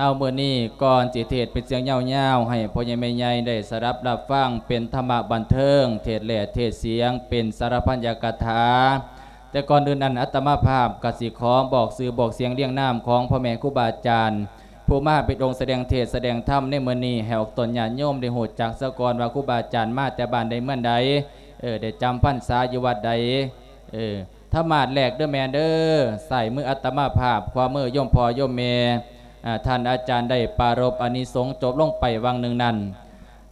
เอาเมื่อนี้ก่อนจิเทศเป็นเสียงเยาวๆให้พ่อใหญ่แม่ใหญ่ได้สรับรับฟังเป็นธรรมบันเทิง เทศแหล่เทศเสียงเป็นสารพันยากถา แต่ก่อนอื่นนั้นอัตมาภาพกสิขอบอกสื่อบอกเสียงเรียงนามของพ่อแม่ครูบาอาจารย์ผู้มาเป็นองค์แสดงเทศแสดงธรรมในเมื้อนี้ให้อกตนญาติโยมได้โหดจากสะกอนว่าครูบาอาจารย์มาแต่บ้านใดเมื่อใดเออได้จำพรรษาอยู่วัดใดเออถ้ามาดแหลกเด้อแม่เด้อใส่มืออัตมาภาพความมือโยมพอโยมแม่อ่า ท่านอาจารย์ได้ปรารบอานิสงส์จบลงไปวังหนึ่งนั้น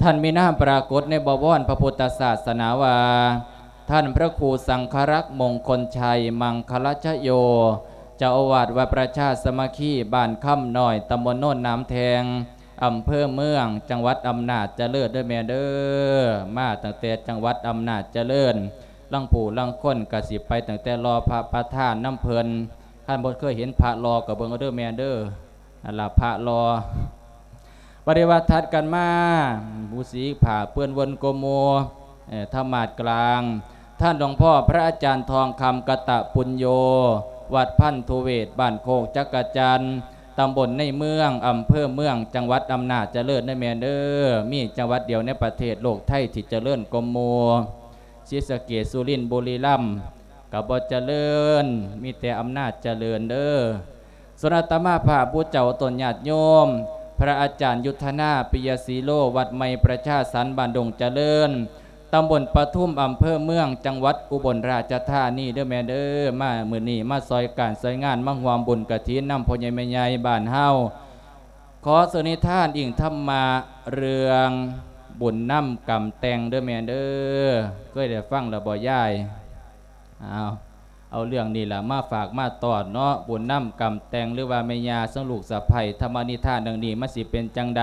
ท่านมีน้ำปรากฏในบวรพระพุทธศาสนาว่าท่านพระครูสังฆรักษ์มงคลชัย มังคลชโยเจ้าอาวาสวัดประชาสมัคคีบ้านค่ำน้อยตำบลโน่นน้ำแทงอำเภอเมือง จังหวัดอำนาจเจริญด้วยแม่เด้อมาตั้งแต่จังหวัดอำนาจเจริญลังผู้ลังค้นกสิไปตั้งแต่รอพระประธานน้ำเพลินท่านบดเคยเห็นพระรอกับเบิงเอาเด้อแม่เด้อ ล่ะพระรอปฏิวัติทัดกันมาบูสีผ่าเปื้อนวนโกโมธรรมาดกลาง ท่านหลวงพ่อพระอาจารย์ทองคำกะตะปุญโย วัดพันธุเวศบ้านโคกจักรจันตำบลในเมืองอำเภอเมืองจังหวัดอำนาจเจริญในแมนเดอร์มีจังหวัดเดียวในประเทศโลกไทยที่เจริญกมโมศรีสเกษสุรินบุรีรัมกับบเจริญ มีแต่อำนาจเจริญเด้อ สนตมาภาพผู้เจ้าตนญาติโยม พระอาจารย์ยุทธนาปิยศีโลวัดไม่ประชาสันบานดงเจริญตำบลปทุมอำเภอเมืองจังหวัดอุบลราชธานีเด้อแม่เด้อมาเมือนี้มาซอยการซอยงานมาหวามบุญกะทินนำพ่อใหญ่แม่ใหญ่บ้านเฮาขอสนิทานอิ่งธรรมาเรืองบุญน้ำกำแตงเด้อแม่เด้อเคยได้ฟังแล้วบ่ย่ายเอาว เอาเรื่องนี้ล่ะมาฝากมาตอดเนาะบุญน้ำกำแตงหรือว่าแม่ยาสังลูกสะไผ่ธรรมนิทานดังนี้มันสิเป็นจังใด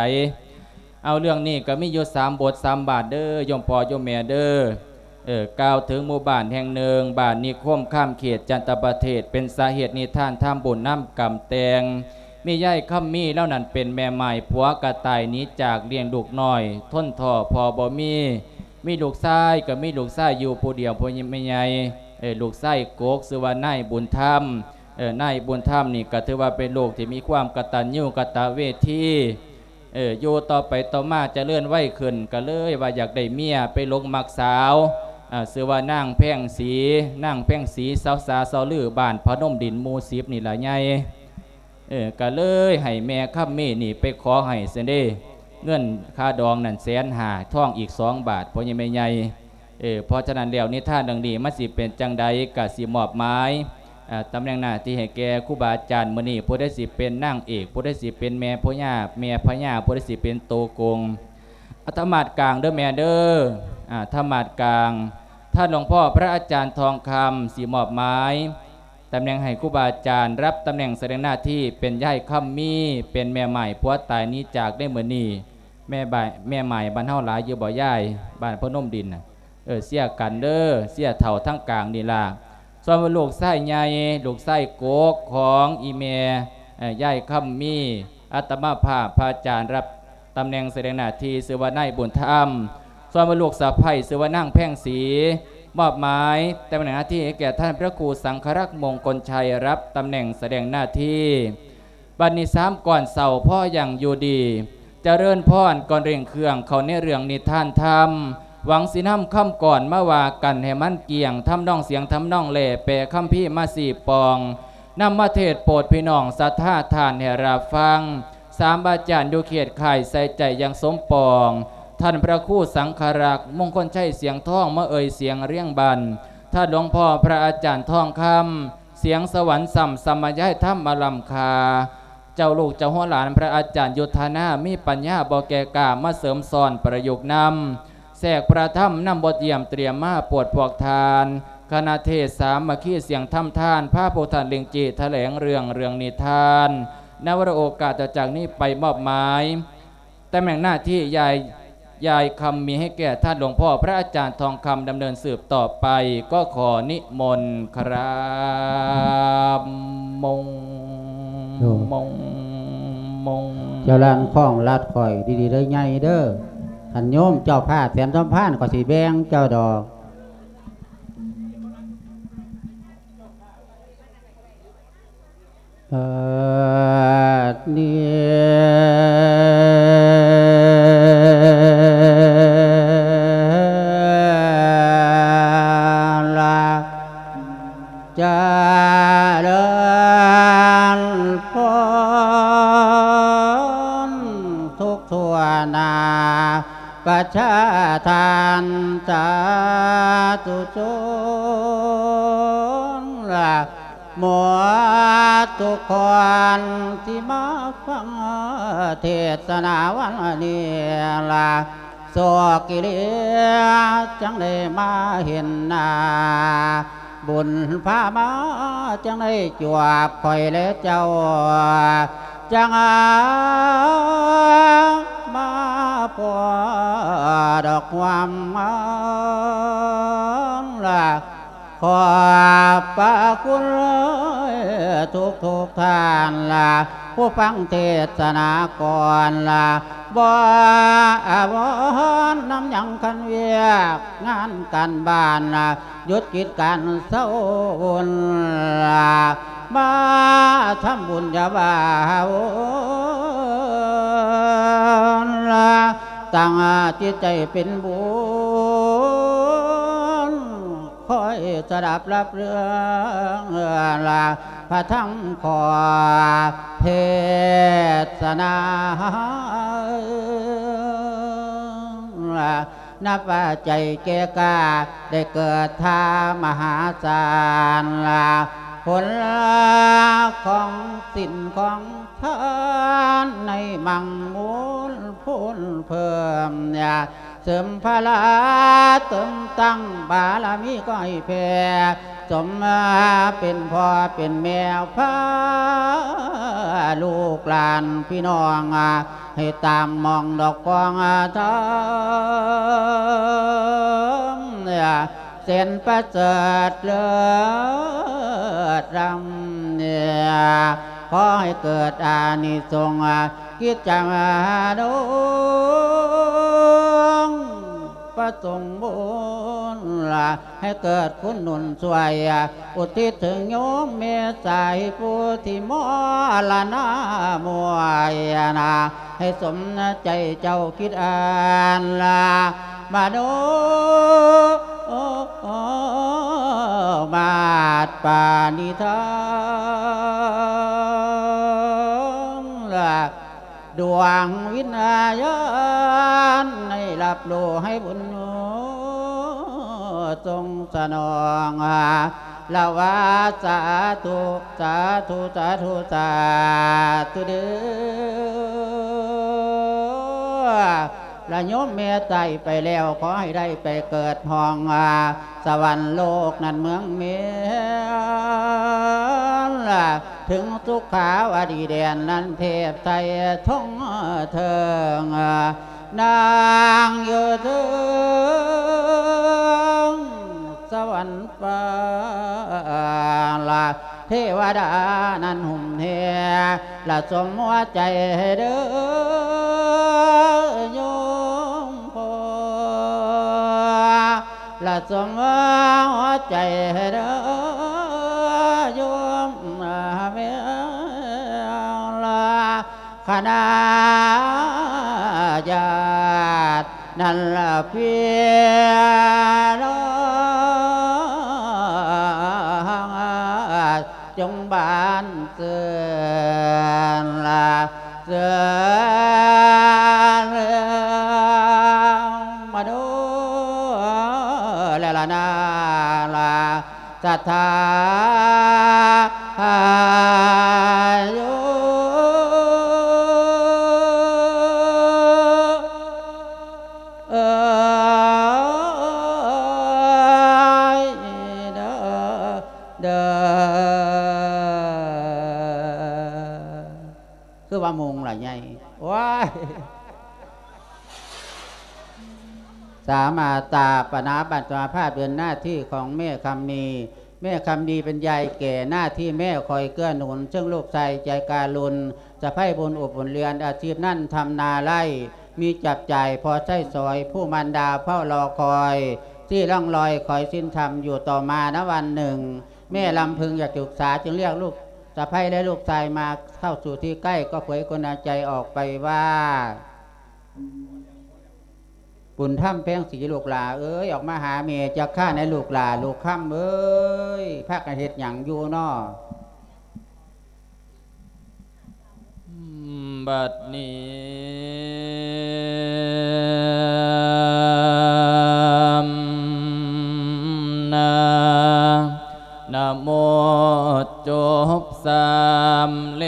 เอาเรื่องนี้ก็มีอยู่สามบทสามบาทเด้อยมพอยมแม่เด้อเออกล่าวถึงหมู่บ้านแห่งหนึ่งบ้านนิคมข้ามเขตจันตประเทศ เป็นสาเหตุนิทานทำบุญน้ำกำแตงมีย่ายคำมีแล้วนั่นเป็นแม่ใหม่ผัวกระต่ายนี้จากเลี้ยงลูกน้อย ทนท่อพอบ่มี มีลูกชายก็มีลูกชายอยู่ผู้เดียวผู้ไม่ใหญ่ ลูกชายโกกสือว่านายบุญธรรมเออนายบุญธรรมนี่ก็ถือว่าเป็นลูกที่มีความกตัญญูกตเวทีเอออยู่ต่อไปต่อมาจะเลื่อนไหวขึ้นก็เลยว่าอยากได้เมียไปลงมักสาวอ่าสือว่านางแพ่งสีนางแพ่งสีสาวสาสาวลือบ้านพนมดินมูสิบนี่ละไงเออก็เลยให้แม่ข้ามเมนี่ไปขอให้เสยเด้เงินค่าดองนั่นแสนหาท่องอีกสองบาทพราะยังไม่ใหญ่ เออเพราะฉะนั้นแล้วนิทานดังนี้มันสิเป็นจังใดกะสิมอบไม้ตำแหน่งหน้าที่ให้แก่ครูบาอาจารย์มื้อนี้ผู้ได้สิเป็นนางเอกผู้ได้สิเป็นแม่พ่อย่าแม่พญาผู้ได้สิเป็นโตโกงอัตมาดกลางเด้อแม่เด้ออ่าธรรมาดกลางท่านหลวงพ่อพระอาจารย์ทองคำสิมอบไม้ตำแหน่งให้ครูบาอาจารย์ รับตำแหน่งแสดงหน้าที่เป็นย่ายค่ำมีเป็นแม่ใหม่ผัวตายนี้จากได้เหมือนนี่แม่ใบแม่ใหม่บ้านเฮาหลายอยู่บ่ย่ายบ้านพนมดินน่ะ เออเสียกันเด้อเสียเท่าทั้งกลางนี่ล่ะส่วนลูกไส้ใหญ่ลูกไส้โกกของอีเมเอ่อย่ายค่ำมีอัตมาภาพพระอาจารย์รับตำแหน่งแสดงหน้าที่สืว่านายบุญธรรมส่วนลูกสะใภ้สืว่านั่งแพ่งสีมอบหมายตำแหน่งหน้าที่ให้แก่ท่านพระครูสังฆรักษ์มงคลชัยรับตำแหน่งแสดงหน้าที่บัดนี้สามก่อนเสาพ่ออย่างอยู่ดีเจริญพรก่อนเร่งเครื่องเขาในเรื่องนิทานธรรม หวังสิน้ำคำก่อนมาว่ากันให้มันเกี่ยงทำน้องเสียงทำน้องเล่แปรคำพี่มาสี่ปองนำมาเทศโปรดพี่น้องสัทธาทานให้รับฟัง สามอาจารย์ดูเขียดไข่ใส่ใจอยังสมปอง ท่านพระคู่สังฆรักษ์มงคลใชัยเสียงท่องเมื่อเอ่ยเสียงเรียงบันท่านหลวงพ่อพระอาจารย์ท่องคำเสียงสวรรค์สัมสมยายธรรมอลัมคา เจ้าลูกเจ้าหัวหลานพระอาจารย์ยุทธนามีปัญญาบอแกกามาเสริมสอนประยุกต์นำ แสกประธรรมนำบทเยี่ยมเตรียมมาปวดพวกทานคณะเทศสามมาขี้เสียงธรรมทานพระโพธานเลียงจีแถลงเรื่องเรื่องนิทานนวรโอกาสต่อจากนี้ไปมอบหมายตำแหน่งหน้าที่ยายยายคำมีให้แก่ท่านหลวงพ่อพระอาจารย์ทองคำดำเนินสืบต่อไป ก็ขอนิมนต์ครับมงโอ้มงมงเจ้าลานข้องลัดข่อยดีๆเด้อใหญ่เด้อ ขันโยมเจ้าผ้าแถมซ้ำผ้านก็สีแบงเจ้าดอก เออเนี่ย ชาทานสาธุชนละหมวทุกคนที่มาฟังเทศนาวันนี้ละสกิเลสจังได้มาเห็นหน้าบุญพามาจังได้จวบคอยและเจ้าจังอา มาปอดอกความมันละขอบพระคุณทุกทุกท่านละผู้ฟังเทศนาก่อนละบ่บ่น้ำหยังกันเวียกงานกันบ้านละยุดกิจการเศร้าบุญละ มาทำบุญยาบาวละตั้งจิตใจเป็นบุญคอยสดับรับเรื่องลาพระทั้งขอเทศนานับว่าใจเกกาได้เกิดทามหาศาลลา ผลของสินของทานในมังมูลพูนเพิ่มอย่าเสริมพลาเติมตั้งบารมีก็ให้แผ่สมมาเป็นพ่อเป็นแม่พาลูกหลานพี่น้องให้ตามมองดอกกวางทอง เสนประเสริฐเลิศรำเนี่ยขอให้เกิดอานิสงส์กิจจังโดง ประสงค์บุญละให้เกิดคุณหนุนช่วย อุทิศถึงโยมเมสายผู้ที่มอละนามวยนะให้สมใจเจ้าคิดอ่านละมาโนมาดปานิทานละดวงวิญญาณ รับรู้ให้บุญทรงสนองลาวาสาธุสาธุสาธุสาธุเด้อละโยมเมตไตไปแล้วขอให้ได้ไปเกิดห้องอาสวรรค์โลกนั้นเมืองเมียนละถึงทุขาวดีแดนนั้นเทพไทยท่องเทิง นางอยู่ถึงสวรรค์ฟ้าละเทวดานั้นหุ่มเทละสมหัวใจใเด้อโยมพ่อละสมหัวใจใเด้อโยมเมละคณะญา ตินั่นละเพียน้องจงบาน ปนาบัตมาภาพเป็นหน้าที่ของแม่คำมี แม่คำดีเป็นยายแก่หน้าที่แม่คอยเกื้อหนุนเชิงลูกชายใจการุนจะไพ่บุญอุบุลเรือนอาชีพนั่นทำนาไร่มีจับจ่ายพอใช้สอยผู้มันดาเฝ้ารอคอย ที่ร่องรอยคอยสิ้นธรรมอยู่ต่อมาณวันหนึ่ง แม่ลำพึงอยากศึกษาจึงเรียกลูกสะพ้ยและลูกชายมาเข้าสู่ที่ใกล้ก็เผยกลาใจออกไปว่า บุญถ้ำแป้งสีลูกหลาเอ้ยออกมาหาเมยจะฆ่าในลูกหลาลูกค่ำเอ้ยภาคเหตุอย่างอยู่นอบัดนี้นานะโมจบสามเล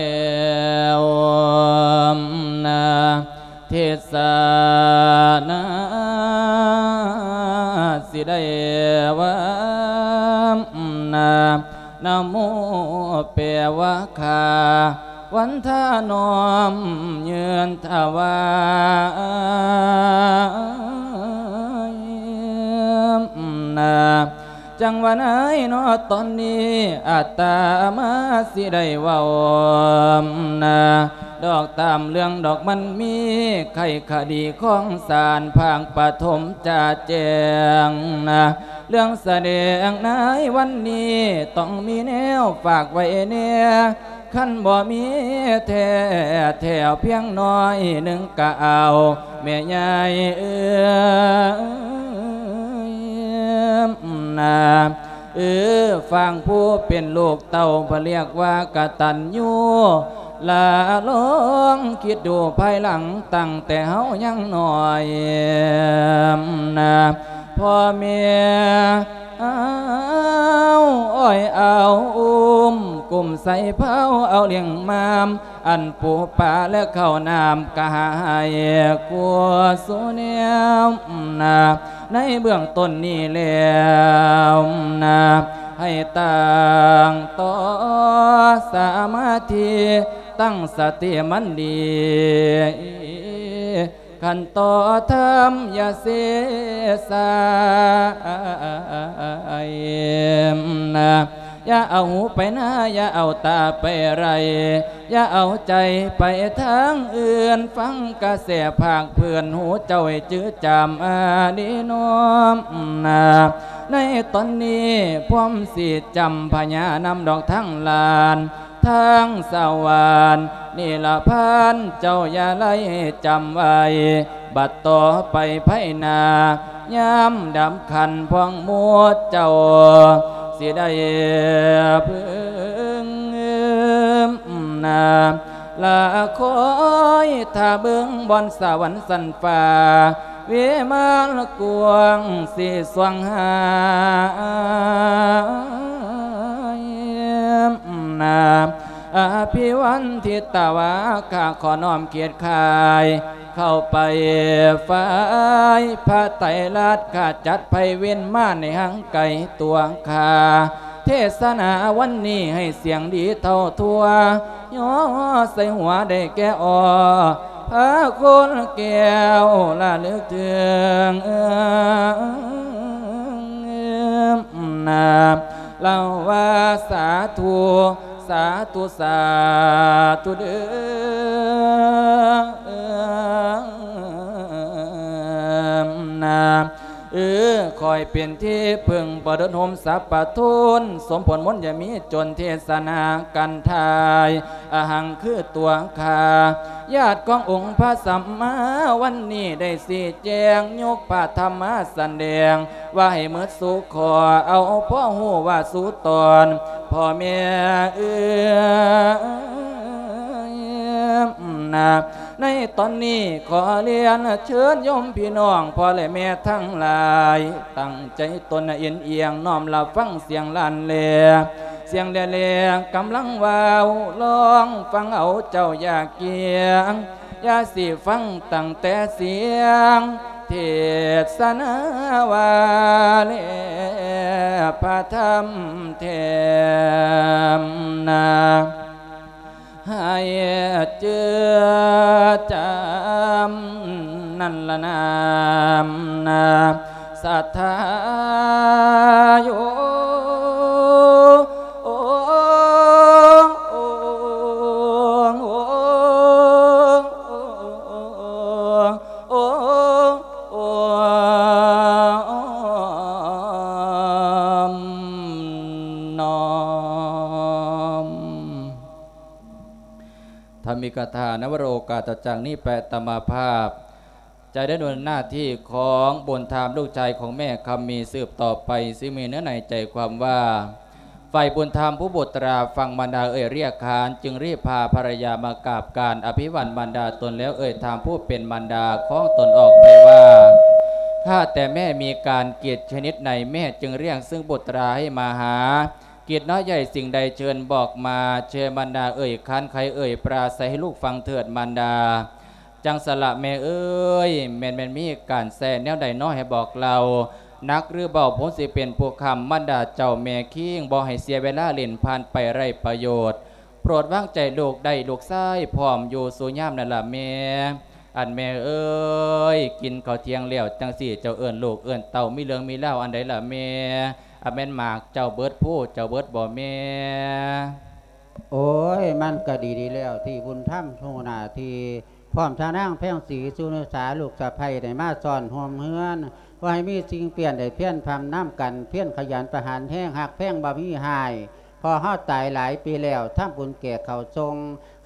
วนา เทศนาสิได้ว่านานโมแปว่าคาวันท่านอมเยือนทวายนา จังวันไหนเนอตอนนี้อาตามาสิได้ว่านาดอกตามเรื่องดอกมันมีไข่คดีของสารพางปฐมจะแจงนะเรื่องแสดงในวันนี้ต้องมีแนวฝากไว้เนี่ยขันบ่มีแท้แถวเพียงน้อยหนึ่งกะเอาแม่ยายเอ้ มนาเออฟังผู้เป็นลูกเต่าเพนเรียกว่ากตัญญูลาลองคิดดูภายหลังตั้งแต่เฮายังหน่อยนะพ่อเมีย อาอ้อยเอาอุ้มกลุ่มใส่เผาเอาเลี้ยงมาม อันปูป่าและเข้าน้ำกะหายกัวสุเนียมนาในเบื้องต้นนี้แล้วนาให้ตั้งต่อสามาธิตั้งสติมันดี ขันต่อธรรมอย่าเสียสายนะอย่าเอาหูไปน้าอย่าเอาตาไปไร อย่าเอาใจไปทางอื่น ฟังกระแสภาคเพื่อนหูเจ้าจื้อจำอาดีนอมนาในตอนนี้พร้อมสิจำพญานำดอกทั้งลานทางสวรรค์ นี่ละพันเจ้าอย่าไล่จำไว้บัดต่อไปไพนายามดำคันพองมัวเจ้าเสิได้พึ่งนาละคอยถ้าเบิ้งบอนสวรรค์สันฟ้าเวมานกวงสิสวงหานา อภิวันทิตาวาข้าขอน้อมเกียรติคาย เข้าไปฝ่ายพระไตรลัดข้าจัดไปเว้นมาในหังไก่ตัวคาเทศนาวันนี้ให้เสียงดีเท่าทั่วย่อใส่หัวได้แก่อพระคุณแก้วละลึกถึงนาเล่าว่าสาธุ สาธุสาธุเด้อนา เออคอยเป็นที่พึ่งประดนหมสัพปะทุนสมผลมนต์อย่ามีจนเทศนากันทายอาหังคือตัวคาญาติขององค์พระสัมมาวันนี้ได้สีแจงยกพระธรรมมาแสดง ว่าให้เมื่อสุขอเอาพ่อหูว่าสุตอนพ่อแม่เออ นาในตอนนี้ขอเรียนเชิญยมพี่น้องพ่อและแม่ทั้งหลาย ตั้งใจตนเอียนเอียงน้อมรับฟังเสียงลานเลเสียงเล่ๆกำลังวาวลองฟังเอาเจ้าอยากเกียงอย่าสิฟังตั้งแต่เสียง เทศนาวาเลพระธรรมเทมนา ให้เจือจำนั่นละนามนาสัทธาโย มิกถานวโรกาตจังนี่แปตมาภาพใจได้ดวนหน้าที่ของบนธรรมลูกชายของแม่คำมีสืบต่อไปซึ่งมีเนื้อในใจความว่าฝ่ายบุญธรรมผู้บุตราฟังบรรดาเอ่ยเรียกขานจึงรีบพาภรรยามากราบการอภิวันบรรดาตนแล้วเอ่ยถามผู้เป็นบรรดาของตนออกไปว่าข้าแต่แม่มีการเกียรติชนิดไหนแม่จึงเรียกซึ่งบุตราให้มาหา กิจน้อยใหญ่สิ่งใดเชิญบอกมาเชิญบรรดาเอ่ยคันใครเอ่ยปราศัยให้ลูกฟังเถิดมารดา จังสละแม่เอ้ยแม่นแม่นมีการแซ่แนวใดน้อยให้บอกเรานักหรือเบาพ้นสิเป็นผู้คำมันดาเจ้าแม่คิงบ่ให้เสียเวลาเล่นผ่านไปไรประโยชน์ โปรดวางใจลูกได้ลูกซ้พร้อมอยู่สูย่ามนั่นละแม่อันแม่เอ้ยกินข้าวเที่ยงแล้วจังสี่เจ้าเอิ้นลูกเอิ้นเต่ามีเรื่องมีเล่าอันใดละแม่ อเมนมากเจ้าเบิดผู้เจ้าเบิดบ่แม่โอ้ยมันก็ดีดีแล้ว ที่บุญถ้ำโทนาที่พร้อมชานั่งแพ่งสีสุนสาลูกสะไพในมาสอนหอมเฮือนว่าให้มีสิ่งเปลี่ยนได้เพี้ยนพำน้ำกันเพี้ยนขยันประหารแห้งหักแพ่งบะมีหาย อเฮาตายหลายปีแล้วท่ามบุญแก่เขาทรง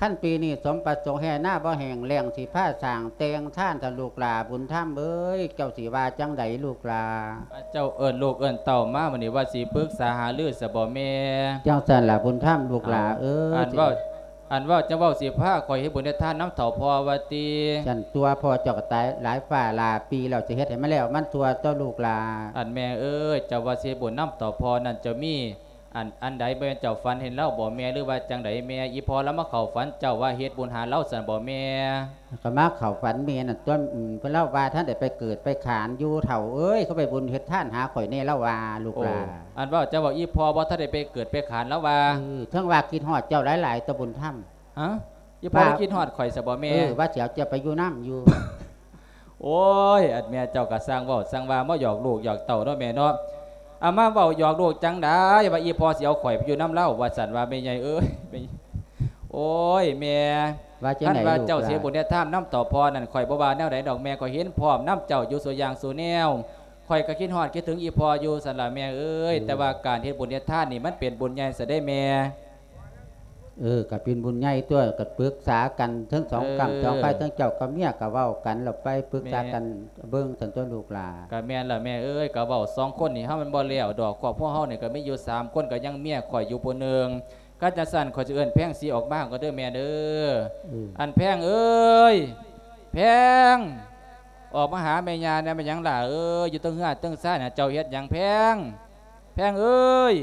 ขั้นปีนี้สมประสงค์แห่หน้าบ่แห่งแหล่งสีผ้าสางเตงท่านทะลูกหลาบุญถ้ำเอ้ยเจ้าสีว่าจังใดลูกหลาเจ้าเอิ้นลูกเอิ้นเต่ามาวันนี้ว่าสิปรึกษาหารือสะบ่แม่จังสันล่ะบุญถ้ำลูกหลาเอ้ยอันว่าอันว่าจะเว้าสิพาข่อยให้บุญได้ทานน้ำเต่าพอว่าติฉันตัวพอเจาก็ตายหลายฝ่าหลาปีเราจะเฮ็ดให้มาแล้ว มันตัวเจ้าลูกหลา อันแม่เอ้ยเจ้าว่าสิให้บุญน้ำเต่าพอนั่นจะมี อันอันใดบ่แม่นเจ้าฝันเห็นเล่าบ่แม่หรือว่าจังใดแม่อีพอแล้วมาเข้าฝันเจ้าว่าเฮ็ดบุญหาเล่าสั่นบ่แม่ก็มาเข้าฝันเมียน่ะต้นอืมเพิ่นเล่าว่าท่านได้ไปเกิดไปขานอยู่เถ่าเอ้ยเขาไปบุญเฮ็ดท่านหาข่อยแน่เล่าว่าลูกโอ้หลาอันว่าเจ้าว่าอีพอบ่ทันได้ไปเกิดไปขานแล้วว่าเออเทั้งว่าคิดฮอดเจ้าหลายๆตะบุญถ้ำฮะอีพอว่าได้คิดฮอดข่อยซะบ่แม่เออว่าเสียวจะไปอยู่น้ำอยู่โอ้ยอันแม่เจ้าก็สร้างเว้าสร้างว่ามาหยอกลูกหยอกเต่าเนาะแม่เนาะ อามาเว้าหยอกลูกจังได้ว่าอีพอสิเอาข่อยไปอยู่น้ำเล่าว่าสันว่าแม่ใหญ่เอ้ยแม่โอ้ยแม่ว่าจังท่านไหนว่าลูกเจ้าหลาเสียบุญเนี่ยท่ามน้ำต่อพอนั่นข่อยบ่ว่าแนวใดดอกแม่ข่อยเห็นพร้อมน้ำเจ้าอยู่สู่อย่างสู่แนวข่อยก็คิดฮอดคิดถึงอีพออยู่สันละแม่เอ้ยแต่ว่าการเฮ็ดบุญเนี่ยท่านนี่มันเป็นบุญใหญ่ซะได้แม่ เออก็เป็นบุญใหญ่ตัวก็ปรึกษากันทั้งสองกรรมเออสองฝ่ายทั้งเจ้ากับเมียก็เว้ากันแล้วไปปรึกษากันเบิ่งสันตัวลูกหลาก็แม่นล่ะแม่เอ้ยก็เว้าสองคนนี่เฮามันบ่แล้วดอกครอบครัวเฮานี่ก็มีอยู่สามคนก็ยังเมียข่อยอยู่ผู้หนึงก็จะสั่นข่อยจะเอิ้นแพงสีออกมาก็เด้อแม่เด้อเอออันแพงเอ้ยแพงออกมาหาแม่ยาเนี่ยมันหยังล่ะเอ้ยอยู่เตั้งเฮือเตั้งซ่าน่ะเจ้าเฮ็ดหยังแพงแพงเอ้ย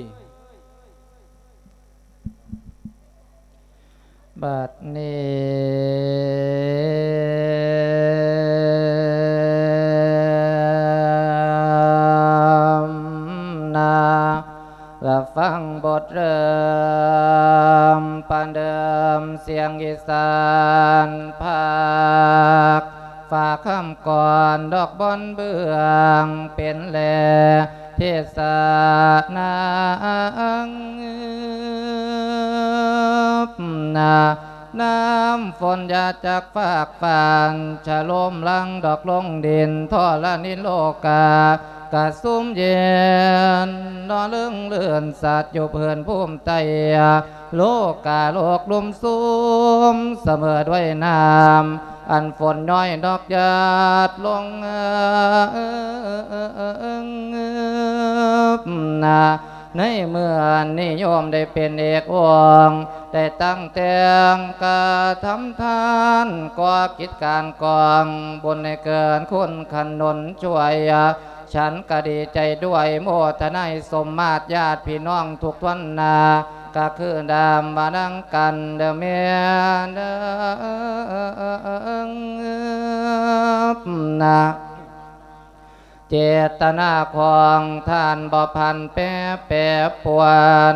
บัดนี้นาละฟังบทเริ่มปานเดิมเสียงอีสานภาคฝากคำก่อนดอกบอนเบื้องเป็นแลเทศนา น้ำฝนยาจากฝากฝานชะลมลังดอกลงดินท่อละนิโลกากะซุ่มเย็นนอเลื่องเลื่อนสัตว์อยู่เพื่อนภูมิไตโลกาโลกลุมซุมเสมอด้วยน้ำอันฝนน้อยดอกหยาดลงนา ในเมื่อนิยมได้เป็นเอกวงได้ตั้งแต่งกระทำทานก่อกิจการกองบนในเกินคุณขนนช่วย ฉันก็ดีใจด้วยโมทนายสมมาตรญาติพี่น้องทุกทวนนาก็คือดามมานังกันเดเมียเดอนา เจตนาของท่านบ่พันแปรแปรปวน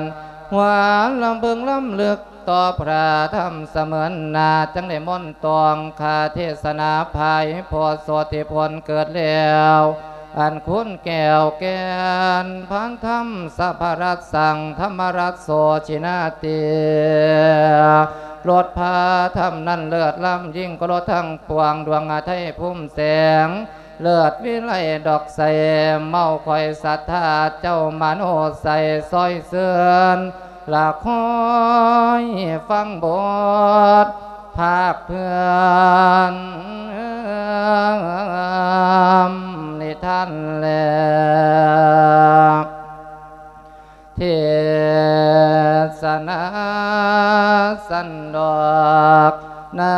หวานลำเบิงลำลึกต่อพระธรรมเสมือนนาจังได้มนต์ตองคาเทศนาภายพอสติพลเกิดแล้วอันคุณแก้วแกนพันธรรมสัพพรัสสังธรรมรัสโสชินาเตียรถพาธรรมนั้นเลือดล้ำยิ่งก็รถทั้งปวงดวงอาทิตย์พุ่มแสง เลือดวิไลดอกใสเมาคอยศรัทธาเจ้ามาโนใสซอยเสือนละคอยฟังบทภาคเพื่อนนิท่านแลเทศนาสันดอกนา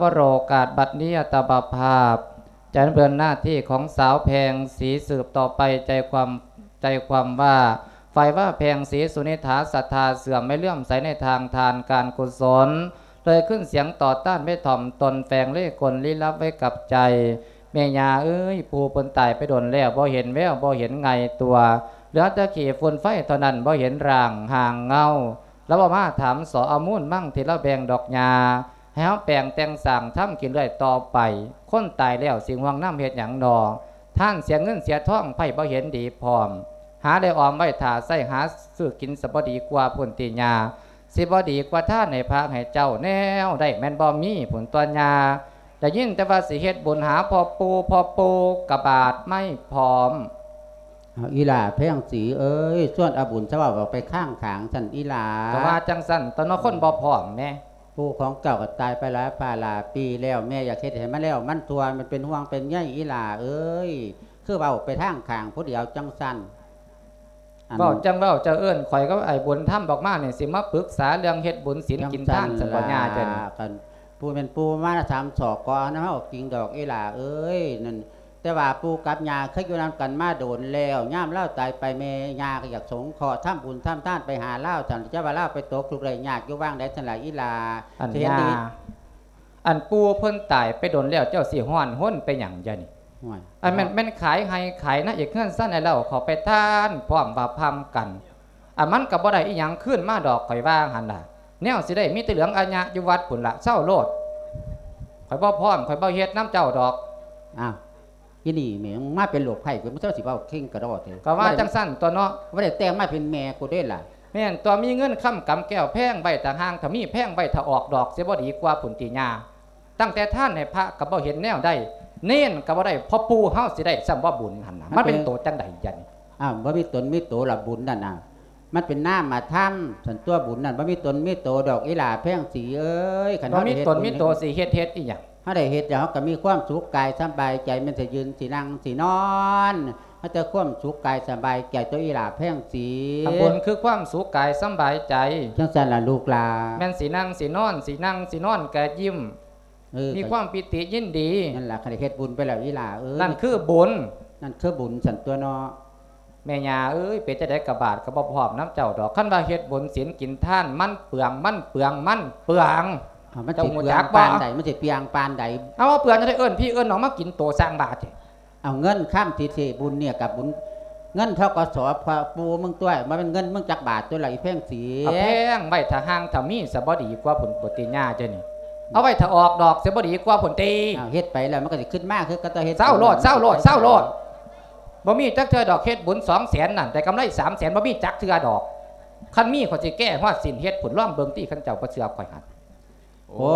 วโรกาสบัดนี้อัตบภาพจะดำเนินหน้าที่ของสาวแพงสีสืบต่อไปใจความใจความว่าฝ่ายว่าแพงสีสุนิธาศรัทธาเสื่อมไม่เลื่อมใสในทางทานการกุศล เลยขึ้นเสียงต่อต้านไม่ถ่อมตนแฝงเล่กลลี้ลับไว้กับใจแม่ยาเอ้ยปูปนตายไปโดนแล้วบ่เห็นแววบ่เห็นไงตัวเหลือแต่ขี่ฝนไฟเท่านั้นบ่เห็นร่างห่างเงาแล้วบ่มาถามสออามุ่นมั่งที่ละแบงดอกยา ให้เฮาแปลงแต่งสั่งทำกินเรื่อยต่อไป คนตายแล้วสิงห่วงน้ำเฮ็ดหยังดอท่านเสียเงินเสียทองไผบ่เห็นดีพร้อม หาได้ออมไว้ถ่าใส่หาซื้อกินสบดีกว่าพุ่นติญาสิบ่ดีกว่าท่านในพระให้เจ้าแนวได้แม่นบ่มีผลตัวยาได้ยินแต่ว่าสิเฮ็ดบุญหาพ่อปูพ่อปูกระบาดไม่พร้อมเอาอีหลาแพงสีเอ้ยส่วนอาบุญสว่าออกไปข้างขางสันอีหลาก็ว่าจังสั่นตอนนคนบ่พร้อมแหม่ ผู้ของเก่าก็ตายไปหลายป่าหลายปีแล้วแม่อยากเฮ็ดให้มันแล้ว มันตัวมันเป็นห่วงเป็นใยอีหลาเอ้ยคือเอาไปทางขางผู้เดียวจังสันอันเว้าจังเว้าเจ้าเอิ้นข่อยก็ไอ้บุญทำบอกมานี่สิมาปรึกษาเรื่องเฮ็ดบุญศีลกินทานสันบ่ญาเจ้านี่กันปูเป็นปูมาทำสอกกอนะเฮากิงดอกอีหลาเอ้ยนั่น แต่ว่าปูกับยาเคยอยู่นํกันมาโดนแล้วย่ามเล่าตายไปแม่ยาก็อยากสงเคราะห์ทำบุญทำทานไปหาเล่าจันจะว่าเล่าไปตกทุกข์ไรยากอยู่ว่างได้ทันหลายอีหลาอันสิเห็ยาดีอันปูเพิ่นตายไปโดนแล้วเจ้าสิฮ้อนห้นไปหยังจ้ะนี่ห่วยอันแม่นแม่นขายให้ขายนะอีกเฮือนสั้นไอ้เราเขาไปทานพร้อมว่าพร้อมกันอันมันก็บ่ได้อีหยังขึ้นมาดอกข่อยว่าหั่นล่ะแนวสิได้มีแต่เหลืองอาญะอยู่วัดพุ่นละเศร้าโลดข่อยบ่พร้อมข่อยบ่เฮ็ดน้ำเจ้าดอกอ้าว อีนี่แม่งมาเป็นโรคไข้กูมันเจ้าสิเว้าเข่งกระโดดเถอะก็ว่าจังสั้นตัวเนาะบ่ได้แต่งมาเป็นแม่กูเด้ล่ะแม่นตัวมีเงินค้ำกำแก้วแพงใบต่างหางถ้ามีแพงใบถ้าออกดอกเสียบ่ดีกว่าผุนติญาตั้งแต่ท่านให้พระก็บ่เห็นแนวได้ เน้นก็บ่ได้เพอปู่เฮาสิได้ซ้ำว่าบุญหั่นน่ะมันเป็นโตจังไดยันอ้าวบ่มีตนมีโตละบุญนั่นน่ะมันเป็นน้ามาทำสันตัวบุญนั่นบ่มีตนมีโตดอกอีหลาแพงสีเอ้ยคันบ่เฮามีได้เฮ็ดตนบุญมีโตสิเฮ็ดเฮ็ดอีหยัง เฮาได้เฮ็ดแล้วเฮาก็มีความสุขกายสบายใจมันสิยืนสินั่งสินอนเฮาจะความสุขกายสบายใจตัวอีหลาแพงสีทำบุญคือความสุขกายสำบายใจจังซั่นล่ะลูกหลาแม่นสินั่งสินอนสินั่งสินอนก็ยิ้มเออมีความปิติยินดีนั่นล่ะคันได้เฮ็ดบุญไปแล้วอีหลาเอ้ยนั่นคือบุญนั่นคือบุญสันตัวเนาะแม่ยาเอ้ยเป็นจะได้กระบาดกระบ่พร้อมน้ำเจ้าดอกคันว่าเฮ็ดบุญศีลกินท่าน มันเปลืองมันเปลืองมันเปลืองอ้าว มันเจ้าสิหมู่เปลืจัองกบ่ปานใดมันสิเปลืองปานใดเอาว่าเปลืองจะได้เอิ้นพี่เอิ้นน้องมากินโตสร้างบาทสิเอาเงินข้ามทีเทบุญเนี่ยกับบุญเงินเท่ากับสอพระปูมึงตัวมันเป็นเงินมึงจักบาทตัวไหลแพงสีเอาแพงไว้ถ้าห่างถ้ามีสบดีกว่าผลปฏิญญาเจ้านี่เอาไว้ถ้าออกดอกสบดีกว่าผลตีอ้าวเฮ็ดไปแล้วมันก็สิขึ้นมากคือก็ต้องเฮ็ดเศร้าโลดเศร้าโลดเศร้าโลดบ่มีจักเทือดอกเฮ็ดบุญสองแสนนั่นแต่กำไรสามแสนบ่มีจักเทือดอกคันมีเขาสิแก้ฮอดสินเฮ็ดผลร่องเบิ่งที่คันเจ้าบ่เชื่อข่อยหัน โอ้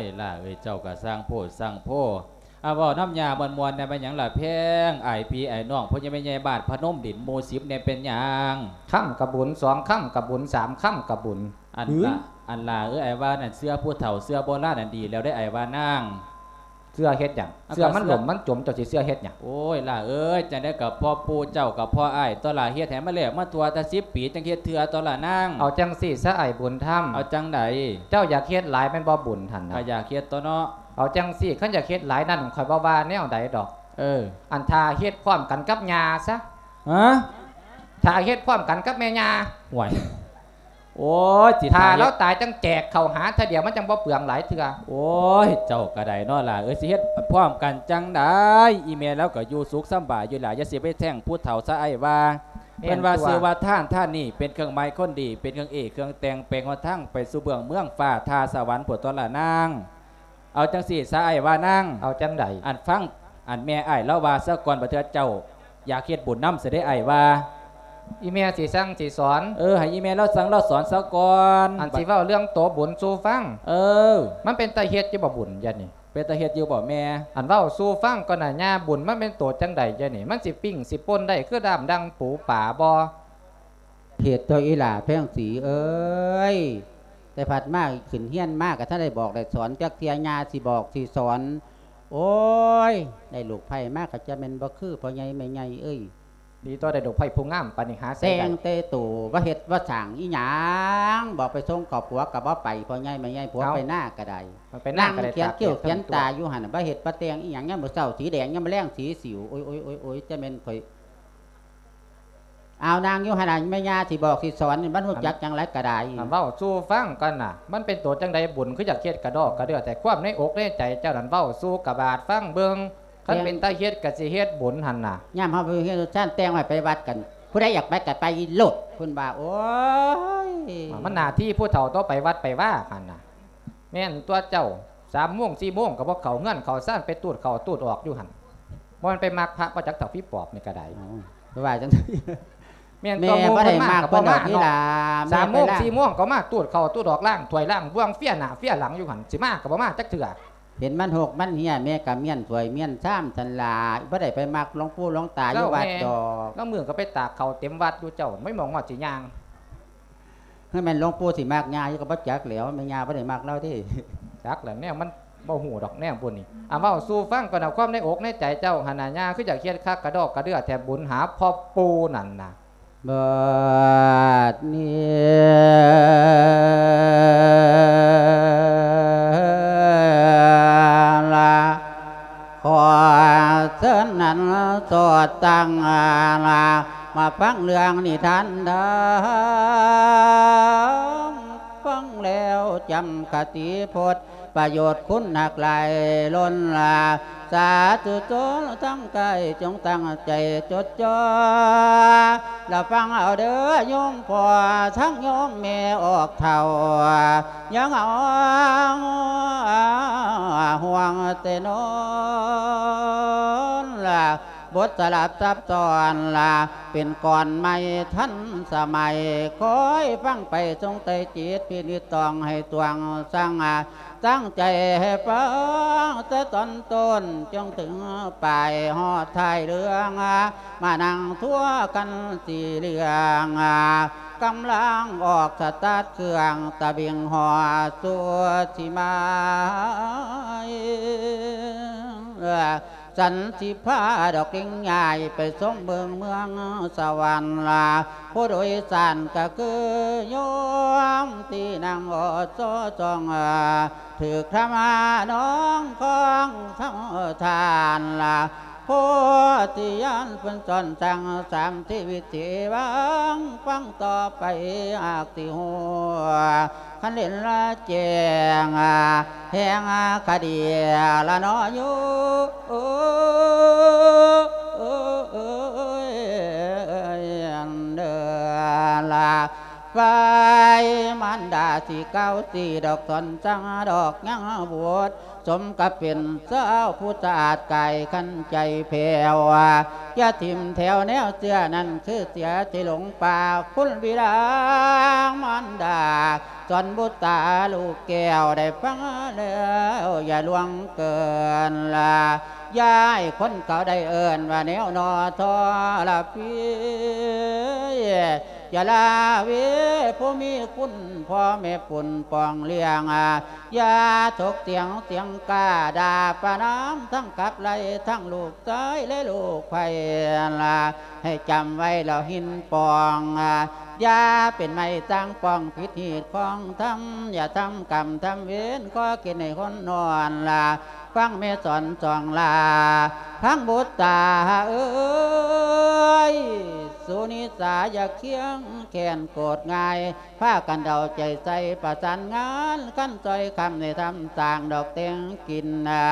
ยล่ะเอ้ยเจ้าก็สร้างโพดสร้างโพอ่าเว้าน้ำยามวนมวนๆเนี่ยเป็นหยังล่ะแพงไอายพี่ไอ้น้องพ่อยังไม่ใหญ่บาทพนมดินโมสิบเนี่ยเป็นหยังค่ำกับบุญสองค่ำกับบุญสามค่ำกับบุญอันหือละอันล่ะเอ้ยไอ้ว่านั่นเสื้อผู้เฒ่าเสื้อโบราณนั่นดีแล้วได้ไอ้ว่านั่งเสื้อเฮ็ดหยังเอาเสื้อมันเสื้หอล่มมันจมเจ้าสิเสื้อเฮ็ดหยังโอ้ยล่ะเอ้ยจะได้กับพ่อปู่เจ้ากับพ่อไอ้ายตัวล่ะเฮ็ดแถมมาแล้วมาตัวแตะสิบปีจังเฮ็ดเถื่อตัวล่ะนั่งเอาจังสี่ซะไอ้บุญธรรมเอาจังไดเจ้าอยากเฮ็ดหลายแม่นบ่บุญท่านนะก็อยากเฮ็ดตัวเนาะเอาจังสี่คันอยากเฮ็ดหลายนั่นข่อยบ่ว่าแนวใดดอก เออ อันทาเฮ็ดพร้อมกันกับยาซะฮะถ้าเฮ็ดพร้อมกันกับแม่ยาห่วย โอ้ยจิถ้าทาแล้วตายจังแจกเข้าหาเถ้าเดียวมันจังบ่เปลืองหลายเทื่อโอ้ยเจ้ากระไดเนาะล่ะเอ้ยสิเฮ็ดพร้อมกันจังได้อีเมลแล้วก็อยู่สุขสำบายอยู่ล่ะอย่าสิไปแท่งผู้เฒ่าซะไอ้ว่าเป็นว่าซื้อว่าท่านท่านนี่เป็นเครื่องไม้คนดี เป็นเครื่องเอกเครื่องแต่งแปลงว่าทั้งไปสู่เบื้องเมืองฟ้าทาสวรรค์ปวดตัวละนางเอาจังสี่ซะไอ้ว่านั่งเอาจังใดอันฟังอันแม่ไอ้ายเล่าว่าซะก่อนประเทือเจ้า อยากเฮ็ดบุญนำเสได็จไอ้ายว่า อีเมียสิสั่งสิสอน เออให้อีเมลเราสั่งเราสอนซะก่อนอันสิเว้าเรื่องโตบุญสู่ฟัง เออ มันเป็นตาเฮ็ดอยู่บ่บุญยันนี่เป็นตาเฮ็ดอยู่บ่แม่ อันเว้าสู่ฟังก็น่ะย่าบุญมันเป็นโตจังใดยันนี่มันสิปิ้งสิป่นได้คือดามดังปูป่าบ่เหตุตัวอีหลาแพงสีเอ้ยแต่แต่ผัดมากขึ้นเฮี้ยนมากกับท่านได้บอกได้สอนจักเทียญาสิบอกสิสอน โอ้ยได้ลูกไผ่มากก็จะเป็นบ่คือพ่อใหญ่แม่ใหญ่เอ้ย ดีตัวได้ดอกไผ่ผู้งามปานนี้หาแซใส่ได้งเตตู่ว่าเฮ็ดว่าสั่งอีหยังบอกไปส่งขอบผัวกับบ่ไปพ่อใหญ่แม่ใหญ่ผัวไปหน้าก็ได้มันไปนั่นั่งงก็ได้เขียนตากเกี่ยวแดดเขียนทั้งวตาอยู่หั่นน่ะบ่เฮ็ดบ่แต่งอีหยังยามมื้อเช้าสีแดงยามมื้อแลงสีสิวโอ้ยโอ้ยโอ้ยโอ้ยจะแม่นข่อยเอานางอยู่หั่นน่ะแม่ย่าที่บอกที่สอนนี่มันรู้จักจังไรก็ได้อ่าเว้าสู่ฟังกันน่ะ มันเป็นตัวจังใดบุญคืออยากเฮ็ดกระดอกกระเดือแต่ความในอกในใจเจ้านั่นเว้าสู่กระบาดฟังเบิ่ง คันเป็นตาเฮ็ดก็สิเฮ็ดบุญหั่นน่ะย่ามเฮาไปเฮ็ดท่านแต่งไว้ไปวัดกัน ผู้ใดอยากไปก็ไปโลดเพิ่นว่าโอ้ยมันหน้าที่ผู้เฒ่าต้องไปวัดไปว่าหั่นน่ะแม่นตัวเจ้า3โมง4โมงก็บ่เข้าเงินเข้าซ่านไปตูดเข้าตูดออกอยู่หั่นบ่มันไปมักพระบ่จักเฒ่าพี่ปอบนี่ก็ได้เอาไปว่าจังแม่นแม่ตัวหมู่บ่ได้เพิ่นมากก็เพิ่นดอกเนาะนี่ล่ะสามโมงแไปล่สี่โมงก็มาตูดเข้าตูดออกล่างถวยล่างบ่วงเฟี้ยหน้าเฟี้ยหลังอยู่หั่นสิมาก็บ่มาจักเทื่อ เห็นมันหกมันเฮียแม่ก็เมียนสวยเมียนซ้ำทันลาบ่ได้ไปมักหลวงปู่หลวงตาอยู่วัดดอกแล้วมือก็ไปตากเขาเต็มวัดอยู่เจ้าไม่มองว่าสิยางให้แม่นหลวงปู่สิมากยาอยู่ก็บ่จักแหล้วแม่ยาบ่ได้มักเราที่จักแหละแนวมันบ่หูดอกแนวบุญนี่อ่าเว้าสู่ฟังก่อนเอาความในอกในใจเจ้าหนนาญาคืออยากเฮ็ดคักกระดอกกระเดือแถบบุญหาพ่อปูนั่นน่ะบัดนี้ สวดตั้งลามาฟังเรื่องนิทานดิมฟังแล้วจำคติพจน์ประโยชน์คุณหนักหลายล้นลา สาธุชนทั้งกายจงตั้งใจจดจ่อแล้วฟังเอาเด้อโยมพ่อทั้งโยมแม่ออกเท่ายังเอาห่วงเตนอนล่ะ บทสลับซับซ้อนล่ะเป็นก่อนไม่ทันสมัยคอยฟังไปทรงใจจิตพินิจตองให้ตวงสร้างตั้งใจให้ฟังแต่ตอนต้นจงถึงปลายหอดท้ายเรื่องมานั่งทั่วกันสี่เรื่องกำลังออกสตาร์ทเครื่องตะเบียงหอสัวที่มา สันสิพาดอกกิ่งใหญ่ไปส่งเมืองเมืองสวรรค์ลาผู้โดยสารก็คือโยมที่นั่งอดโซจองถือครามาน้องของทั้งทานลาโพธิญาณเป็นสอนสั่งสามที่วิถีวังฟังต่อไปอากติหัว ขันเล่นละแจงแหงคดีละนออยู่โอ้โอ้ สมกับเป็นเจ้าผู้สะอาดไก่ขันใจแผ่วอย่าทิมแถวแนวเสื้อนั่นคือเสียที่หลงป่าคุณบิดามันดาจนบุตาลูกแก้วได้ฟังแล้วอย่าลวงเกินละยายคนเก่าได้เอินว่าแนวนอทอละพี่ ยาลาเวผู้มีคุณพ่อแม่ปุ่นปองเลี้ยงอาอย่าถกเตียงเตียงกาดาปน้ำทั้งกับไหลทั้งลูกซ้ายและลูกไผ่ลาให้จำไว้เราหินปองอายาเป็นไม่ตั้งปองผิดหีดของทำอย่าทำกรรมทำเวรก็กินในคนนอนลา ฟังแม่สอนจองลาพังบุตตาเอ้ยสุนิสาอย่าเคียงแขนโกรธง่ายพากันเดาใจใส่ประสานงานขั้นจอยคำในทำต่างดอกเตียงกินนา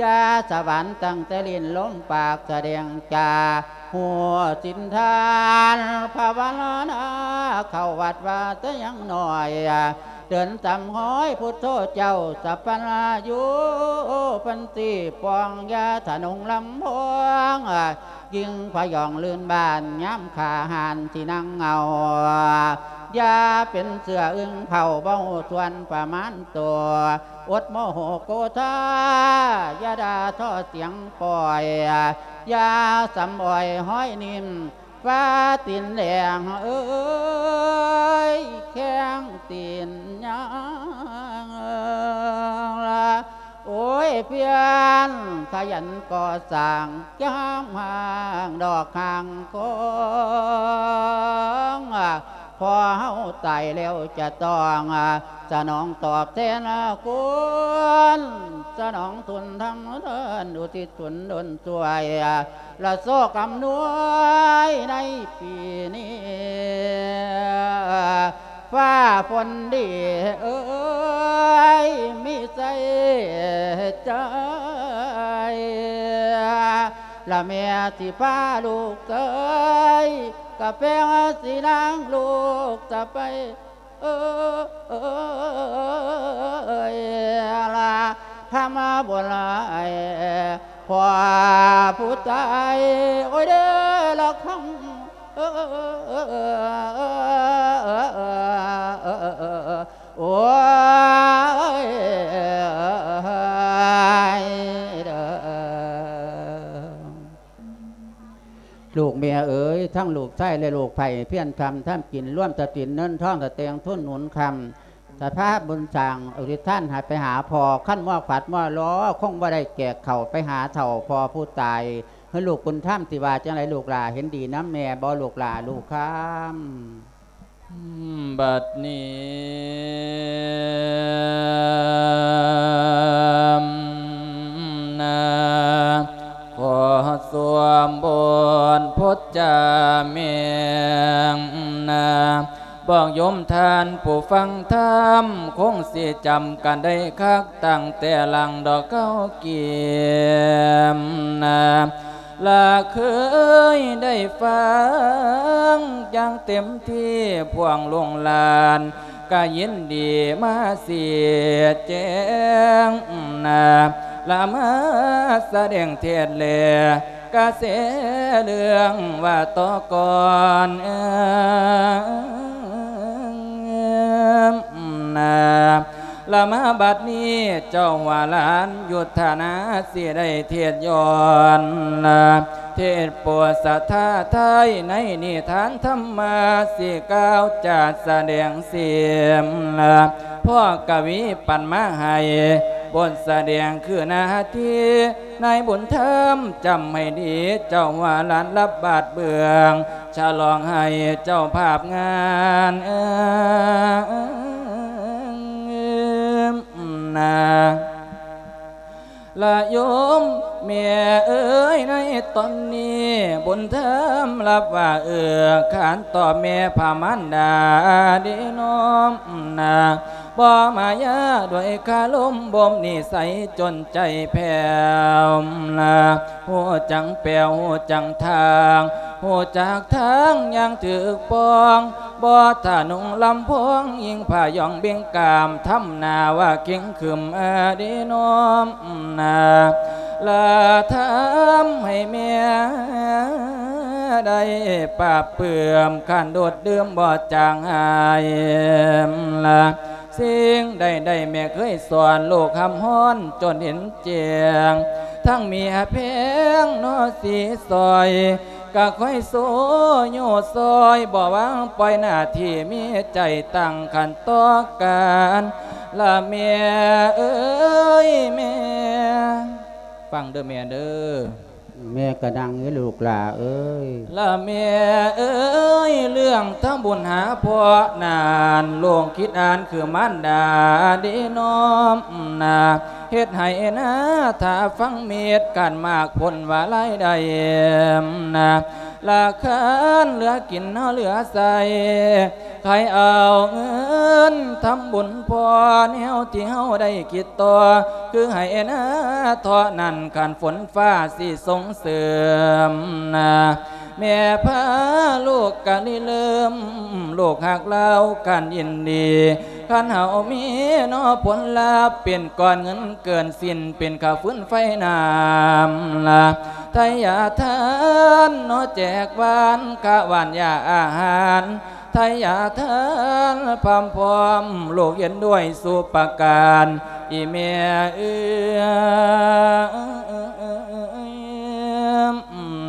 ยาสวรรค์ตั้งแต่ลินล้มปากแสดงจาหัวสินทานภาวนาเข้าวัดว่าแต่ยังหน่อย เดินตำห้อยพุทโธเจ้าสัพพนายุปันติปองยาถนงลำพองยิงพยองลื่นบานย้ำขาหานที่นั่งเงายาเป็นเสืออึ้งเผาเบาส่วนประมาณตัวอดโมโหโกธายาดาท่อเสียงปล่อยยาสำอ่อยห้อยนิ่ม ฟ้าตีนแดงเอ้ยแข้งตีนยังละโอ้ยเพอสร้างย้ำห่างดอกห่างกองพอเฮาตายแล้วจะต้องสนองตอบแทนคุณสนองทุนทั้งเดินอุทิศทุนดนสวยละโซกำนวยในปีนี้ฟ้าฝนดีเอ้ยมีใจใจ ละแม่สิพาลูกเอยกะแฟสินางลูกจะไปเอ้ยละพามาบนลายพอผู้ตายโอ้ยเด้อละคำเอ้ยโอ้ ลูกเมียเอ๋ยทั้งลูกไส้และลูกไผ่เพี้ยนคำท่ามกินร่วมตะตินเนินท่องตะเตียงทุ่นหนุนคำสภาพบุญสั่งอุทิท่านหายไปหาพอขั้นว่าฝัดว่าล้อคงว่าได้แก่เข่าไปหาเถ่าพอผู้ตายให้ลูกคุณท่ามติวาจังไรลูกหลาเห็นดีน้ำแม่บ่ลูกหลาลูกข้ามบัดนี้นะขอ สวมบนพจจาเมียงนะบอกยมทานผู้ฟังธรรมคงสิจำกันได้คักตั้งแต่หลังดอกเก้าเกียมนะลาเคยได้ฟังอย่างเต็มที่พวงลวงลาน ก็ยินดีมาเสียแจ้งนะละมาแสดงเทศเลกเสเรื่องว่าต่อก่อนนะ ละมาบัดนี้เจ้าว่าหลานยุทธนาสิได้เทียดย้อนนะเทศปวดสัทธาไทยในนิทานธรรมาสิก้าวจัดแสดงเสียมละพ่อกวีปันมาให้บทแสดงคือนาทีนายบุญเทิมจำให้ดี เจ้าว่าหลานรับบาดเบือง ฉลองให้เจ้าภาพงานเอิ่ม นาละโยมเมียเอ้ยในตอนนี้บุญเทิมรับว่าเอือขานต่อเมียพามันดาดีน้อมนา บ่มายาด้วยคาลมบ่มนิสัยจนใจแผ่วนาหัวจังแปวหัวจังทางหัวจากทางยังถือปองบ่ถ้านุ่งลำพองยิงผ้ายองเบียงกามทำนาว่าเก่งขึ้นอดีน้อมนาลาทำให้เมียได้ปราบเปื่อมขันโดดเดิมบ่จางหายละ สิ่งใดใดแม่เคยสอนลูกคำฮ้อนจนเห็นเจียง ทั้งเมียเพงนอสีซอยก็ค่อยโซโยซอยบ่วางปล่อยหน้าที่มีใจตั้งขันต่อการละเมียเอ้ยแม่ฟังเด้อแม่เด้อ แม่กระดังเอ้ยลูกหลาเอ้ยละเมียเอ้ยเรื่องทั้งบุญหาพ่อนานลงคิดอ่านคือมันดาดีน้อมนาเฮ็ดให้นะถ้าฟังเมตกันมากพ้นว่าไรได้นะ ละคันเหลือกินเฮาเหลือใส่ใครเอาเงินทำบุญพอแนวที่เฮาได้คิดต่อคือให้นะทอนั่นขันฝนฟ้าสิสงเสริมนะ แม่พาลูกกันนี่เริ่มลูกหักเล่ากันยินดีขันเฮามีนอผลลาเป็นก่อนเงินเกินสิ้นเป็นข้าฟื้นไฟน้ำละไทยยาทานนอแจกวานข้าวานยาอาหารไทยยาทานพร้อมพร้อมลูกเย็นด้วยสุปการอีเมียเอือ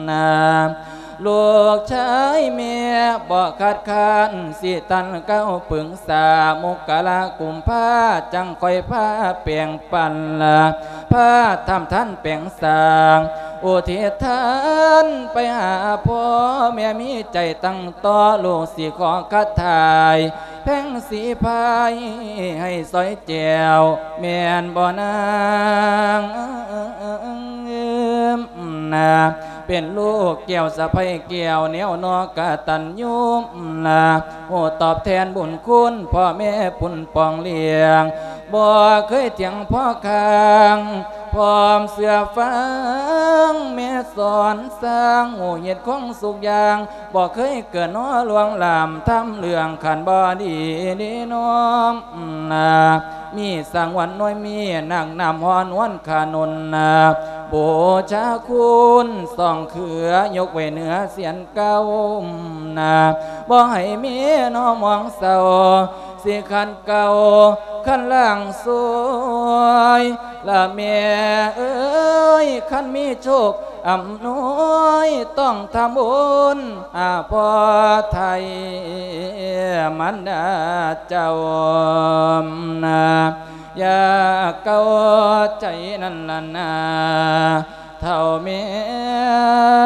นา ลูกชายเมียบ่คัดค้านสิตันเก้าปึงสามุกกะลากุมผ้าจังคอยผ้าเปลี่ยงปันละผ้าทำท่านเปลี่ยงสางอุทิศทานไปหาพ่อแม่มีใจตั้งต่อลูกสิขอคัดทาย แพ่งสีพายให้ซอยแจวแม่นบ่นางนาเป็นลูกแก้วสะพายแก้วเนียวนอกกะตันยุมนาโอ้ตอบแทนบุญคุณพ่อแม่ปุ่นปองเลี้ยงบ่เคยเถียงพ่อคาง พร้อมเสื้อฟังแม่สอนสร้างโอเหตุของสุขอย่างบ่เคยเกิดน้อลวงลามทำเรื่องขันบ่ดีนี่น้อมนามีสังวันน้อยมีนางนำฮอนวันขานนนาบูชาคุณส่องเขือยกไว้เหนือเสียนเก้านาบ่ให้มีน้อมองเศร้าสิขันเก่าขันล่างสวยละเมียเอ้ยขันมีโชคอำนวยต้องทำบุญอาพอไทยมันดาเจ้านาอย่าเก้าใจนั่นละนาเท่าเมีย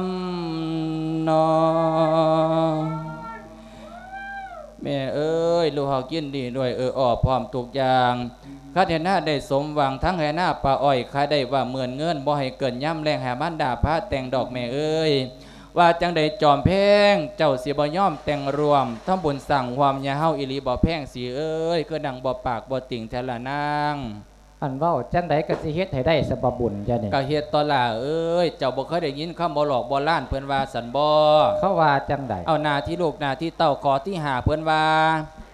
มนอแม่เอ้ยลูกเฮากินดีด้วยเออออพร้อมทุกอย่างข้าเห็นหน้าได้สมหวังทั้งให้หน้าป่าอ้อยข้าได้ว่าเหมือนเงินบ่ให้เกินย่ำแรงแหาบ้านดาพระแต่งดอกแม่เอ้ยว่าจังได้จอมแพงเจ้าสิบ่ย่อมแต่งรวมทำบุญสั่งความยาเฮาอิลีบ่แพงสีเอ้ยคือดังบ่ปากบ่ติ่งแทละนาง อันเว้าจังไดก็สิเฮ็ดให้ได้สบบุญจ้ะนี่ก็เฮ็ดตอล่าเอ้ยเจ้าบ่เคยได้ยินคำบ่หลอกบ่ล้านเพิ่นว่าสันบ่เขาว่าจังไดเอาหน้าที่ลูกหน้าที่เต้าขอที่หาเพิ่นว่า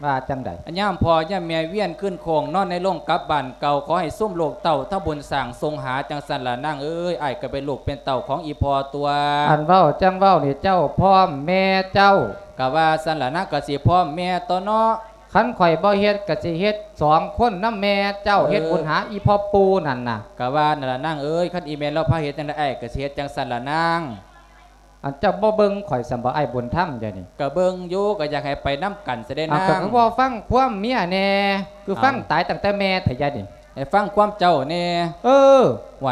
ว่าจังไดอันย่ามพอย่ามแม่เวียนขึ้นโคงนอนในโรงกลับบ้านเก่าขอให้ซุ่มโลกเต่าถ้าบุญสั่งทรงหาจังสันละนางเอ้ยอ้ายก็เป็นลูกเป็นเต่าของอีพอตัว อันเว้าจังเว้านี่เจ้าพร้อมแม่เจ้าก็ว่าสันละนางก็สิพ่อแม่ตัวเนาะ คันข่อยบ่เฮ็ดก็สิเฮ็ดสองคนนำแม่เจ้าเออเฮ็ดบุญหาอีพ่อปูนั่นน่ะก็ว่านั่นละนางเอ้ยคันอีเมลเราพาเฮ็ดจังได๋อ้ายก็สิเฮ็ดจังสันละนางอันเจ้าบ่เบิ่งข่อยสำบ่ไอ้บุญธรรมจ้ะนี่ก็เบิ่งอยู่ก็อยากให้ไปนํกันซะได้อะนาก็งคือบ่ฟังความเมียแน่คือฟังเอาตายตั้งแต่แม่ทะยะนี่ให้ฟังความเจ้าแน่เออไหว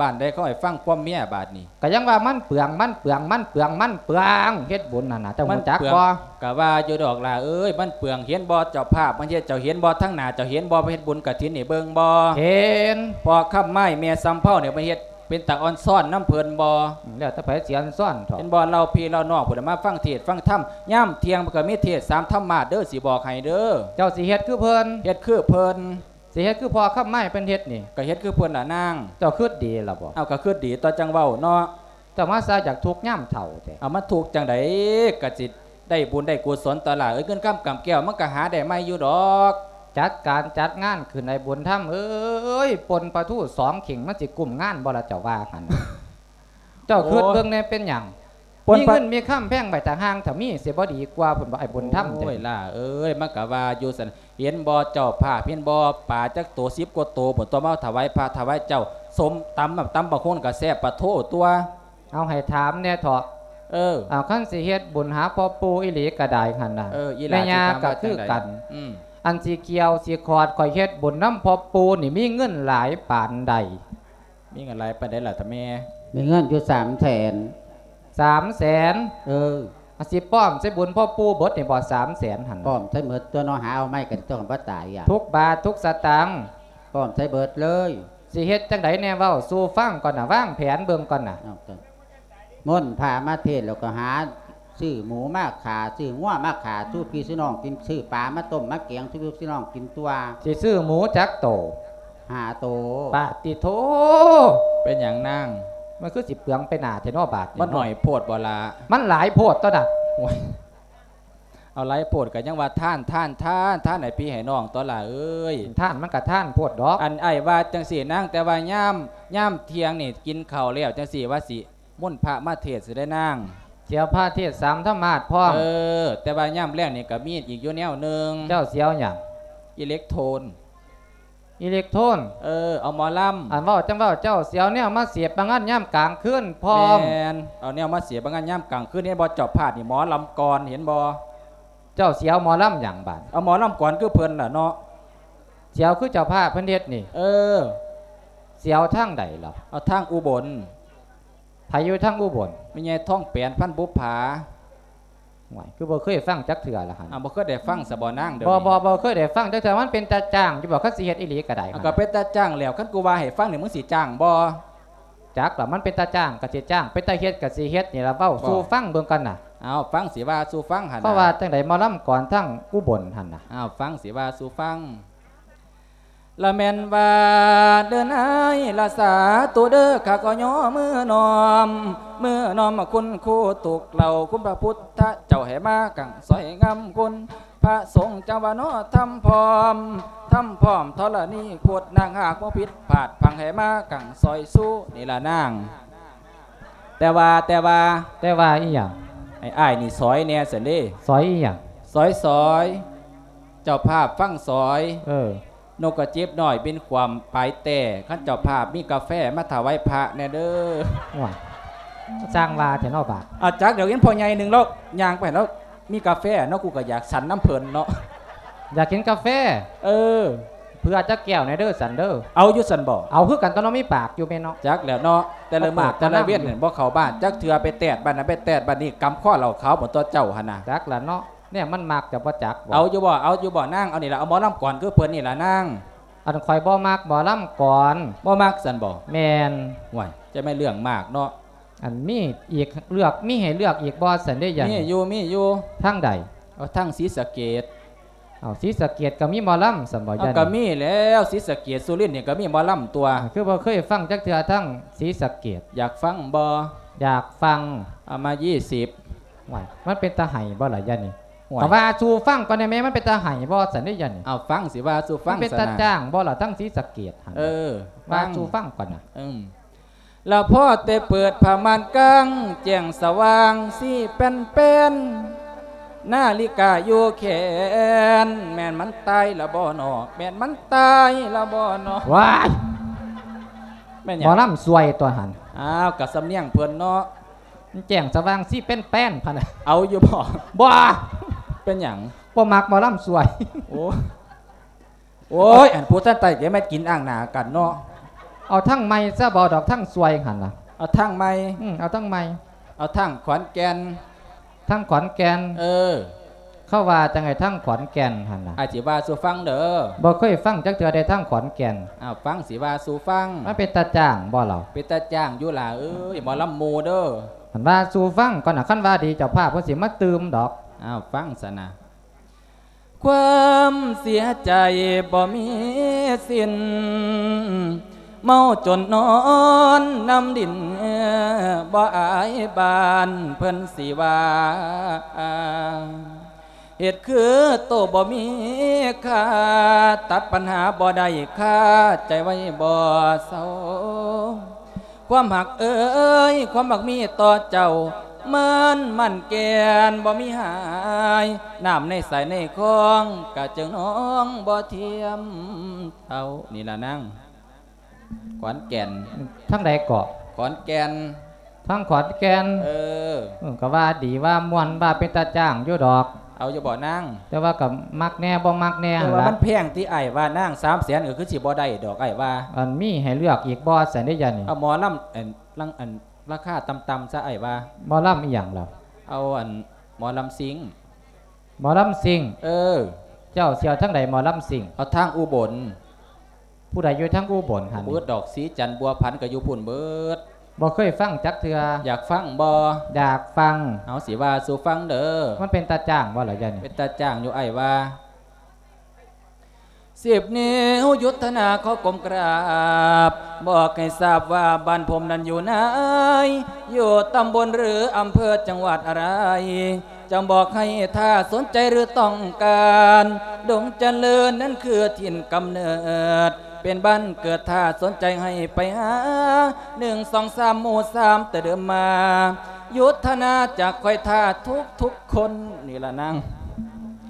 บ้านใดเขาให้ฟังความเมียบาดนี้ก็ยังว่ามันเปลืองมันเปลืองมันเปลืองมันเปลืองเฮ็ดบุญนั่นน่ะเจ้ามัรู้จักเปลืองบ่ก็ว่าอยู่ดอกล่ะเอ้ยมันเปลืองเห็นบ่เจ้าภาพมันเฮ็ดเจ้าเห็นบ่ทั้งหน้าเจ้าเห็นบ่ไปเฮ็ดบุญกฐินนี่เบิ่งบ่เห็นพอค่ำไม้แม่ซ้ำเผาเนี่ยมาเฮ็ดเป็นตาออนซ่อนน้ำเพิ่นบ่แล้วแต่ไผเสียนซ่อนเถาะเห็นบ่เราพี่เราน้องพุ่นมาฟังเทศน์ฟังธรรมย่ำเที่ยงมันก็มีเทศน์สามธรรมาสเด้อสิบอกให้เด้อเจ้าสิเฮ็ดคือเพิ่นเฮ็ดคือเพิ่น สิเฮ็ดคือพอข้าไม้เพิ่นเฮ็ดนี่ก็เฮ็ดคือเพิ่นล่ะนางเจ้าคิดดีล่ะบ่เอาก็คือดีต่อจังเว้าเนาะเจ้ามาซาจากทุกข์ย่ำเฒ่าแท้เอามาถูกจังไดก็สิได้บุญได้กุศลตอล่ะเอ้ยเงินกำกำแก้วมันก็หาได้ไม่อยู่ดอก จัดการจัดงานขึ้นในบุญธรรมเอ้ยปนปลาทูสองเข่งมันสิกลุ่มงานบ่ล่ะเจ้าว่าหั่นน่ะเจ้าคิดเบิ่งแน่เป็นหยังปน มีปลาเงินมีข้ามแพงไปแต่ห้างถ้ามีสิบ่ดีกว่าผลบ่ไอ้บุญธรรมโอ้จ้ะยล่ะเอ้ยมันก็ว่าอยู่สันเห็นบ่เจ้าผ้าเพียนบ่ป่าจักตัว10กว่าตัวผลตัวมาถวายพระถวายเจ้าสมตำแบบตำบางคนก็แซ่บปะโทตัว เอาให้ถามแน่เถาะเออเอาคันสิเฮ็ดบุญหาพ่อปู่อีหลีก็ได้หั่นน่ะเอออีหแม่ลาย่าสิถมก็ว่าคือจังใดกันอืมอันสิเกี่ยวสิขอดข่อยเฮ็ดบุญน้ำพ่อปู่นี่มีเงินหลายปานใดมีเงินหลายปานใดล่ะท่าแม่มีเงินอยู่สามแสน 3แสนเอออาสิป้อมใส่บุญพ่อปู่เบิดนี่บ่3แสนหั่นป้อมใช้เบิดตัวน้องหาเอาไม่กันตัวของพระตายอะทุกบาททุกสตางค์ป้อมใช้เบิดเลยสิเฮ็ดจังไดแน่เว้าสู่ฟังก่อนน่ะวางแผนเบิ่งก่อนน่ะเอาตัวม่นพามาเทศแล้วก็หาซื้อหมูมาขาซื้องัวมาขาสู้พี่ซื้อน้องกินซื้อปลามาต้มมาเกียงสู้พี่ซื้อน้องกินตัวสิซื้อหมูจักโตหาโตปาติโทเป็นหยังนั่ง มันคือสิเปลืองไปหน้าเทนอบาทมันหน่อยโพดบ่ละมันหลายโพดตัวน่ะเอาหลายโพดก็ยังว่าท่านท่านท่านท่านให้พี่ให้น้องตัวล่ะเอ้ยท่านมันกับท่านโพดดอก อันไอ้ว่าจังสี่นั่งแต่ว่าย่ามย่ามเที่ยงนี่กินข้าวแล้วจังสี่ว่าสิมุ่นต์พระมาเทศน์สิได้นั่งเสียวผ้าเทศสามธรรมาสพร้อมเออ แต่ว่าย่ำแรกนี่ก็มีอีกอยู่แนวหนึงเจ้าเสียวหยังอิเล็กโทน อิเล็กโทรนเออเอาหมอลำอันเว่าจังเว่าเจ้าเสียวเนี่ยมาเสียบบังงานย่ำกลางคืนพร้อมแมนเอาแนวมาเสียบางงานย่ำกลางคืนนี่บอจอบพาดนี่หมอลำกรเห็นบอเจ้าเสียวหมอลำอย่างบาดเอาหมอลำกรคือเพิ่นล่ะเนาะเสียวคือเจ้าผ้าเพิ่นเฮ็ดนี่ เออ เสียวทางใดเหรอเอาทางอุบลไผอยู่ทางอุบลไม่ใช่ท่องแปลนพันบุปผา หวยคือบ่เคยฟังจักเถื่อละหันอ่าบ่เคยได้ฟังสะบอนางเด้อบ่นี่บ่บ่เคยได้ฟังจักเถื่อมันเป็นตาจ้างอยู่บ่คันสิเฮ็ดอีหลีก็ได้เอาหั่นก็เป็นตาจ้างแล้วคันกูว่าให้ฟังนี่มึงสิจ้างบ่จักล่ะมันเป็นตาจ้างก็สิจ้าง เป็นตาเฮ็ดก็สิเฮ็ดนี่ล่ะเว้าสู่ฟังเบิ่งกันน่ะเอาฟังสิว่าสู่ฟังหั่นเพราะว่าจังได๋หมอลำก่อนทั้งอุบลหั่นน่ะเอาฟังสิว่าสู่ฟัง ละแม่นว่าเดินไอ้ายละสาตัวเด้อข้าก็ย่อมือนอมมือนอมคุณครูตุกเหล่าคุณพระพุทธเจ้าให้มากังสอยงามคุณพระสงฆ์เจ้าว่าน้อทำพร้อมทำพร้อมทรณีขวดนางหากว่าผิดผาดพังให้มากังซอยสู้นี่ละนาง แต่ว่าแต่ว่าแต่ว่าอีหยังไอ้อ้ายนี่ซอยเนี่ยเสินเด้ซอยอีหยังซอยซอย เจ้าภาพฟังซอย เออ นกกระจิบหน่อยเป็นความปลายแต่ขั้นเจ้าภาพมีกาแฟมาถวายพระแน่เด้อหวยสร้างว่าแต่นอกบาทอาจักเดี๋ยวเห็นพ่อใหญ่หนึ่งแล้วย่างไปแล้วมีกาแฟเนาะกูก็อยากสันน้ำเพลินเนาะอยากกินกาแฟ เออ เพื่อจะแก้วในเด้อสันเด้อเอาอยู่สันบอกเอาคือกันตอนน้องมีปากอยู่แม่เนาะจักแล้วเนาะแต่ละเอามือปากแต่ละมานั่งเวียนเนี่ยบ่เข้าบ้านจักเถือไปแตดบ้านนั้นไปแตดบ้านนี้กำข้อเหล่าเขาหมดตัวเจ้าหนนะจักละเนาะ เนี่ยมันมักจะบ่จักบ่เอาอยู่บ่เอาอยู่บ่นั่งเอานี่ละเอาหมอลำก่อนคือเพิ่นนี่ละนั่งอันข่อยบ่มักบ่ล่ำก่อนบ่มักสันบ่แมนไหวจะไม่เรื่องมากเนาะอันมีอีกเลือกมีให้เลือกอีกบ่สันได้ยังมีอยู่มีอยู่ทางใดเอาทั้งศรีสะเกดเอาศรีสะเกียดก็มีหมอลำสันบ่เอายันก็มีแล้วศรีสะเกดสุรินทร์นี่ก็มีหมอลำตัว คือบ่เคยฟังจักเทื่อทั้งศรีสะเกียดอยากฟังบ่อยากฟังเอามา20ว่ามันเป็นตาไห้บ่ล่ะยันนี่ห่วย แต่ว่าสู่ฟังก่อนได้แม่มันเป็นตาไห้บ่สันได้ยันนี่เอาฟังสิว่าสู่ฟัมังนเป็นซะตานะจ้างบ่ล่ะทั้งศรีสะเกียดหั่นเออว่าสู่ฟังก่อนน่ะอืมแล้วพ่อแต่เปิดผ้าม่านกังแจ้งสว่างสิเป็นเป็นนาฬิกาอยู่แขนแม่นมันตายละบ่นอแม่นมันตายละบ่นอว้ายแม่นหหมยัองลำสวยตัวหันอ้าวกับสำเนียงเพิ่นเนาะมันแจ้งสว่างสิเป็นแป้นพันน่ะเอาอยู่บ่บ่ เป็นหยังบ่มักหมอลำสวย โอ้โอ้ยอันผู้ท่านไต่แกไม่กินอ่างหนากันเนาะเอาทั้งไม้ซะบ่ดอกทั้งสวยหันล่ะเอาทั้งไม้อืมเอาทั้งไม้เอาทั้งขอนแก่นทั้งขอนแก่นเออ เข้าว่าจังไงทั้งขอนแก่นหันล่ะอาจิว่าสู่ฟังเด้อบ่เคยฟังจักเทื่อได้ทั้งขอนแก่นอ้าวฟังสิว่าสู่ฟังมันเป็นตาจ้างบ่เหล่าเป็นตาจ้างอยู่ล่ะเอ้ยหมอลำหมูเด้อหันว่าสู่ฟังก่อนน่ะคันว่าดีเจ้าภาพเพิ่นสิมาตืมดอก อ้าวฟังซะนะความเสียใจบ่มีสิ้น เมาจนนอนน้ำดินบ่อายบานเพิ่นสิว่าเหตุคือโตบ่มีค่าตัดปัญหาบ่ได้ค่าใจไว้บ่เศร้าความหักเอ้ยความหักมีต่อเจ้า มันมันแกนบ่มีหายน้ำในใสในคลองกะจึงน้องบ่เทียมเท่านี่ละนั่งขอนแก่นทั้งใดเกาะขอนแก่นทั้งขอนแก่นเออเออก็ว่าดีว่าม่วนว่าเป็นตาจ้างอยู่ดอกเอาอยู่บ่นั่งแต่ว่าก็มักแน่บ่มักแน่แต่หั่นว่าล่ะมันแพงที่ไอ้ว่านั่งสามแสนก็คือสิบ่ได้ดอกไอ้ว่าอันมีให้เลือกอีกบ่สันได้ยันนี่เอาหมอลำอันลังอัน ราคาต่ำๆซะไอ้ว่าหมอลำอีหยังล่ะเอาอันหมอลำซิงหมอลำสิงเออ เจ้าเสียวทั้งใดหมอลำสิงเอาทางอุบล ผู้ใดอยู่ทั้งอุบลหันเบิดดอกสีจันทร์บัวพันธุ์ก็อยู่พุ่นเบิดบ่เคยฟังจักเทืออยากฟังบ่อยากฟังเอาสิว่าสู่ฟังเด้อมันเป็นตาจ้างว่าหรอยันเป็นตาจ้างอยู่ไอ้ว่า สิบนิ้วยุทธนาเขากลมกราบ บอกให้ทราบว่าบ้านผมนั้นอยู่ไหนอยู่ตำบลหรืออำเภอจังหวัดอะไรจะบอกให้ถ้าสนใจหรือต้องการ ดงเจริญนั้นคือถิ่นกำเนิด เป็นบ้านเกิดถ้าสนใจให้ไปหาหนึ่งสองสามหมู่สามแต่เดิมมา ยุทธนาจากคอยท่าทุกทุกคนนี่ละนาง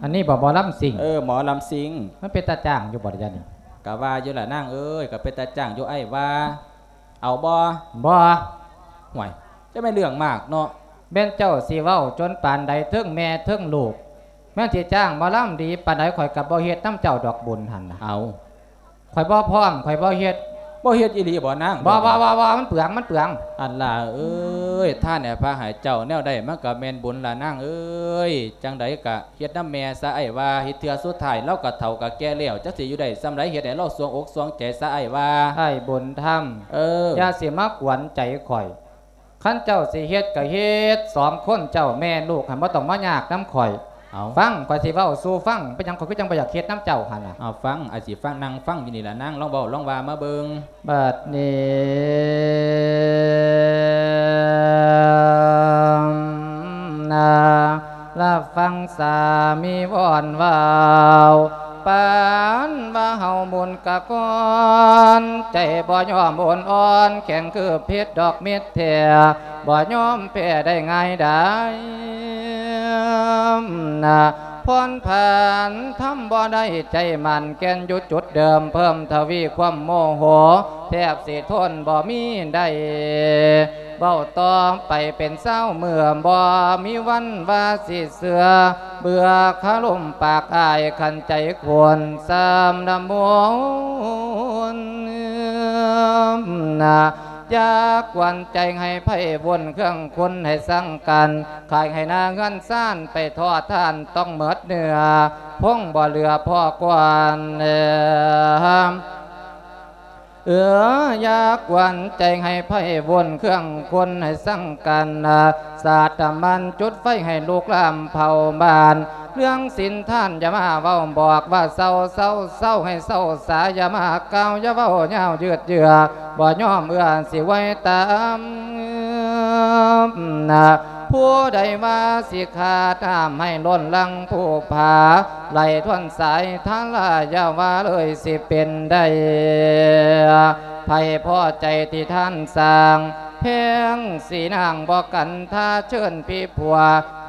อันนี้บ่บ่ลำสิงเออหมอลำสิงมันเป็นตาจ้างอยู่บ่ได้นี่กะว่าอยู่ละนางเอ้ยกะเป็นตาจ้างอยู่ไอ้ว่า เอาบ่บ่ห่วยจะไม่เรื่องมากเนาะแม่นเจ้าสิเว้าจนปานใดเทิงแม่เทิงลูก แม่นสิจ้างบ่ลำดีปานใดข่อยก็บ่เฮ็ดน้ำเจ้าดอกบุญหั่นน่ะเอาข่อยบ่พร้อมข่อยบ่เฮ็ด บ่เฮ็ดอีหลีบ่นางบ่บ่บ่บ่มันเปลืองมันเปลืองอันล่ะเอ้ยท่านเนี่ยพาใหายเจ้าแนวใดมันก็แม่นบุญละนางเอ้ยจังใดกะเฮ็ดน้ำแม่ซะไอ้ว่าเฮ็ดเทื่อสุดท้ายเราก็เฒ่าก็แก่แล้วจักสิอยู่ได้ซำไรเฮ็ดให้เราสวงอกสวงใจซะไอ้ว่าให้บุญธรรมเอออย่าสิมากวนใจข่อยคันเจ้าสิเฮ็ดก็เฮ็ดสองคนเจ้าแม่ลูกหันบ่ต้องมายากน้ำข่อย เอาฟังข่อยสิเว้าสู่ฟังเป็นหยังข่อยก็จังบ่อยากเฮ็ดน้ำเจ้าหั่นน่ะเอาฟังอาจสิฟังนั่งฟังอยู่นี่ล่ะนางลองเว้าลองว่ามาเบิ่งบัดนี้นาละฟังสามีวอนวาว ปานว่าเฮาบุญกะกอนใจบ่ยอมบนอ่อนแข็งคือเพชรดอกเม็ดแท้บ่ยอมแพ้ได้ง่ายได้นะพรผ่านทำบ่ได้ใจมันแก่นยู่จุดเดิมเพิ่มทวีความโมโห แทบสิทนบ่มีได้ เบ้าต่อไปเป็นเศร้าเมื่อบ่มีวันว่าสิเสือ เบื่อคาลมปากอายขันใจควรสามดำมวนนะอยากวันใจให้ไพ่วนเครื่องคนให้สั่งกัน ขายให้นาเงินซ่านไปทอดท่านต้องเมิดเนื้อพงบ่เหลือพ่อกวนเอ เอือยากวันใจให้ไพ่วนเครื่องคนให้สั่งกันนะศาสตร์มันจุดไฟให้ลูกลามเผาบ้าน เรื่องสินท่านอย่ามาเว้าบอกว่าเศร้าเศร้าเศร้าให้เศร้าสายอย่ามาเกาวอย่าเว้าเยาวยืดเยือบ่ยอมเอื้อสิไว้ตาม นะผู้ใดว่าสิขาตามให้ล้นลังผู้ผาไหลทวนสายทั้งลายาว่าเลยสิเป็นได้ภัยพ่อใจที่ท่านสร้าง เพียงสีนางบอกกันท่าเชิญพี่ผัว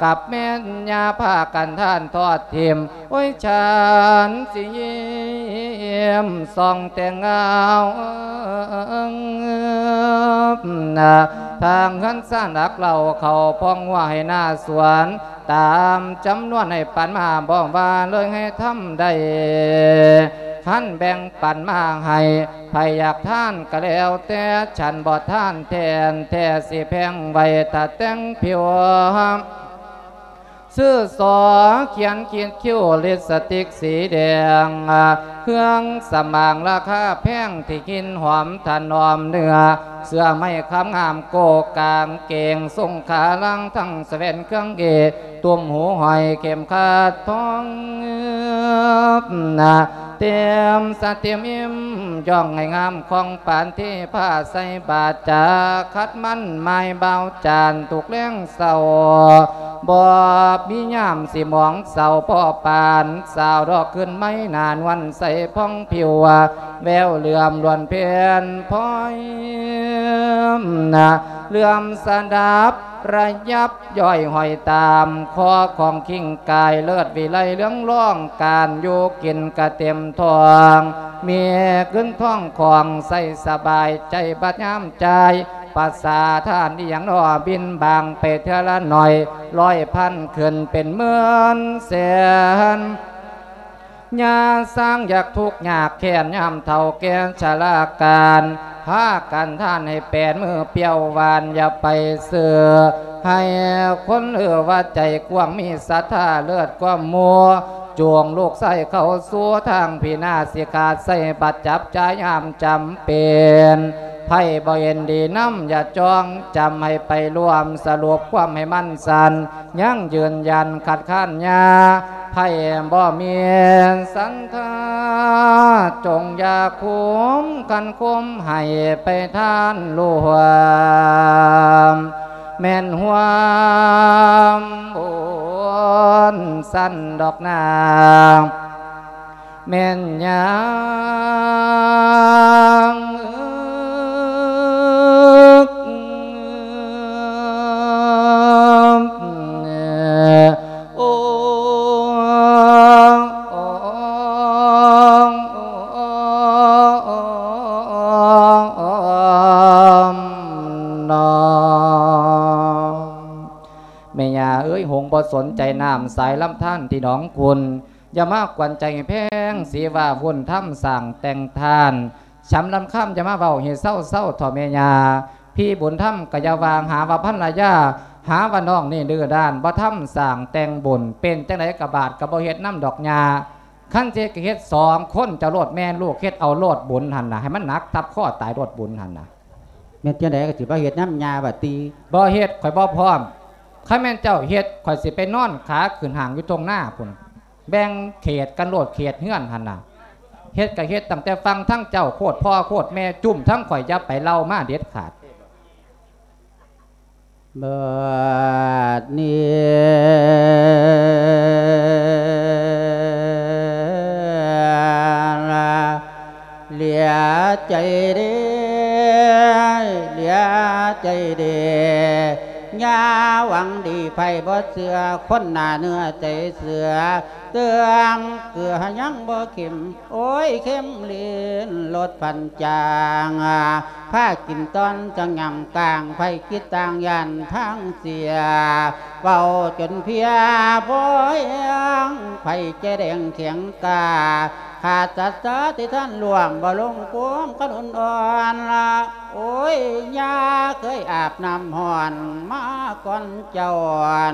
กับแม่นยาผ้ากันท่านทอดทิมโอ้ยฉันสิเยี่ยมส่องแต่งเงานะทางเงินสร้างดักเราเขาพองว่าให้หน้าสวนตามจำนวนให้ปันมาบอกว่าเลยให้ทำได้ ท่านแบ่งปันมาให้ใครอยากท่านก็แล้วแต่ฉันบ่ท่านแทนแท้สิแพงไว้ถ้าแต่งผิวซื้อสอเขียนเขียนคิ้วลิสติกสีแดงเครื่องสมางราคาแพงที่กินหอมถนอมเนื้อ เสื้อไม่คำงามโกกางเกงทรงขาลังทั้งสเวนเครื่องเกตตุ่มหูหอยเข็มขาดท้องนะเตรียมสเตียมอิ่มย่องให้งามของปานที่ผ้าใส่บาทจาคัดมันไม้เบาจานถูกเลี้ยงเศร้าบอบมียามสิมองเสาพ่อปานสาวดอกขึ้นไม่นานวันใส่พ่องผิว แววเหลื่อมลวนเพียนพ้อยนะเหลื่อมสดับระยับย่อยหอยตามคอของคิงกายเลือดวิไลเรื่องร้องการอยู่กินกระเต็มทองเมียขึ้นท้องของใส่สบายใจบัดยามใจภาษาท่านนี่อย่างนอบินบางไปเท่าละหน่อยร้อยพันขึ้นเป็นหมื่นแสน ยาสร้างอยากทุกข์อยากแค้นยามเท่าแก่ชราการพากันท่านให้แปดมือเปียวหวานอย่าไปเสือให้คนเอือว่าใจกว้างมีศรัทธาเลือดกว่ามัวจวงลูกใส่เขาสู่ทางพินาศสิขาดใส่บัดจับใจยามจำเป็น ไพ่บ่เย็นดีน้ำอย่าจองจำให้ไปรวมสรุปความให้มั่นสันยั่งยืนยันขัดข้านยาไพ่บ่มีสันทาจงอย่าคุ้มกันคุ้มให้ไปท่านลวมแม่นหวามบนสั้นดอกนางแม่นยาง โอ้เอ้ยหงบสนใจน้ำสายลำท่านที่หนองคุณอย่ามากกวนใจแพงเสียว่าวุ่นถ้ำสั่งแต่งทานช้ำลำข้ามอย่ามาเฝ้าเหตุเศร้าเศร้าถอเมียาพี่บุญถ้ำกะยาวางหาว่าพันรายา หาว่าน้องนี่ดื้อด้านบ่ถ้ำสั่งแต่งบุญเป็นจังไดกระบาดกระบ่เฮ็ดน้ำดอกยาขั้นเจกเฮ็ดสองคนจะโลดแม่นลูกเฮ็ดเอาโลดบุญหันนะให้มันหนักทับข้อตายโลดบุญหันนะแม่นจังไดก็สิบ่เฮ็ดน้ำยาบัดตีบ่เฮ็ดข่อยบ่พร้อมข้าแม่นเจ้าเฮ็ดข่อยสิไปนอนขาขึ้นห่างอยู่ตรงหน้าพุ่นแบ่งเขตกันโลดเขตเฮือนหั่นน่ะเฮ็ดก็เฮ็ดตั้งแต่ฟังทั้งเจ้าโคตรพ่อโคตรแม่จุ่มทั้งข่อยอย่าไปเล่ามาเด็ดขาด เบิดนี้เหวังดีไฟบ่เสือคนหน้าเนื้อใจเสือเตืองเกลือยังบ่เข็ม โอ้ยเข้มเลีนลดพันจางผ้ากินตอนจังยำกลางไฟคิดต่างยันทั้งเสียเบาจนเพียพอยงไฟเจแดงเขียงกาขาดสัตว์สาที่ท่านหลวงบ่ลงกวมขนุนอ่อนละโอ้ยยาเคยอาบน้ำหอนมาก่อนเจ้า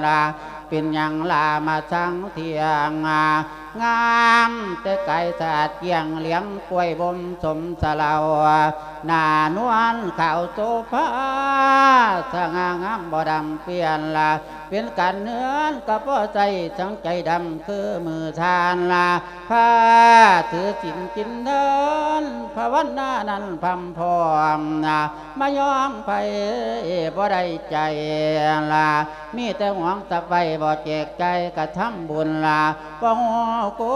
ละเป็นอย่างลามาสังเทียงงามแต่ไก่สาดเกียงเลี้ยงกล้วยบมสมสลาวหนานวลข่าวโซฟาสง่างามบ่ดำเปลี่ยนละเป็นการเนื้อนกับพ่อใจสังใจดำคือมือทานละผ้าถือสินกินเดินภาวันนานั้นพำพร้อมนมายอมไปบ่ได้ใจลามีแต่หวังตะไปบ่เจกใจกระทำบุญลาบ่หัวกุ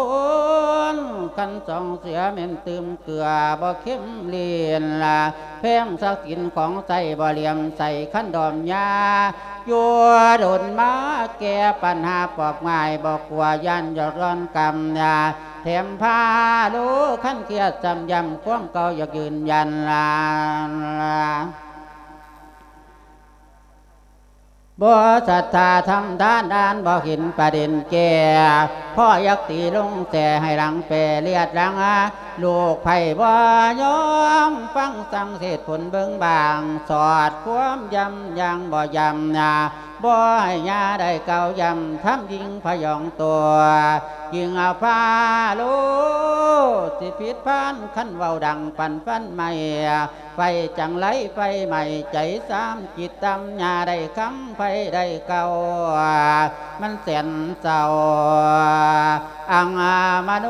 นกันสองเสียเม็นตืมเกลือบ่เข้มเลียนลาเพ่งสักกินของใส่บ่เหลี่ยมใส่ขั้นดอมยา ยัวโดนมาแก้ปัญหาปอกไม้บอกว่ายันยอดร้อนกำยาเถมพาลูขั้นเกียดจำยำความเก่าอยากยืนยันลา บ่ศรัทธาทำทานดานบ่หินประเด็นแก่พ่อยักตีลงแต่ให้หลังเปรเลียดหลังอาลูกไผ่บ่ยอมฟังสังเสษผลเบิ้งบาง สอดความยำยังบ่ยำนา บ่ให้ยาได้เก่ายำทำยิงพยองตัวยิงเอาผ้าลูสิผิดพันขั้นเว้าดังปันฟันใหม่ไฟจังไหลไฟใหม่ใจสามจิตตำยาได้คำไฟได้เก่ามันเสียนเศร้าอังมาโน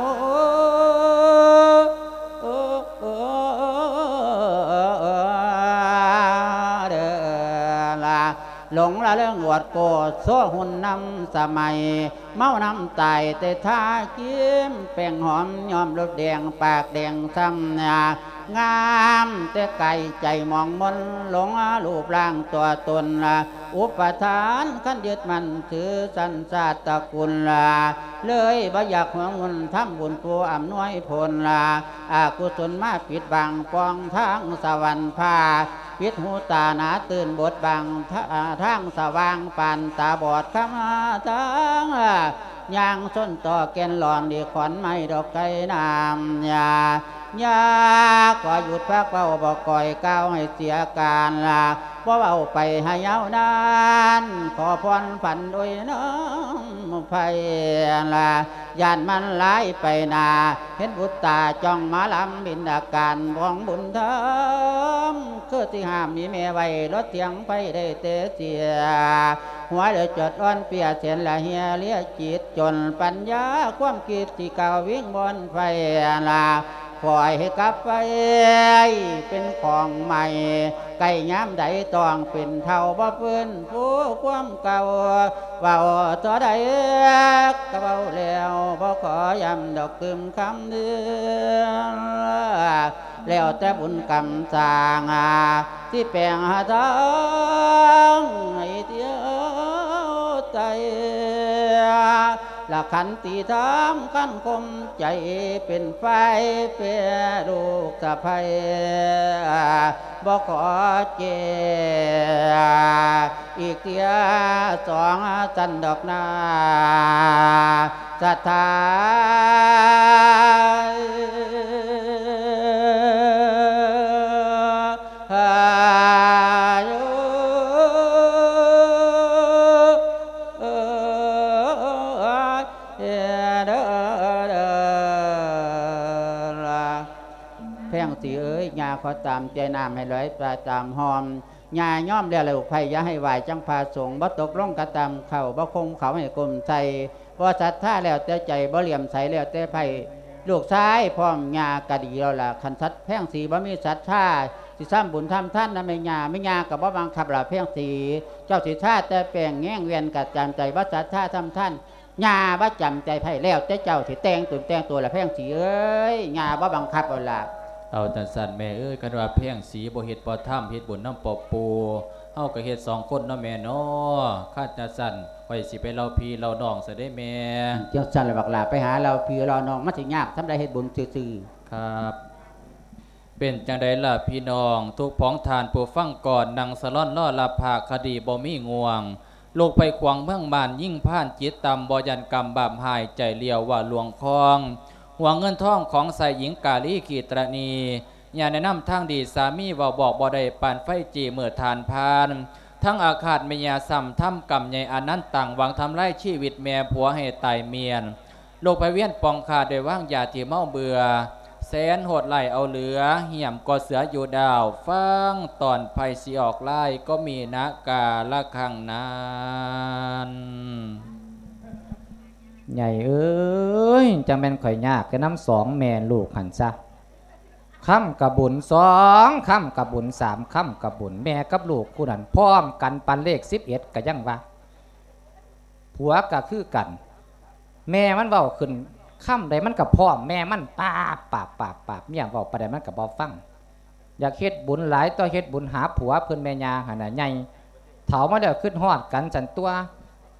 หลงละเรื่องหวดโกโซ่หุ่นนำสมัย เมานำตายแต่ท่ากิ้มแป้งหอมยอมรถแดงปากแดงซ้ำนางามแต่ไก่ใจมองมนหลงรูปร่างตัวตนละอุปทานขันยึดมันถือสันสาตะกุลละเลยบ่อยากหัวมุนทำบุญปูอำนวยผลละอากุศลมาปิดบังปองทางสวรรค์พา ปิดหูตาหนาตื่นบทบังทาทางสว่างปานตาบอดขมาทังยางส้นต่อแกนหลอนดีขอนไม้ดอกไก่น้ำยา ยาก็หยุดพักเป้าบอกก่อยก้าวให้เสียการละบ่เอาไปให้ยาวนานขอพรฝันโดยน้ำไฟละยานมันหลายไปนา เห็นบุตตาจ้องมาลำบินอาการบองบุญธรรมคือที่ห้ามมีแม่ไว้รถเทียงไปได้เตเสีย หัวเดือดจดอ่อนเปียเสียนละเฮียเลียจิตจนปัญญาความคิดที่เก่าวิ่งบนไฟลา ปล่อยให้กลับไปเป็นของใหม่ ไก่ย้ำใดต้องเป็นเท่าบ่เพื้นผู้ความเก่าเบาต่อใดก็เบาแล้วบ่ขอย้ำดอกกึมคำเดือนแล้วแต่บุญกรรมสร้างที่แปลงหาทางให้เที่ยวใจ ละขันตีทั้งขันคมใจเป็นไฟเปียลูกสะพายบ่ขอเจอีกเทียสองสันดอกนาสถา ขอตามใจน้ำให้ไหลปลาตามหอมยาย่อมเรียลูกไผ่ยาให้ไหวจังพาสงบ่ตกล่องกระตำเข่าบ่คงเขาให้กลมใจบ่ศรัทธาแล้วแต่ใจบ่เหลี่ยมใสแล้วแต่ไผ่ลูกซ้ายพร้อมยากะดีแล้วล่ะคันทัดแพ่งสีบ่มีศรัทธาสิซ้ำบุญทำท่านนะไม่ยาไม่ยากับบ่บังคับล่ะแพ่งสี เจ้าสิท่าแต่แปลงแง่งเวียนกัดจำใจว่าศรัทธาทำท่านยาบ่จำใจไผ่แล้วแต่เจ้าสิแต่งตุนแต่งตัวละแพ่งสีเอ้ยยาบ่บังคับเอาล่ะ เอาแต่สั่นแม่เอ้ยกันว่าเพียงสีบ่เฮ็ดบ่ถ้ำเฮ็ดบุญน้ำปอบปูเฮาก็เฮ็ดสองคนเนาะแม่เนาะข้าจะสั่นข่อยสิไปเล่าพี่เล่าน้องซะได้แม่เจ้าสันเลยบักหลาไปหาเราพี่เราน้องมันสิยากทำได้เฮ็ดบุญซื่อครับเป็นจังไดล่ะพี่น้องทุกพ้องทานผู้ฟังก่อนนังสะล่อนล่อลาภาคดีบ่มีง่วงลูกไปขวางเมืองบ้านยิ่งผ่านจิตตำบ่ยันกรรมบาปหายใจเลียวว่าหลวงคอง หวงเงินท่องของใส่หญิงกาลีขีตรณีอย่าแนะนำทางดีสามีว่าบอกบ่ได้ปานไฟจีเมื่อทานพาน ทั้งอาคาดเมียซ้ำทำกรรมใหญ่อันนั้นต่างหวังทำไร่ชีวิตแม่ผัวให้ตายเมียนโลกไปเวียนปองขาดโดยว่างยาที่เมาเบื่อแสนโหดไหลเอาเหลือ เหี่ยมก็เสืออยู่ดาว ฟังตอนไฟสีออกไล่ก็มีนะกาละขังนาน ใหญ่เอ้ยจังแม่นข่อยยากแค่น้ำสองแม่ลูกหันซะค่ำกับบุญสองค่ำกับบุญสามค่ำกับบุญแม่กับลูกคู่นั้นพร้อมกันปันเลขสิบเอ็ดก็ยังว่าผัวก็คือกัน แม่มันเว้าขึ้นค่ำใดมันกับพ่อมแม่มันปาปาบปาบปาบเมียเว้าประใดมันกับบอฟัง อยากเฮ็ดบุญหลายต่อเฮ็ดบุญหาผัวเพิ่นแม่ยาหันใหญ่เถามาแล้วขึ้นฮอดกันสันตัว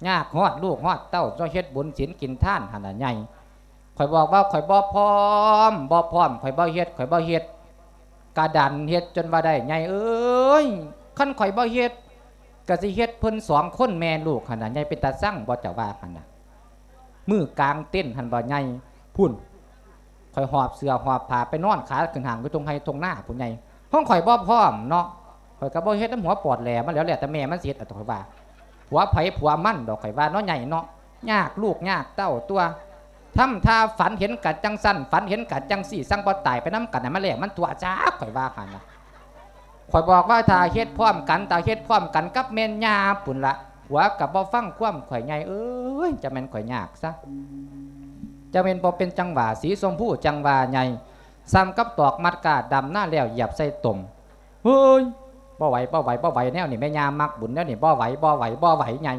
ยากฮอดลูกฮอดเต้าต่อเฮ็ดบุญศีลกินท่านหันน่ะใหญ่ข่อยบอกว่าข่อยบ่พร้อมบ่พร้อมข่อยบ่เฮ็ดข่อยบ่เฮ็ดกระดันเฮ็ดจนว่าได้ใหญ่เอ้ยคันข่อยบ่เฮ็ดก็สิเฮ็ดเพิ่นสองคนแม่ลูกหันน่ะใหญ่เป็นตาสั่งบ่จะว่าหันน่ะมือกลางเต้นหันบ่ใหญ่พุ่นข่อยหอบเสือหอบผ้าไปนอนขาขึ้นห่างไปตรงไห้ตรงหน้าผู้ใหญ่ห้องข่อยบ่พร้อมเนาะข่อยก็บ่เฮ็ดน้ำหัวปอดแหลมันแล้วแหละแต่แม่มันเสียดเอาตัวข่อยว่า ผัวไผผัวมันดอกไข่ว่าเนาะใหญ่เนาะยากลูกยากเต้าตัวทำท่าฝันเห็นกัดจังสั้นฝันเห็นกัดจังสี่สั่งบ่ตายไปน้ำกันน่ะมันแหลกมันตัวจ้าข่อยว่ากันนะข่อยบอกว่าถ้าเฮ็ดพร้อมกันถ้าเฮ็ดพร้อมกันกับแม่นยาปุ่นละหัวกับบ่ฟังความข่อยใหญ่เอ้ยจะแม่นข่อยยากซะจะเป็นพอเป็นจังหวะสีชมพูจังหวะใหญ่ซ้ำกับตอกมัดกาดดำหน้าแล้วหยียบใส่ตุ่มเฮ้ย บ่ไหวบ่ไหวบ่ไหวแนวนี่แม่ยามักบุญแนวนี่บ่ไหวบ่ไหวบ่ไหวใหญ่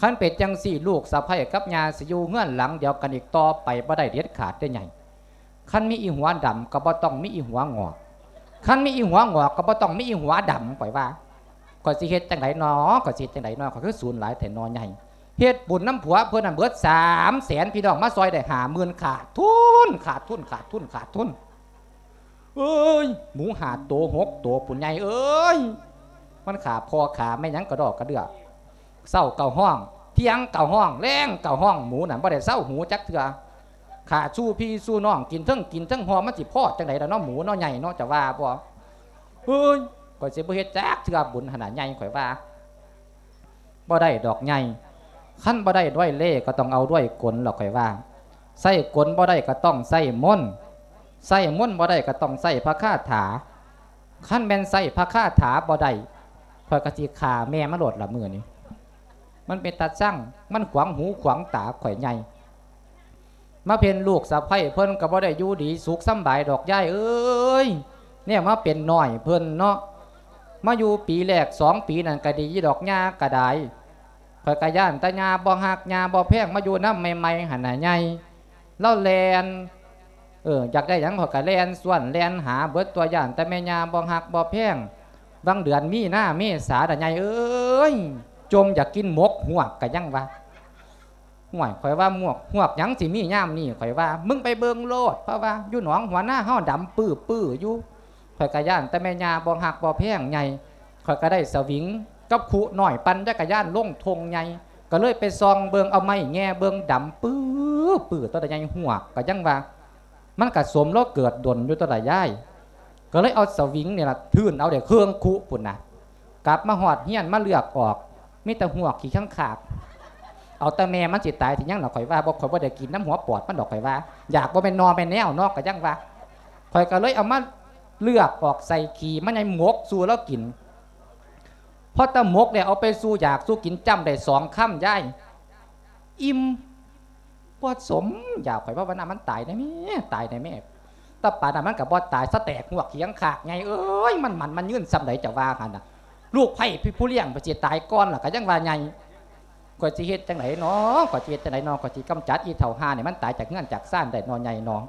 ขันเป็ดจังสี่ลูกสะใภ้กับยาสิยูเงื่อนหลังเดียวกันอีกต่อไปบ่ได้เด็ดขาดได้ใหญ่ขันมีอีหัวดำก็บ่ต้องมีอีหัวงอกขันมีอีหัวงอกก็บ่ต้องมีอีหัวดำปล่อยว่าก็สิเฮ็ดจังไหนอก็สิเฮ็ดจังไหนนอก็คือศูนย์หลายแต่นอใหญ่เฮ็ดบุญน้ำผัวเพื่อนน่ะเบิดสามแสนพี่น้องมาซอยได้หาหมื่นขาดทุนขาดทุนขาดทุนขาดทุน เอ้ยหมูหาตัวหกตัวปุ่นใหญ่เอ้ยมันขาพอขาไม่ยั้งกระดอกกระเดือกเศร้าเก่าห้องเที่ยงเก่าห้องแรงเก่าห้องหมูหน่ะบ่ได้เศร้าหูจักเถื่อขาสู้พี่สู้น้องกินทั้งกินทั้งหอมมันสิพอจังไดล่ะเนาะหมูเนาะใหญ่เนาะจะว่าบ่เฮ้ยข่อยสิบ่เฮ็ดจักเถื่อบุญขนาดใหญ่ข่อยว่าบ่ได้ดอกใหญ่ขั้นบ่ได้ด้วยเล่ก็ต้องเอาด้วยกลหรอกค่อยว่าใส่กลบ่ได้ก็ต้องใส่มน ใส่มนต์บ่ได้ก็ต้องใส่พระคาถาขั้นแม่นใส่พระคาถาบ่ได้ข่อยก็สิขาแม่มาโหลดละมือนี้มันเป็นตาช่างมันขวางหูขวางตาข่อยใหญ่มาเป็นลูกสะใภ้เพิ่นก็บ่ได้อยู่ดีสุขสำบายดอกย่ายเอ้ยเนี่ยมาเป็นน้อยเพิ่นเนาะมาอยู่ปีแรกสองปีนั่นก็ดีดอกหญ้าก็ได้ข่อยกะย่านตาญาบ่หักหญ้าบ่แพงมาอยู่น้ำใหม่ๆหันหน่ะใหญ่เล่าแลน เอออยากได้หยังขอยกะแลนส่วนแลนหาเบิดตัวย่านแต่แม่ญาบ่หักบ่แพงบางเดือนมีหน้าเมษาน่ใหญ่เอ้ยจมอยากกินหมกหัวกกะยังวะห่วยข่อยว่าหมวกหวกหยังสิมีย่ามนี่ข่อยว่า มึงไปเบิงโลดเพราะว่าอยู่หนองหัวหน้าเฮาดำปื้อปื้ออยู่ข่อยกะย่านแต่แม่ยาบ่หักบ่แพงใหญ่ข่อยก็ได้สวิงกับขุหน่อยปั่นจักรยานลงทงใหญ่ก็เลยไปซองเบิงเอาไม้แง่เบิงดำปื้อปื้อตัวใดใหญ่หัวกก็ยังว่า มันก็สมแล้วเกิดดนอยู่ตัวใดย่ายก็เลยเอาสวิงเนี่ยละทื่นเอาเดี๋ยวเครื่องขุปุ่นน่ะกลับมาหอดเฮียนมาเลือกออกมีแต่หัวขี้ข้างขากเอาแต่แม่มันสิตายที่ยังหนอข่อยว่าบ่ข่อยบ่ได้กินน้ำหัวปอดมันดอกข่อยว่า อยากบ่าเป็นนอนเป็นแนวนอกก็ยังว่าข่อยก็เลยเอามาเลือกออกใส่ขี้มันยังหมกสู่แล้วกินพอตะหมกเนี่ยเอาไปสู่อยากสู่กินจ้ำได้สองค่ำย่ายอิ่ม ปวดสมอยากข่อยว่าวันนั้นมันตายได้แม่ตายได้แม่แตาป่านนั้นมันกับบ่ตายสะแตกหัวเขียงขากไงเอ้ยมันมันมันยื่นซ้ำไหนจะว่ากันนะลูกไผ่พี่ผู้เลี้ยงไปสิตายก่อนล่ะก็ยังว่าไงก็สิเฮ็ดจังไหนเนาะก็สิเฮ็ดจังไหนเนาะก็สิกำจัดอีเถ่าหาเนี่ยมันตายจากเงื่อนจากซ่านได้นอใหญ่เนาะ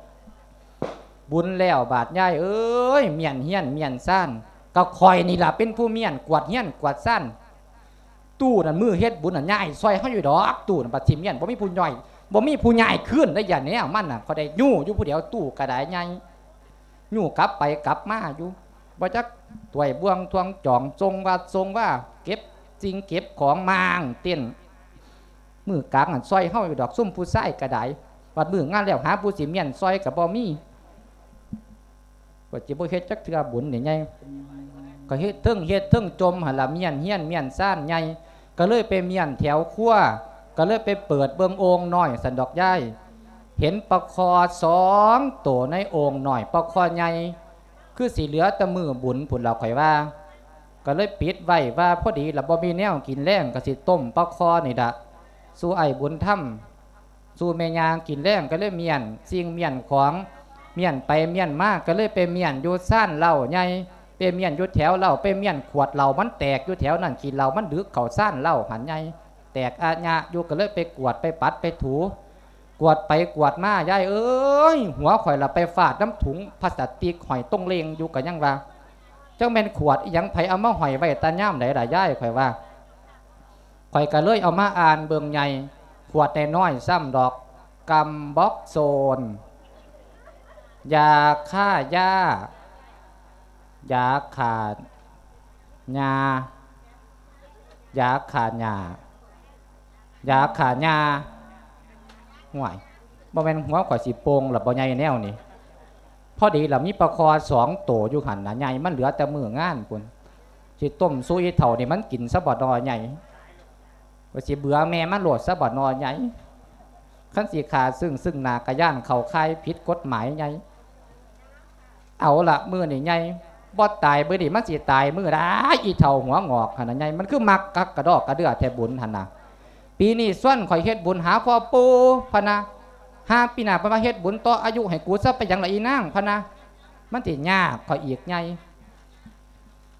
บุญแล้วบาดใหญ่เอ้ยเมียนเฮียนเมียนซ่านก็คอยนี่ล่ะเป็นผู้เมียนกวาดเฮียนกวาดซ่านตู้นั่นมือเฮ็ดบุญน่ะใหญ่ซอยเฮาอยู่ดอกตู้นั่นบัดทิมเมียนบ่มีผู้ย่อย บ่มีผู้ใหญ่ขึ้นได้อย่างแนวมันน่ะเขาได้ยู่อยู่ผู้เดียวตู้ก็ได้ใหญ่ยู่กลับไปกลับมาอยู่บ่จักถวยบ่วงทวงจองทรงว่าทรงว่า เก็บจริงเก็บของมางเต้นมือกลางอันซอยเฮาอยู่ดอกซุ่มผู้ชายกระไดวัดมืองานแล้วหาผู้สิเมียนซอยกับบ่มีก็สิบ่เฮ็ดจักเทือบุญนี่ไงก็เฮ็ดเทิงเฮ็ดเทิงจมหั่นล่ะเมียนเฮียนเมียนซ่านใหญ่ก็เลยไปเมียนแถวครัว ก็เลยไปเปิดเบิ่งโอ่งน้อยสันดอกย้ายเห็นปลาคอสองตัวในโอ่งน้อยปลาคอใหญ่คือสิเหลือต่มือบุญผุนเราข่อยว่า ก็เลยปิดไว้ว่าพอดีล่ะบ่มีแนวกินแรงก็สิต้มปลาคอนี่ดะสู่ไอ้บุญถ้ำสู่แม่ยางกินแรงก็เลยเมียนสิ่งเมียนของเมียนไปเมียนมากก็เลยไปเมียนอยู่ซ่านเหล้าใหญ่ไปเมียนอยู่แถวเหล้าไปเมียนขวดเหล้ามันแตกอยู่แถวนั่นกินเหล้ามันดึกเข่าซ่านเหล้าหันใหญ่ ตกอาญะอยู่ก็เลยไปกวดไปปัดไปถู กวดไปกวดมายายเอ้ยหัวข่อยละไปฟาดน้ำถุงพลาสติกหอยต้งเลงอยู่กับยังว่าเจ้าแม่นขวดยังไผเอามาหอยไว้ตาย่ามไหนล่ะยายข่อยว่าข่อยก็เลยเอามาอ่านเบืองใหญ่ขวดในน้อยซ้ำดอกกำบ็อกโซนยาฆ่าหญ้ายาขาดหญ้ายาขาดหญ้า ยาขาญาห่วยบ่แม่นหัวข่อยสิโปงหรือบ่ใหญ่แนวนี่พอดีแล้วมีปลาคอสองโตอยู่หันนะใหญ่มันเหลือแต่มืองานคุณสิต้มซุยเถ่านี่มันกินซะบ่ดนอใหญ่ว่าสิเบื่อแม่มันโหลดซะบ่นอนใหญ่ขั้นสีขาซึ่งซึ่งนากระย่านเข่าคายผิดกฎหมายใหญ่เอาละมือนี่ใหญ่บ่ตายเบื่อดิมันสิตายมือได้อีเท่าหัวงอกหันนะใหญ่มันคือมักกักกระดอกกระเดือแทบุญหันนะ ปีนี้ส่วนข่อยเฮ็ดบุญหาพ่อปูพะนะห้าปีหน้าเพนมาเฮ็ดบุญต่ออายุให้กูซะไปอยังละอีนางพะนะมันติยากข่อยอีกใหญ่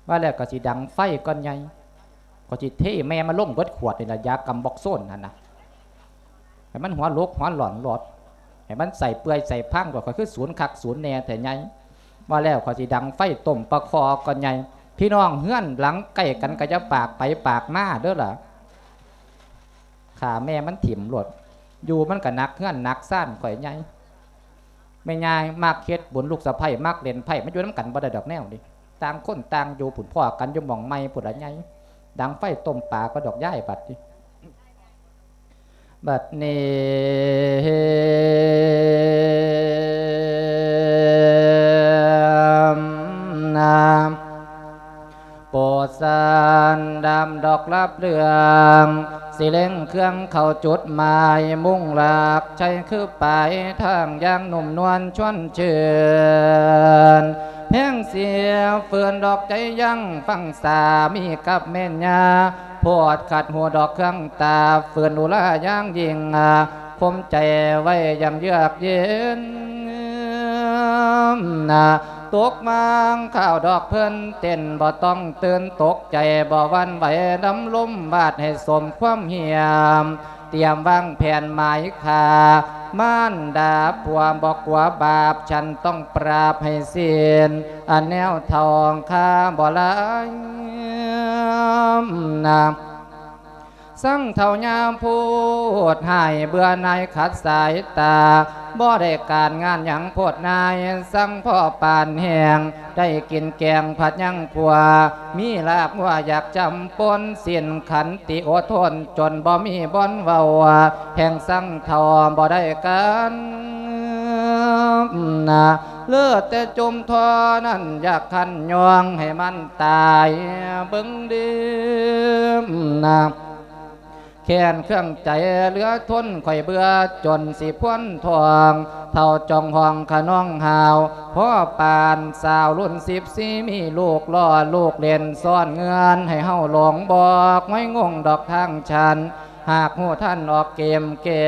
ว่าแล้วก็สิดังไฟก่อนใหญ่ก็จิเท่แม่มาล่มเบิดขวดในี่ละยากำบอกโซนนั่นนะให้มันหัวลกหัวหลอนหลอดให้มันใส่เปื่อยใส่พังก็คือศูนย์คักศูนย์แหน่แต่ไงว่าแล้วก็สิดังไฟต้มประคอก่อนไงพี่น้องเฮื่อนหลังใกล้กันก็จะปากไปปากมาเด้อล่ะ ขาแม่มันถิ่มหลดอยู่มันก็นักเฮือนนักซ่านข่อยไงไม่ง่ายมากเฮ็ดบุญลูกสะใภ้มากเล่นไพ่มันอยู่น้ำกันบ่ได้ดอกแนวดิต่างคนต่างอยู่ผุนพ่อกันอยู่มองไม่ผุนอะไรไงดังไฟต้มปลาก็ดอกย่ายบัดนี่บัดนี้นามโปรดสานดำดอกรับเรือง สิเล่งเครื่องเข้าจุดหมายมุ่งหลักใช้คือไปทางย่างหนุ่มนวลชวนเชิญแห้งเสียเฟือนดอกใจยังฟังสามีกับแม่นยาพอดขัดหัวดอกเครื่องตาเฟือนอุลาย่างยิงคมใจไว้ยำเยือกเย็นนะ ตกมางข้าวดอกเพิ่นเต้นบ่ต้องตื่นตกใจบ่หวันไหวดำลุ่มบาดให้สมความเหี่ยม เตรียมวางแผนหมายคาม่านดาผัวบอกว่าบาปฉันต้องปราบให้สิ้นอันแนวทองข้าบ่ลายนา สั่งเท่ายามพูดให้เบื่อนายขัดสายตา บ่ได้การงานหยังโพดนาย สั่งพ่อปานแหงได้กินแกงผัดยังผัว มีลาบว่าอยากจำปนเสียนขันติอดทนจนบ่มีบ่อนเว้าแห่งสั่งเท่าบ่ได้กันนะเลือดแต่จมทอนั่นอยากขันยองให้มันตายเบิ่งดีนะ แค้นเครื่องใจเหลือทนข่อยเบื่อจนสิพ้นทองเท่าจองห้องขน้องหาวพ่อปานสาวรุ่นสิบสีมีลูกล่อลูกเล่นซ่อนเงินให้เฮาหลงบอกไม่งงดอกทางชันหากหูท่านออกเกมแก่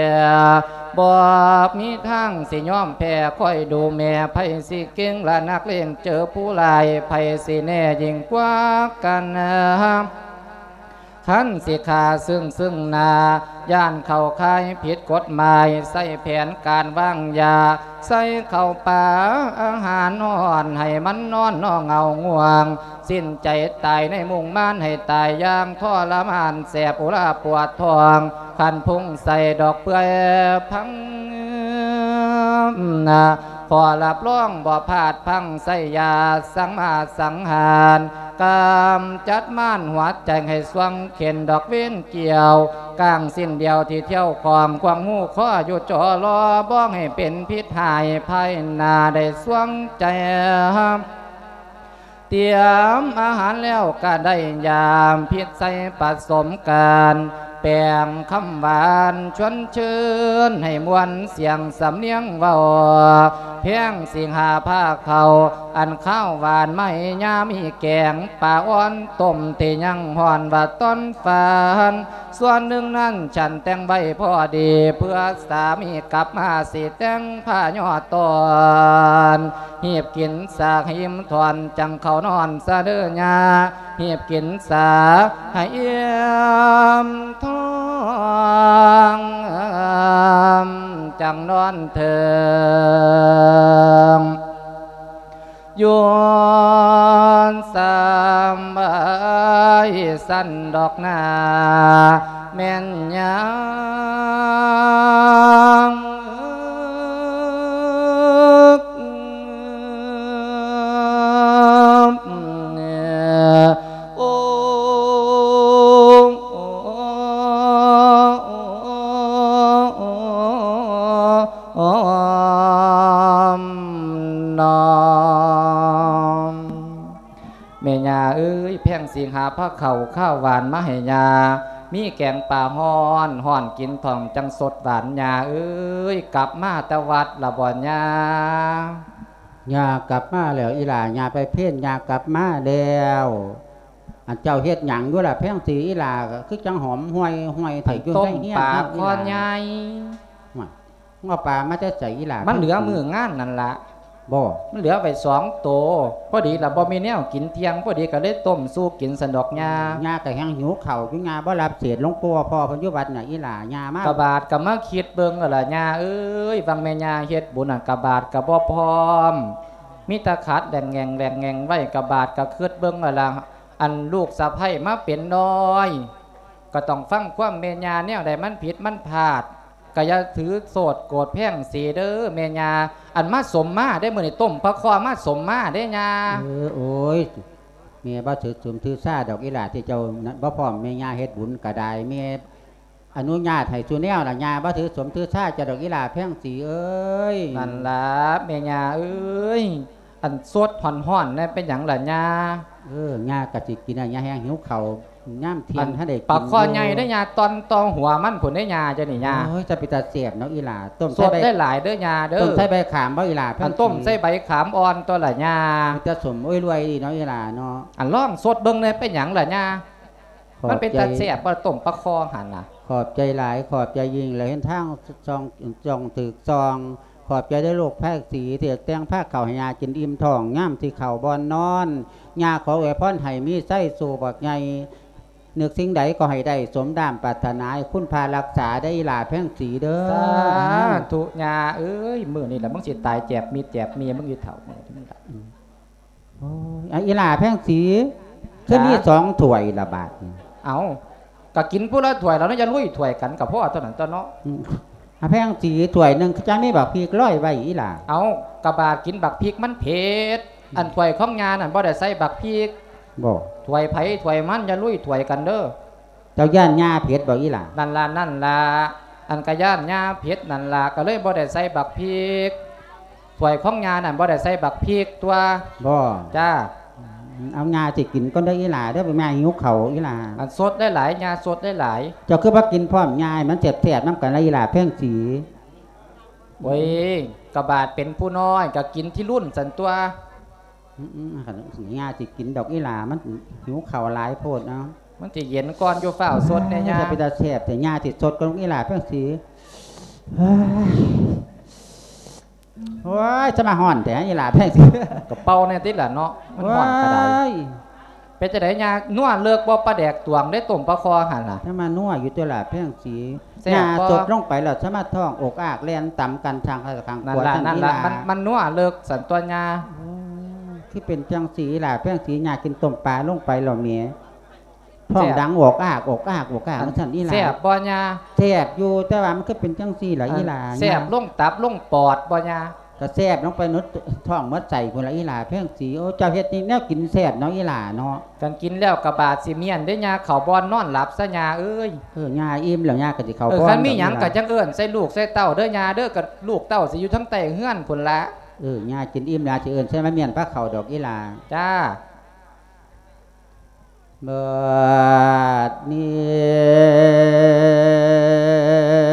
บอกมีทางสิยอมแพ้ค่อยดูแม่ไผสิเก่งและนักเล่นเจอผู้ลายไผสิแน่ยิ่งกว่ากันนะ ขันสิขาซึ่งซึ่งนาย่านเข้าค่ายผิดกฎหมาย ใส่แผนการว่างยา ใส่เข้าป่าอาหารนอนให้มันนอนนอเงาง่วง สิ้นใจตายในมุงม่านให้ตายย่างทรมานแสบอุราปวดทองขันพุ่งใส่ดอกเปื่อยพังนะ พอหลับร้องบ่พลาดพังใส่ยาสังมาสังหารกามจัดม่านหัวใจให้สวงเข็นดอกเว้นเกี่ยวกลางสิ้นเดียวที่เที่ยวความควางหูข้ออยู่จอรอบ้องให้เป็นพิษหายภายนาได้สวงใจเตรียมอาหารแล้วก็ได้ยามพิษใส่ผสมกันแปลงคำหวานชวนเชิญให้มวนเสียงสำเนียงเว้าเพียงสิงหาผ้าเขาอันข้าวหวานไม่ยามีแกงปลาอ่อนต้มที่ยังหอนว่าต้นฟานส่วนหนึ่งนั้นฉันแต่งใบพอดีเพื่อสามีกลับมาสิแต่งผ้ายอดตอนหีบกินสากหิมทอนจังเขานอนสะเดือยาหีบกินสาให้เอี่ยมทองจังนอนเถิงยวน สิงหาผ้าเข่าข้าวหวานมาให้ยามีแกงป่าฮ้อนฮ้อนกินทองจังสดหวานยาเอ้ยกลับมาแต่วัดละบ่อนยายากลับมาแล้วอีหล่ายาไปเพ่นยากลับมาแล้วอันเจ้าเฮ็ดหยังด้วยล่ะแพงสีอีหล่าก็คือจังหอมห้วยห้วยไถอยู่ต้มใส่เฮียนปลาเนะคอนใหญ่ห่วยว่าปลามาจะใส่อีหล่ามันเหลือมืองานนั่นละ บ่มันเหลือไปสองโตวพอดีละบ่มีแนวกินเที่ยงพอดีก็เลยต้มสู้กินสันดอกยายาก็ยังหิวข้าวอยู่ยาบ่รับเศษหลวงปู่พ่อเพิ่นอยู่วัดน่ะอีหล่ายามากระบาดกับมาคิดเบิ่งอะล่ะยาเอ้ยฟังแม่ยาเฮ็ดบุญอันกระบาดกับบ่พร้อมมีแตะขาดแดงแงงแดงแงงไว้กระบาดก็คิดเบิ่งอะล่ะอันลูกสะใภ้มาเป็นน้อย ก็ต้องฟังความแม่ยาแนวใดมันผิดมันพลาดก็อย่าถือโสดโกรธแพ่งสีเด้อแม่ยา อันมาสมมาได้มื้อนี้ต้มพระคอมาสมมาได้ยาเออโอ้ยเมียบ่ถือสมถือซาดอกอีหล่าที่เจ้านั้นบ่พร้อมแม่ย่าเฮ็ดบุญก็ได้เมียอนุญาตให้ซุแนวล่ะยาบ่ถือสมถือซาจะดอกอีหล่าแพงสีเอ้ยนั่นล่ะแม่ยาเอ้ยอันสดห่อนๆนั่นเป็นหยังล่ะยาเออยากะสิกินอะยาแห้งหิวข้าว ย่ำเทียนถ้าได้กินปากคอใหญ่ได้อยาตอนตองหัวมันผลได้ยาจะนี่ยาโอ้ยจะไปตาเสียบเนาะอีหล่าต้มสใส่ดใบได้หลายเด้อยาเด้อต้มใส่ใบขามบ่อีหล่าแพอังนต้มใส่ใบขามอ่อนตัวละยามันจะสมโอ้ยรวยดีเนาะอีหล่าเนาะอันล่องสดเบิ่งเลยเป็นหยังล่ะยาขอบมันเป็นใจตาแสบบ่ต้มปลาคอหันน่ะขอบใจหลายขอบใจยิ่งเลยเห็นทางจองจองตึกซองขอบใจได้โลกแพกสีเถียแต่งผ้าเข่าวให้ยากินอิ่มท้องง่ามที่เข่าบอนนอนยาขออวยพรให้มีไส้สู่บักใหญ่ นึกสิ่งใดก็ให้ได้สมดามปรารถนาให้คุณพารักษาได้อีหลาแพงสีเด้อสาธุยาเอ้ยมื้อนี้ล่ะมึงสิตายแจบมีดแจบเมียมึงอยู่เฒ่ามื้อที่มึงละโอ้ยอะอีหลาแพงสีคือมีสองถ้วยละบาทนี่เอาก็กินผู้ละถ้วยแล้วเนาะอย่าลุยถ้วยกันกับพ่อเท่านั้นตัวเนาะอืมอาแพงสีถ้วยหนึ่งจะไม่บอกพีกร้อยไว้อีหล่ะเอากระบาดกินบักพริกมันเผ็ดอันถ้วยของงานนั่นบ่ได้ใส่บักพริก บอกถ้วยไผถ้วยมันอย่าลุยถ้วยกันเด้อเจ้าย่านหญ้าเพชรบอกอีหล่ะนั่นล่ะนั่นล่ะอันกระย่านหญ้าเผ็ดนั่นล่ะก็เลยบ่ได้ใส่บักพริกถ้วยของงานนั่นบ่ได้ใส่บักพริกตัวบ่จ้าเอาหญ้าสิกินก็ได้ออีหล่ะเด้อไปแม่หิวเขาวอีหล่ะอันสดได้หลายหญ้าสดได้หลาย เจ้าคือว่ากินพร้อมหญ้าให้มันเจ็บแสบน้ำกันแล้วอีหล่ะแพงสีโอ้ยกระบาดเป็นผู้น้อยก็กินที่รุ่นสันตัวอืมๆคันห ญ้าสิกินดอกอีหล่ะมันหิวเข่าหลายโพดเนาะมันสิเย็นก่อนอยู่ฝ้าวสดเนี่ยญาจะไปตาแสบแต่หญ้าติดสดก็อีหล่ะแพงสีเฮ้ยโอ้ยจะมาห่อนแต่อีหล่ะแพงสีกระเป๋าในติดล่ะเนาะมันห่อนกระไดเป็นจะได้ยานวดเลิกบ่ปลาแดกตวงได้ต้มปลาคอหันล่ะถ้ามานัวอยู่ตัวละแพงสีหญ้าบ่สดลงไปแล้วสามารถท้องอกอากแล่นต่ำกันทางข้างข้างนั่นขวาล่ะนั่นล่ะมันมันนวดเลิกสันตัวยา ที่เป็นจังสีล่ะแพงสีหญ้ากินต้มปลาลงไปหล่อเมียท้องดังอกอากอกอากอกอากมันสั่นอีหล่ะแซ่บบ่ยาแซ่บอยู่แต่ว่ามันก็เป็นจังสีล่ะอีหล่ะแซ่บลงตับลงปอดบ่ยาก็แซ่บลงไปนุดท้องมดใส่พุ่นละอีหล่ะแพงสีโอ้เจ้าเฮ็ดนี่แนวกินแซ่บเนาะอีหล่ะเนาะกันกินแล้วกระบาดสิเมียนได้ยาเขาบอนนอนหลับซะยาเอ้ยเออหญ้าอิ่มแล้วหญ้าก็สิเข้าเออป้อคันมีหยังดอก็อีล่ะจังเอิ้นใส่ลูกใส่เต้าเด้อยาเด้อกับลูกเต้าสิอยู่ทั้งแต่เฮือนพุ่นละ เออหญ้ากินอิ่มแล้วสิเอิ้นใช่ไหมเมียนพระเขาดอกอีหล่ะจ้าเบิดนี้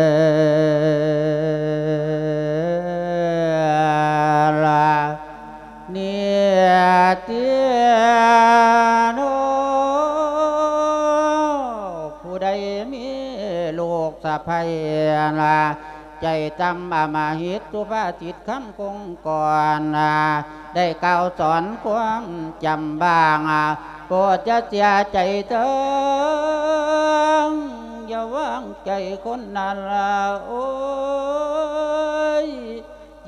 ใจจำอามาหิตตุภาจิตคำคงก่อนได้เก่าสอนความจำบ้างโปรดจะเสียใจเถิงอย่าวางใจคนนั้นละโอ้ย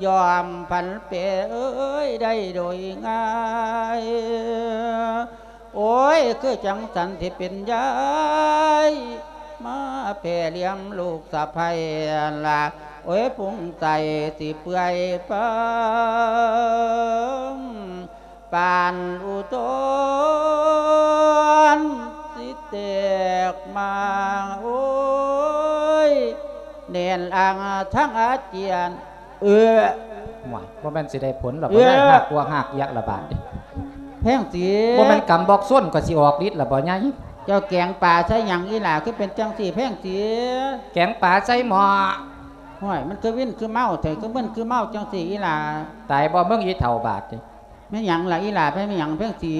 ยอมพันเปเอ้ยได้โดยง่ายโอ้ยคือจังสันที่เป็นยาย มาแผ่เลี้ยงลูกสะพ้ยละโอ้ยพุงใส่สิเปื่อยเปิงปานอุทนสิเตกมาโอ้ยเนียนอังทั้งอาเจียน เออหวยบ่แม่นสิได้ผลหรอกเอ้บ่ยได้หักกลัวหักยักระบาดดิแพงสีบ่แม่นกำบอกส้นก็สิออกฤทธิ์ล่ะบ่ยาย เจ้าแกงป่าใช้หยังอีหล่าคือเป็นจังสีแพงสีแกงปลาใส่หม้อห้อยมันคือวินคือเมาแต่คือมันคือเมาจังสีอีหล่าตายบ่เมืองอีเฒ่าบาดดิไม่หยังล่ะอีหล่าแพ้ไม่หยังแพงสี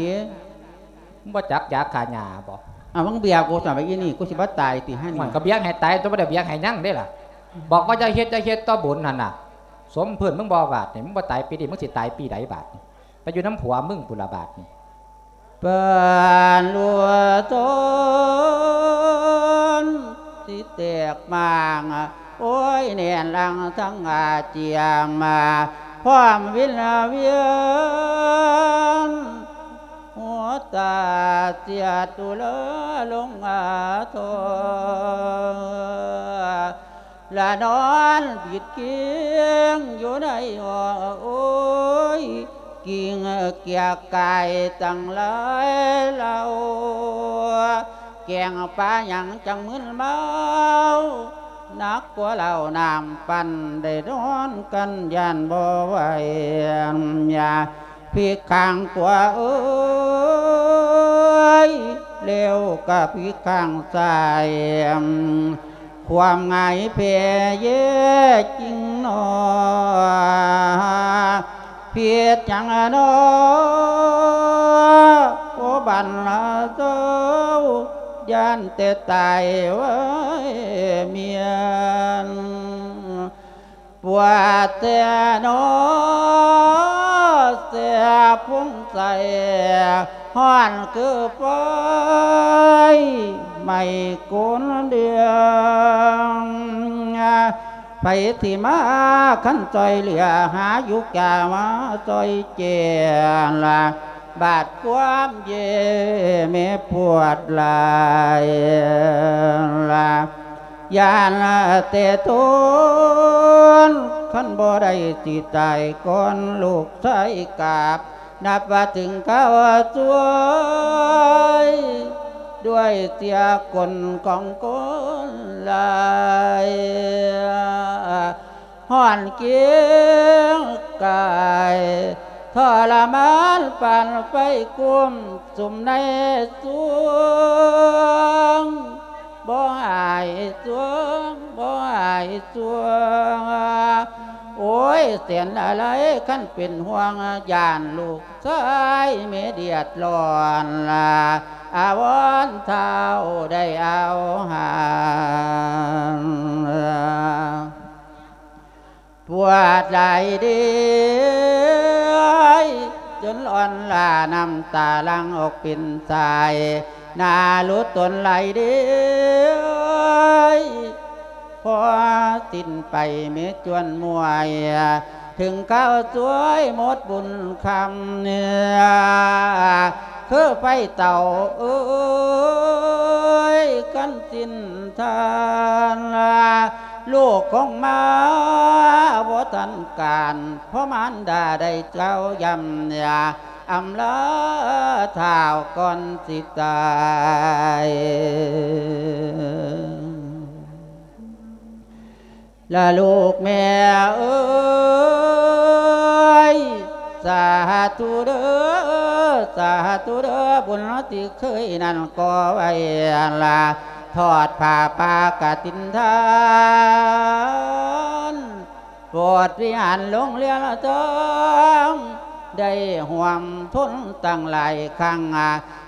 บ่จักยาขาหญ้าบ่เอามึงเบียร์กูสมัยอีนี่กูสิบ่ตายติให้มันี่นก็เบียงให้ตายตัวบ่ได้เบียงให้ยั่งได้ล่ะ บอกว่าจะเฮ็ดจะเฮ็ดต่อบุญนั่นน่ะ สมเพิ่นมึงบ่บาดนี่มึงบ่ตายปีนี้มึงสิตายปีใดบาดนี่ไปอยู่น้ำผัวมึงปุนละบาดนี่ เปินลัวต้นสิแตกมางโอ้ยเนียนลังทั้งอาเจียงมาพร้อมวินเวียนหัวตาเสียตุเลลงอาทละนอนบิดเกียงอยู่ในหัวโอ้ย กิ่งเกียกไก่ตั้งหลายเหล่าแกงปลาหยังจังมึนเมานักกว่าเรานำปันได้ร้อนกันยันบ่ไหวอย่าพี่ข้างกว่าเอ้ยเร็วกับพี่ข้างซ้ายความไงายเพเยจริงหนอ เพียรจังโนโอบันละเจ้ายันเตตาย ไปที่มาขันจอยเหลือหายุกยามาจอยเจยละบาดความเย่เมปวดลายลายานเตตุนขันบ่ได้สิตายก่อนลูกใชายกาบ นับว่าถึงเขาสวย ด้วยเสียคนของคนลายห่อนเกียงกายทรมานปานไฟกุ้มสุมในสวงบ่อายสวงบ่อายสวง โอ้ยเสียนอะไรขั้นเป็นห่วงยานลูกชายเมเดียดร้อนลาอาวอนเท้าได้เอาหางปวดไหลดีจนอ่อนลานำตาลังอกปินใจนาลุตนไหลดี พอสิ้นไปเมจวนมวย ถึงข้าวสวยหมดบุญคำเนื้อคือไฟเต่าเอ้ยกันสิ้นทานลูกของมาบ่ทันการเพราะมันดาได้เจ้ายำยาอำลาเท้าก่อนสิตาย ละลูกแม่เอ้ยสาธุเด้อสาธุเด้อบุญที่เคยนั่นก็ไว้ละทอดผ้าปากตินทานปรดวิหารลงเรียนจองได้ห่วมทุนตั้งหลายครั้ง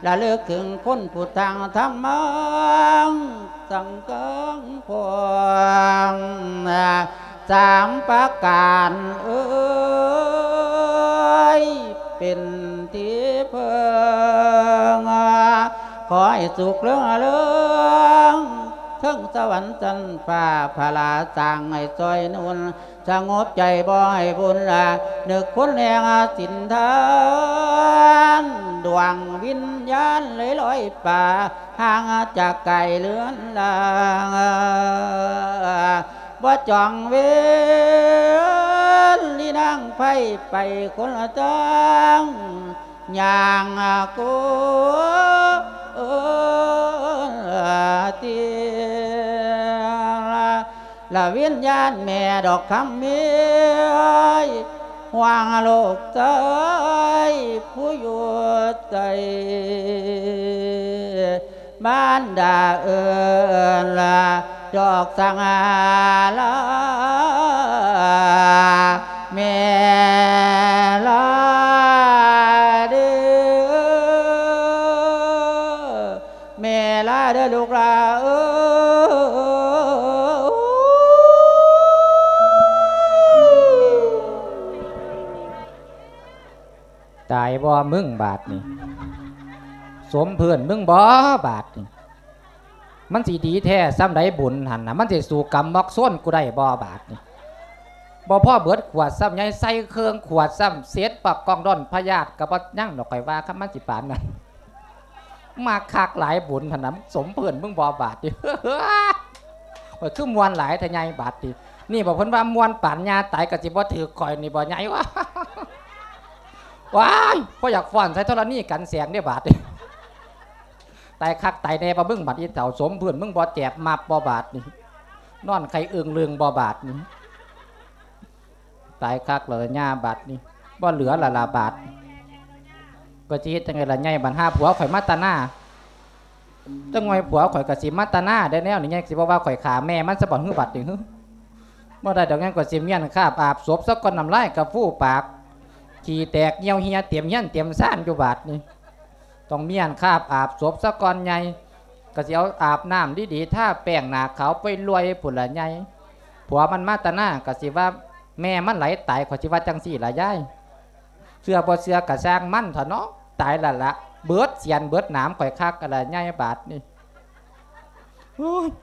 ละเลือกถึงคนผู้ทางธรรมัง สังกังพวงสามประการเอ้ยเป็นที่เพิงขอให้สุขเรื่องเรื่อง ทั้งสวรรค์จันทร์ฟ้าพลาสางให้ซอยนุนสงบใจบ่ให้บุญละนึกคนแห่งสินทานดวงวิญญาณเลยลอยป่าห่างจากไก่เลือนลางบ่จองเวนนี่นั่งไฟไปคนละจังอย่างกูเออ ละวิญญาณแม่ดอกคำเมียห่วงโลกใจผู้อยู่ใจบ้านดาเอินละดอกสังหาลาแม่ มึงบาทนี่สมเพื่อนมึงบ่บาทนี่มันสิดีแท้ซ้ำใดบุญหันนะมันสิสู่กรรมมอกส้นกูได้บ่บาทนี่บ่พ่อเบิดขวดซ้ำใหญ่ใส่เครื่องขวดซ้ำเสียดปักกองดอนพยาธิกับบ่ยั่งดอกไก่ว่าครับมันสิปานนั้นมาคักหลายบุญหันนะสมเพื่อนมึงบ่บาทนี่ว่าคือมวนหลายทะไงบาทนี่นี่บอกเพิ่นว่ามวนป่านยาตายก็สิบ่ถือก่อยนี่บ่ใหญ่วะ ว้ายพ่อยากฟ้อนใส่ธรณีกันเสียงเนี่ยบาดนี่ตายคักตายแน่บ่มึงบัดอีเต่าสมเพื่อนมึงบ่แจบมาบ่บาดนี่นอนใครเอืองเลืองบ่บาดนี่ตายคักเลยหญ้าบาดนี่บ่เหลือละละบาดก็สิเฮ็ดจังไงละใหญ่บัดห้าผัวข่อยมาตาหน้าจังไงผัวข่อยก็สิมาตาหน้าได้แนวนี่ไงสิบ่ว่าข่อยขาแม่มันสะบ่ฮื้อบัดนี่ฮึบ่ได้ดอกงั้นก็สิเมียนคาบอาบศพสักก้อนน้ำลายกับฟู่ปาก ขี่แตกเหี่ยวเหียเตรียมเฮียนเตรียมซ่านอยู่บาดนี่ต้องเมียนคาบอาบศพสะก่อนใหญ่ก็สิเอาอาบน้ำดีๆถ้าแป้งหนาขาวไปรวยผุนละใหญ่ผัวมันมาตาหน้าก็สิว่าแม่มันไหลตายขอสิว่าจังสี่ละยายเสื้อบ่เสื้อกระซ้างมันเถอะเนาะตายละละเบิดเสียนเบิดหนามข่อยคักอะไรใหญ่บาดนี่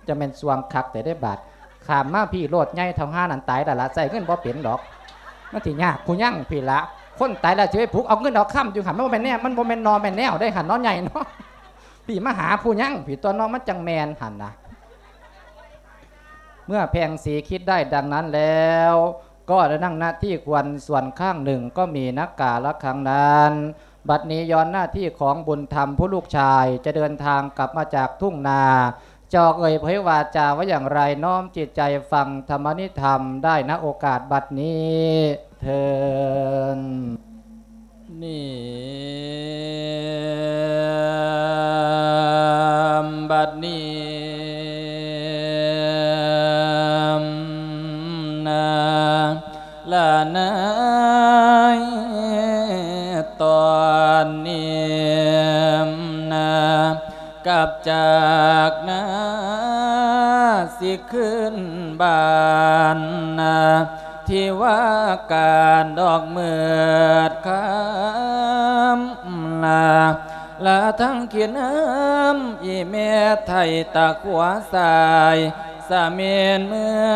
จะเป็นสวงคักแต่ได้บาดขามมาพี่โลดใหญ่เท่าห้านันตายละละใส่เงินบ่เป็นดอกมันสิยากผู้ยั่งพี่ละ คนตายแล้วจะไปผูกเอาเงินเอาค่ำอยู่หันมันบ่แม่นแน่มันบ่แม่นนอแม่นแนวได้หันนอนใหญ่เนาะพี่มาหาผู้ยั่งพี่ตัวน้องมันจังแมนหันนะเมื่อแพงสีคิดได้ดังนั้นแล้ว ก็ได้นั่งหน้าที่ควรส่วนข้างหนึ่งก็มีนักกาละครั้งนั้น บัดนี้ย้อนหน้าที่ของบุญธรรมผู้ลูกชายจะเดินทางกลับมาจากทุ่งนาจอกเอ่ยเผยวาจาว่าอย่างไรน้อมจิตใจฟังธรรมนิธรรมได้ณโอกาสบัดนี้ เทินนี่บัดนี้นาลานายตอนนี้นากับจากนาสิขึ้นบานนา ที่ว่าการดอกเมือดคำลาละทั้งเขียนน้ำอีเมไทยตะขวาสายสาเมนเมือ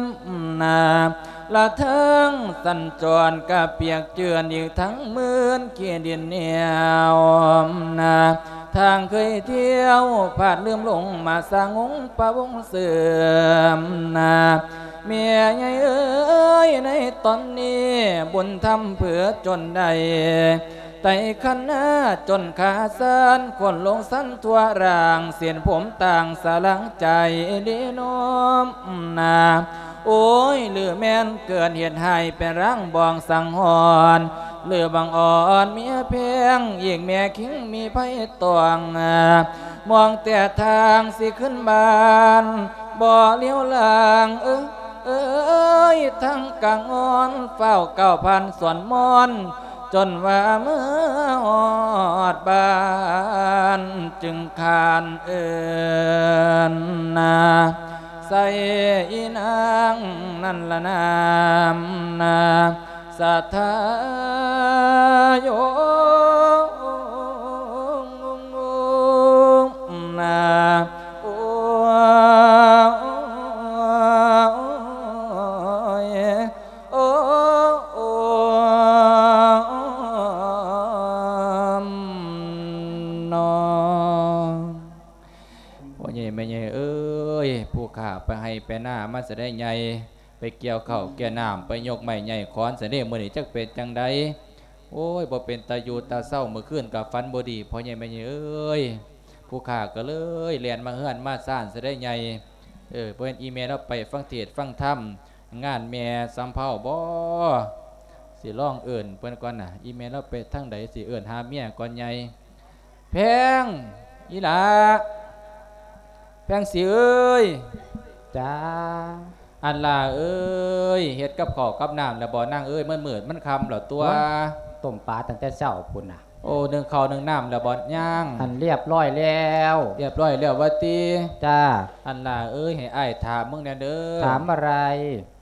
งนา ละทั้งสัญจรกะเปียกเจือนอีกทั้งมื่นเขียดินเหนียวนาทางเคยเที่ยวผาดลืมลงมาสร้างงประวงเสื่อมนาเมียใหญ่เอ้ยในตอนนี้บุญทำเผื่อจนได้ไต่ขันหน้าจนขาสั้นคนลงสั้นทั่วร่าง เสียนผมต่างสลังใจดีน้อมนา โอ้ยหรือแม่นเกิดเหตุให้เป็นร่างบองสังหรณ์หรือบางอ่อนเมียเพียงอีกแม่คิงมีไพ่ตวงมองแต่ทางสิขึ้นบานบ่เลี้ยวหลางเออเอ้ยทั้งกังออนเฝ้าเก้าพันส่วนมอนจนว่าเมื่ออดบานจึงคานเอินนา ใส่อีนางนั่นละนามนาสัทธาโยนาอ้ย ไปให้ไปหน้ามาแสดงใหญ่ไปเกี่ยวข้าวเกี่ยวน้ำไปยกไม้ใหญ่ขอนเสด็จมื้อนี้จักเป็นจังใดโอ้ยบ่เป็นตาอยู่ตาเศร้าเมื่อคืนกับฟันบดีพอใหญ่แม่ใหญ่เอ้ยผู้ข้าก็เลยเรียนมาเฮือนมาซ่านแสดงใหญ่เออเพิ่นอีเมลเราไปฟังเทศฟังธรรมงานแม่สำเภาบ่สิร้องเอิ้นเพิ่นก่อนน่ะ อีเมลเราไปทางใดสิเอิ้นหาเมียก่อนใหญ่แพงอีหลาแพงสิเอ้ย จ้าอันลาเอ้ยเฮ็ดกับข้าวกับน้ำแล้วบ่นั่งเอ้ยมันมืดมันค่ำแล้วตัวต้มปลาตั้งแต่เช้าพุ่นน่ะโอ้หนึ่งข้าวหนึ่งน้ำแล้วบ่ย่างหันเรียบร้อยแล้ว เรียบร้อยแล้วว่าติจ้าอันลาเอ้ยให้อ้ายถามมึงแน่เด้อถามอะไร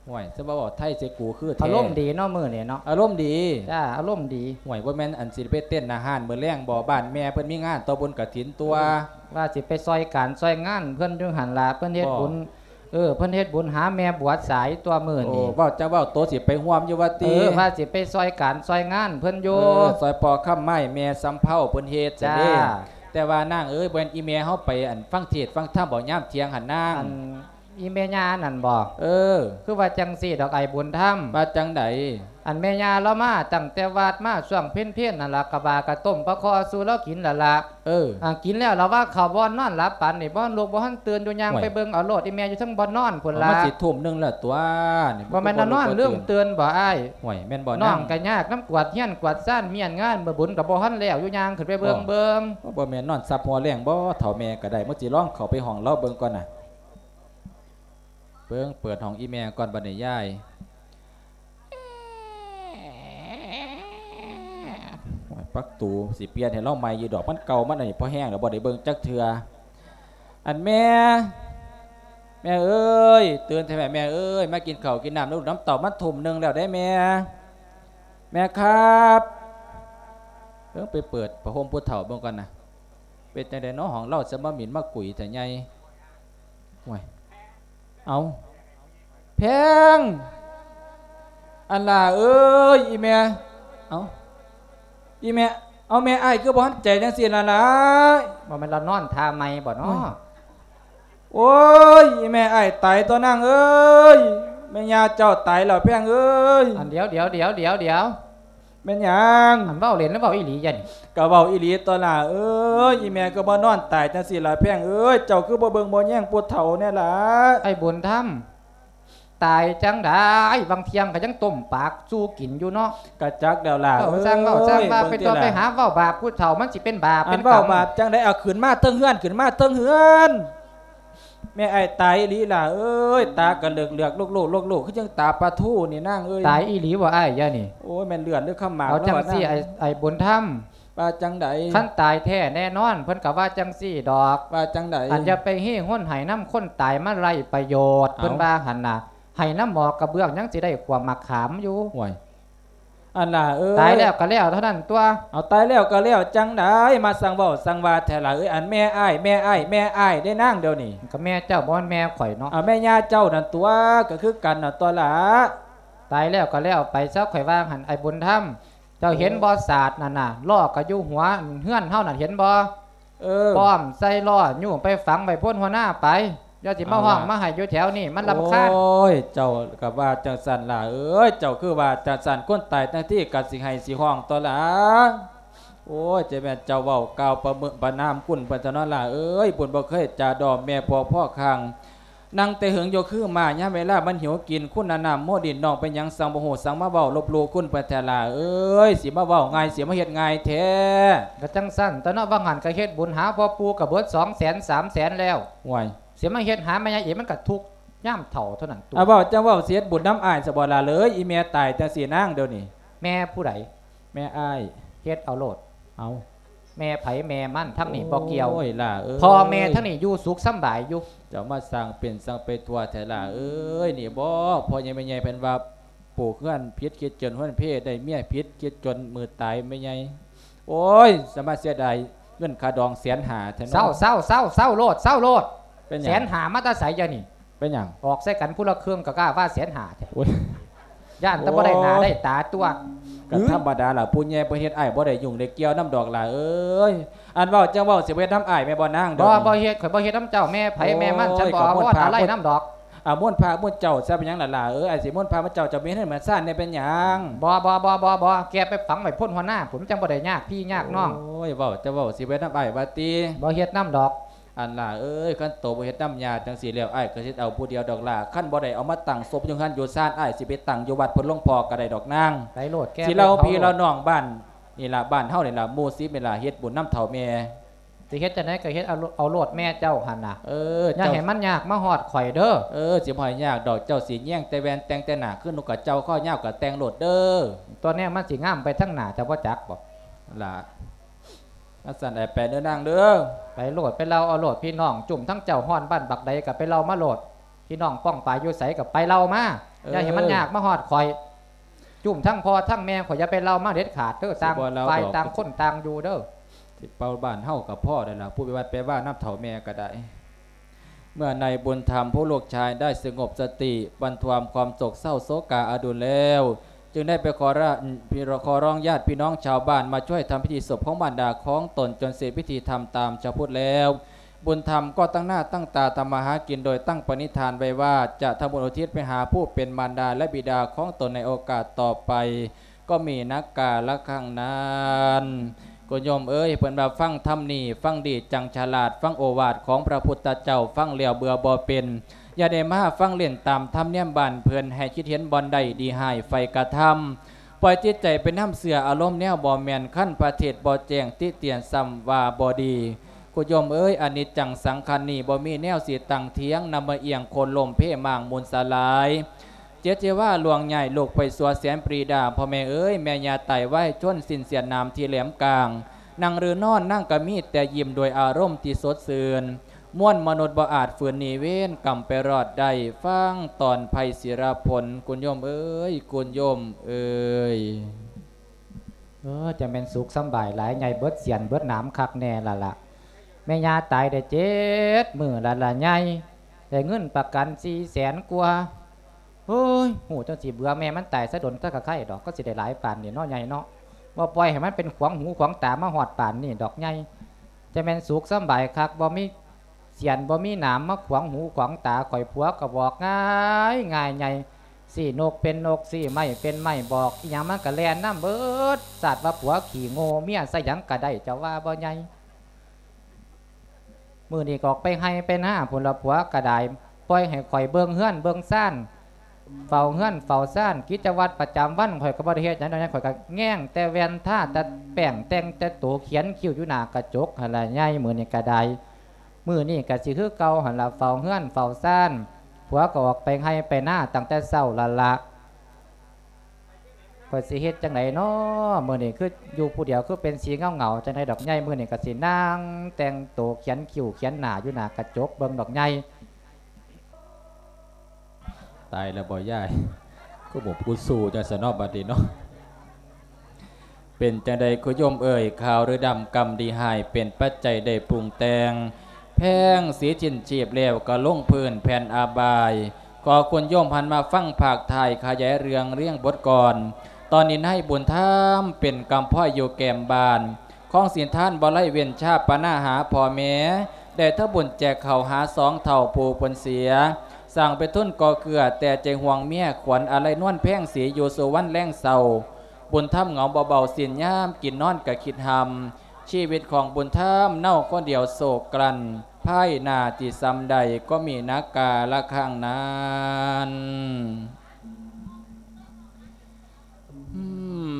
ห่วยสิบ่บอกไทยสิกูคือแท้อารมณ์ดีเนาะมือนี่เนาะอารมณ์ดีจ้าอารมณ์ดีห่วยบ่แม่นอันสิไปเต้นอาหารมื้อแลงบ่บ้านแม่เพิ่นมีงานต่อบุญกฐินตัวว่าสิไปซอยการซอยงานเพื่อนจึงหันลาเพื่อนเฮ็ดบ่บุญ เออเพื่อนเฮ็ดบุญหาแม่บวชสายตัวมือโอ้นี่เว้าจะเว้าโตสิไปร่วมอยู่ว่าเอติอว่าสิไปซอยการซอยงานเพื่อนโยเออซอยปอค่ำไม้แม่สำเภาเพิ่นเฮ็ดซะจ้าเด้แต่ว่านางเอ้ยเบนอีเมลเฮาไปอันฟังเทศน์ฟังธรรมบ่ย่ามเที่ยงหันนาง อันอีเมญานั่นบอกเออ คือว่าจังสี่ดอกไอ้บุญธรรมว่าจังไดอันแม่ยาเรามาตั้งแต่วาดมาช่วงเพ่นเพ่นๆนั่นละกะบากะต้มปลาคอสู่แล้วกินและละเอออ่ากินแล้วเราว่าเขาวบอนนอนหลับปันนี่บอนลูกบ่ทันตื่นอยู่ยางโอ้ยไปเบิ่งเอาโลดอีแม่อยู่ทั้งบอนนอนพุ่นเอาละมาสิทุ่มหนึงแล้วตัวนี่บ่แม่นว่านอนเรื่องตื่นบ่อ้ายห่วยแม่นบ่น้นาองงก็ยากน้ำกวาดเฮียนกวาดซ่านเมียนงานบ่บุญก็บ่ทันแล้วอยู่ยางขึ้นไปเบิ่งอ๋อเบิ่งบ่แม่นนอนซับหัวแรงบ่เฒ่าแม่ก็ได้มื้อสิลองเข้าไปห้องเราเบิ่งก่อนน่ะ เบิ่งเปิดห้องอีแม่ก่อนบันี้ยายปักตูสิเปลี่ยนให้เราใหม่ยู่ดอกมันเก่ามันอันนี้พอแห้งแล้วบ่ได้เบิ่งจักเทื่ออันแม่ แม่เอ้ยเตื่นเถอะแม่แม่เอ้ยมากินข้าวกินน้ำลูกน้ำเต่ามันถุ่มหนึ่งแล้วได้แม่แม่ครับเพิ่งไปเปิดผ้าห่มผู้เฒ่าเบิ่งก่อนนะเป็นจังไดเนาะของเราจะมาหมิ่นมากุยแต่ใหญ่ห่วย เอาแพงอันล่ะเอ้ยอีแม่เอาอีแม่เอาแม่ไอ้ายคือบ่ทันใจจังซี่ล่ะล่ะบ่แม่นเรานอนทาไม่บ่เนาะโอ้ยอีแม่ไอ้ายตายตัวนั่งเอ้ยแม่ย่าเจ้าตายแล้วแพงเอ้ยอันเดี๋ยวเดี๋ยวเดี๋ยวเดี๋ยวเดี๋ยว แม่นหยังอันเว้าเล่นแล้วเว้าอีหลียันก็เว้าอีหลีตัวล่ะเอ้ยอีแม่ก็บ่นอนตายจังซี่ล่ะแพงเอ้ยเจ้าคือบ่เบิ่งบ่แย่งผู้เฒ่าแน่ล่ะไอ้บุญธรรมตายจังได้บางเที่ยงก็ยังต้มปากสู้กินอยู่เนาะกะจักแล้วล่ะเว้าสร้างเว้าสร้างว่าไปเบิ่ต่อไปติล่ะหาเว้าบาปผู้เฒ่ามันสิเป็นบาปอัเป็นนเว้ากรรมบาปจังได้เอาขึ้นมาเทิงเฮือนขึ้นมาเทิงเฮือน แม่ไอ้ตายอีหลีล่ะเอ้ยตากระเหลือกเหลือกลูกลูกลูกลูกคือจังตาปลาทูนี่นางเอ้ยตายอีหลีบ่อ้ายย่านี่โอ้ยแม่นเลือดหรือข้ามหมากเอาจังแล้ววะซี่นางไอ้ไอ้บุญธรรมว่าจังไดขั้นตายแท้แน่นอนเพิ่นก็ว่าจังซี่ดอกว่าจังไดอันจะไปเฮ้ห้นไห้น้ำคนตายมาไรประโยชน์เอาเพิ่นว่าหันน่ะไห้น้ำหมอกกระเบื้องยังสิได้ความมักขามอยู่ห่วย อันน่ะเอ้ยตายแล้วก็แล้วเท่านั้นตัว เอาตายแล้วก็แล้วจังไดมาสั่งเว้าสั่งว่าแท้ล่ะเอ้ยอันแม่อ้ายแม่อ้ายแม่อ้ายได้นางเดี๋ยวนี้ก็แม่เจ้าบ่แม่ข่อยเนาะเอาแม่ย่าเจ้านั่นตัวก็คือกันน่ะตัวล่ะตายแล้วก็แล้วไปซะข่อยว่าหันไอ้บุญธรรมเจ้าเห็นบ่ศาสตร์นั่นน่ะล้อก็อยู่หัวเฮือนเฮานั่นเห็นบ่เออป้อมใส่ล้ออยู่ไปฝังไว้พ้นหัวหน้าไป อย่าสิมาเอาห้องล่ะมาให้อยู่แถวนี่มันรำคาญโอ้ยเจ้ากับว่าจังสันล่ะเอ้ยเจ้าคือว่าจังสันคนตายทั้งที่กัดสิให้สิห้องตัวล่ะโอ้ยเจะแม่นเจ้าเว้ากล่าวประเมินประนามกุนปัญจนล่ะเอ้ยปุ่นบ่เคยจ่าดอมแม่พ่อพ่อคังนั่งแต่หึงโยคือมายามเวลามันหิวกินคุณนานามโมดินน้องเป็นหยังสังบ่ฮู้สังมาเว้าลบหลู่คุณปัญจล่ะเอ้ยสิมาเว้าง่ายสิมาเฮ็ดง่ายแท้ก็จังสั้นตอนนั้นว่าหันก็เฮ็ดบุญหาพ่อปู่ก็เบิด200,000 300,000แล้วห่วย เสียมาเฮ็ดหาแม่ยายเอ๋มันก็ทุกข์ย่ามเฒ่าเท่านั้นตัวเอาเว้าจังเว้าเสียดบุญน้ำอ้ายสบ่ล่ะเลยอีแม่ตายจังสินางเดี๋ยวนี้แม่ผู้ใดแม่อ้ายเฮ็ดเอาโลดเอาแม่ไผแม่มันทั้งนี้บ่เกี่ยวโอ้ยล่ะเอ้ยพ่อแม่ทั้งนี้อยู่สุขสำบายอยู่เจ้ามาสร้างเป็นสร้างไปทั่วแถล่ะเอ้ยนี่บ่พ่อใหญ่แม่ใหญ่เพิ่นว่าปลูกเฮือนพิษคิดจนเฮือนเพศได้เมียพิษคิดจนมือตายแม่ใหญ่โอ้ยสมาเสียดายเงินค่าดองแสนหาแท้เศร้าเศร้าเศร้าเศร้าโลดเศร้าโลด เป็นหแสยันงหามาแตาใสยานี่ เป็นหยังออกใส่กันผู้ละเครื่องก็กล้าว่าแสนหาแท้โอ้ย ย่านแตะบ่ได้หน้าโอ้ ได้ตาตัวก็ธรรมดาล่ะผู้ใหญ่เพิ่นเฮ็ดอ้ายบ่ได้ยุ่งได้เกี่ยวน้ำดอกล่ะเอ้ยอันเว้าจังเว้าสิเฮ็ดน้ำอ้ายแม่บ่นางเด้บ่อบ่เฮ็ดข่อยบ่เฮ็ดน้ำเจ้าแม่ไผแม่มันฉันบ่โอ้ยเอาขอบคุณว่าครับ อะไรน้ำดอกอ่าม่วนพาม่วนเจ้าซะเป็นหยังล่ะล่ะเอ้ยไอ้สิม่วนพามาเจ้าจะมีให้เหมือนซ่านเนี่ยเป็นหยังบ่บ่บ่บ่บ่แกไปฝังไว้พ่นหัวหน้า ผมจังบ่ได้ยากพี่ยากน้องโอ้ยเว้าจะเว้าสิเฮ็ดน้ำอ้ายว่าติบ่เฮ็ดน้ำดอก อันล่ะเอ้ยคันโตบ่เฮ็ดน้ำยาจังสีแล้วอ้ายก็สิเอาผู้เดียวดอกล่ะคันบ่ได้เอามาตั้งศพอยู่คันอยู่ซ่านอ้ายสิไปตั้งอยู่วัดเพิ่นหลวงพ่อก็ได้ดอกนางไปโลดแกสิเราไปผพี่โลดเราน้องบ้านนี่ล่ะบ้านเฮานี่ล่ะหมู่10นี่ล่ะเฮ็ดบุญน้ำเฒ่าแม่สิเฮ็ดจังได๋ก็เฮ็ดเอาโลเอาโลดแม่เจ้าหั่นน่ะเอออย่าเจ้าให้มันยากมาฮอดข่อยเด้อเออสิบ่ให้ยากดอกเจ้าสิแย่งแต่แวนแต่งแต่หน้าขึ้นนกกะเจ้าข้อยาวก็แต่งโลดเด้อตัวเนี้ยมันสิงามไปทั้งหน้าจะบ่จักบ่ล่ะ อาสั่นไอ้แปะเด้อนางเด้อไปโหลดไปเราเอาโหลดพี่น้องจุ่มทั้งเจ้าฮ้อนบ้านบักใดกับไปเรามาโหลดพี่น้องป้องปลายอยู่ใสกับไปเรามาอย่าให้มันยากมาฮอดคอย จุ่มทั้งพ่อทั้งแม่ข่อยอย่าไปเรามาเด็ดขาดเด้อต่างฝ่ายต่างคนต่างอยู่เด้อสิเป่าบ้านเฮากับพ่อได้ล่ะผู้ไปวัดไปว่าน้ำเฒ่าแม่ก็ได้ เมื่อในบุญธรรมผู้ลูกชายได้สงบสติบรรทวามความโศกเศร้าโศกาอาดุลแล้ว จึงได้ไปขอราพี่ขอร้องญาติพี่น้องชาวบ้านมาช่วยทำพิธีศพของบรรดาของตนจนเสร็จพิธีทำตามชาวพุทธแล้ว บุญธรรมก็ตั้งหน้าตั้งตาทำมาหากินโดยตั้งปณิธานไว้ว่าจะทำบุญอุทิศไปหาผู้เป็นมารดาและบิดาของตนในโอกาสต่อไป ก็มีนักกาละข้างนั้นกุโยมเอ้ยเพิ่นว่าฟังธรรมนี่ฟังดีจังฉลาดฟังโอวาทของพระพุทธเจ้าฟังเหลียวเบื่อบ่เป็น อย่าได้มาฟังเล่นตามธรรมเนียมบานเพลินให้คิดเห็นบอนใดดีหายไฟกระทำปล่อยจิตใจเป็นน้ำเสืออารมณ์แนวบ่แมนขั้นประเทศบ่แจงติเตียนซ้ำว่าบ่ดีกุยมเอ้ยอนิจจังสังคันนีบ่มีแนวสีตังเทียงนำมาเอียงคนลมเพ่มางมูลสลาย เจเจว่าหลวงใหญ่ลูกไปสัวแสนปรีดาพ่อแม่เอ้ยแม่ยาไต่ไว้ชนสินเสียนามที่แหลมกลางนั่งหรือนอนนั่งกระมีดแต่ยิ้มโดยอารมณ์ที่สดชื่น ม่วนมนุษย์บ่อาจฝืนหนีเว้นกำไปรอดได้ฟังตอนภัยศิรพลกุญโยมเอ้ยกุญโยมเอ้ยเออจะเป็นสุขสบายหลายใหญ่เบิดเสียนเบิดหนามคักแน่ละละแม่ยาตายได้เจ็ดมือละละใหญ่ได้เงินประกันสี่แสนกว่าโเฮ้ยหูจังสิเบื่อแม่มันตายซะดนซะกะไข่ดอกก็สิได้หลายป่านนี่เนาะใหญ่เนาะบ่าปล่อยให้มันเป็นขวางหูขวางตามาหอดป่านนี่ดอกใหญ่จะแม่นสุขสบายคักบ่มี สียนบ่มีหนามมาขวางหูขวางตาข่อยผัวก็บอกง่ายง่ายใหญ่สี่นกเป็นนกสี่ไม้เป็นไม้บอกอีหยังมันก็แล่นน้ำเบิดสาดว่าผัวขี่โง่เมียใส่หยังก็ได้เจ้าว่าบ่ใหญ่มือนี่กอกไปให้ไปหน้าผลละผัวกระไดปล่อยให้ข่อยเบิ่งเฮือนเบิ่งซ่านเฝ้าเฮือนเฝ้าซ่านกิจวัตรประจำวันข่อยก็บ่ได้เฮ็ดหยังดอกนั้นข่อยก็แง่งแต่แวนท่าแต่แป้งแต่งแต่ตัวเขียนคิ้วอยู่หน้ากระจกหั่นล่ะใหญ่มือนี้ก็ได้ มือนี้ก็สิคือเก่าหันละเฝ้าเฮือนเฝ้าซ่านผัวก็ออกไปให้ไปหน้าตั้งแต่เช้าละละข่อยสิเฮ็ดจังไดน้อมื้อนี้คืออยู่ผู้เดียวคือเป็นสีเงาๆจังไดดอกใหญ่มื้อนี้ก็สินั่งแต่งตัวเขียนคิ้วเขียนหน้าอยู่หน้ากระจกเบิ่งดอกใหญ่ตายแล้วบ่ยายก็บอกกูสู้จังสนอบบัดนี้เนาะเป็นจังใดคุโยมเอ่ยข่าวหรือดำกรรมดีหายเป็นปัจจัยได้ปรุงแต่ง แพงสีจินจีบแล้วก็ลงพื้นแผ่นอาบายก็ควรโยมพันมาฟังภาคไทยขยายเรื่องเรียงบทก่อน ตอนนี้ให้บุญท่ามเป็นกำพ่อยอยู่แกมบานข้องสินท่านบ่ไล่เวียนชาปนาหาพ่อแม่ได้ถ้าบุญแจกเขาหาสองเท่าปูปนเสีย สั่งไปทุ่นก่อเกลือ แต่ใจห่วงเมียขวัญอะไรนวลแพงสีอยู่สุวรรณแรงเศร้าบุญถ้ำเหงาเบาๆสินย่ามกินนอนกะคิดหำชีวิตของบุญถ้ำเน่าก็เดียวโศกกลัน พ่ายนาจิซำใดก็มีนักกาละข้างนั้น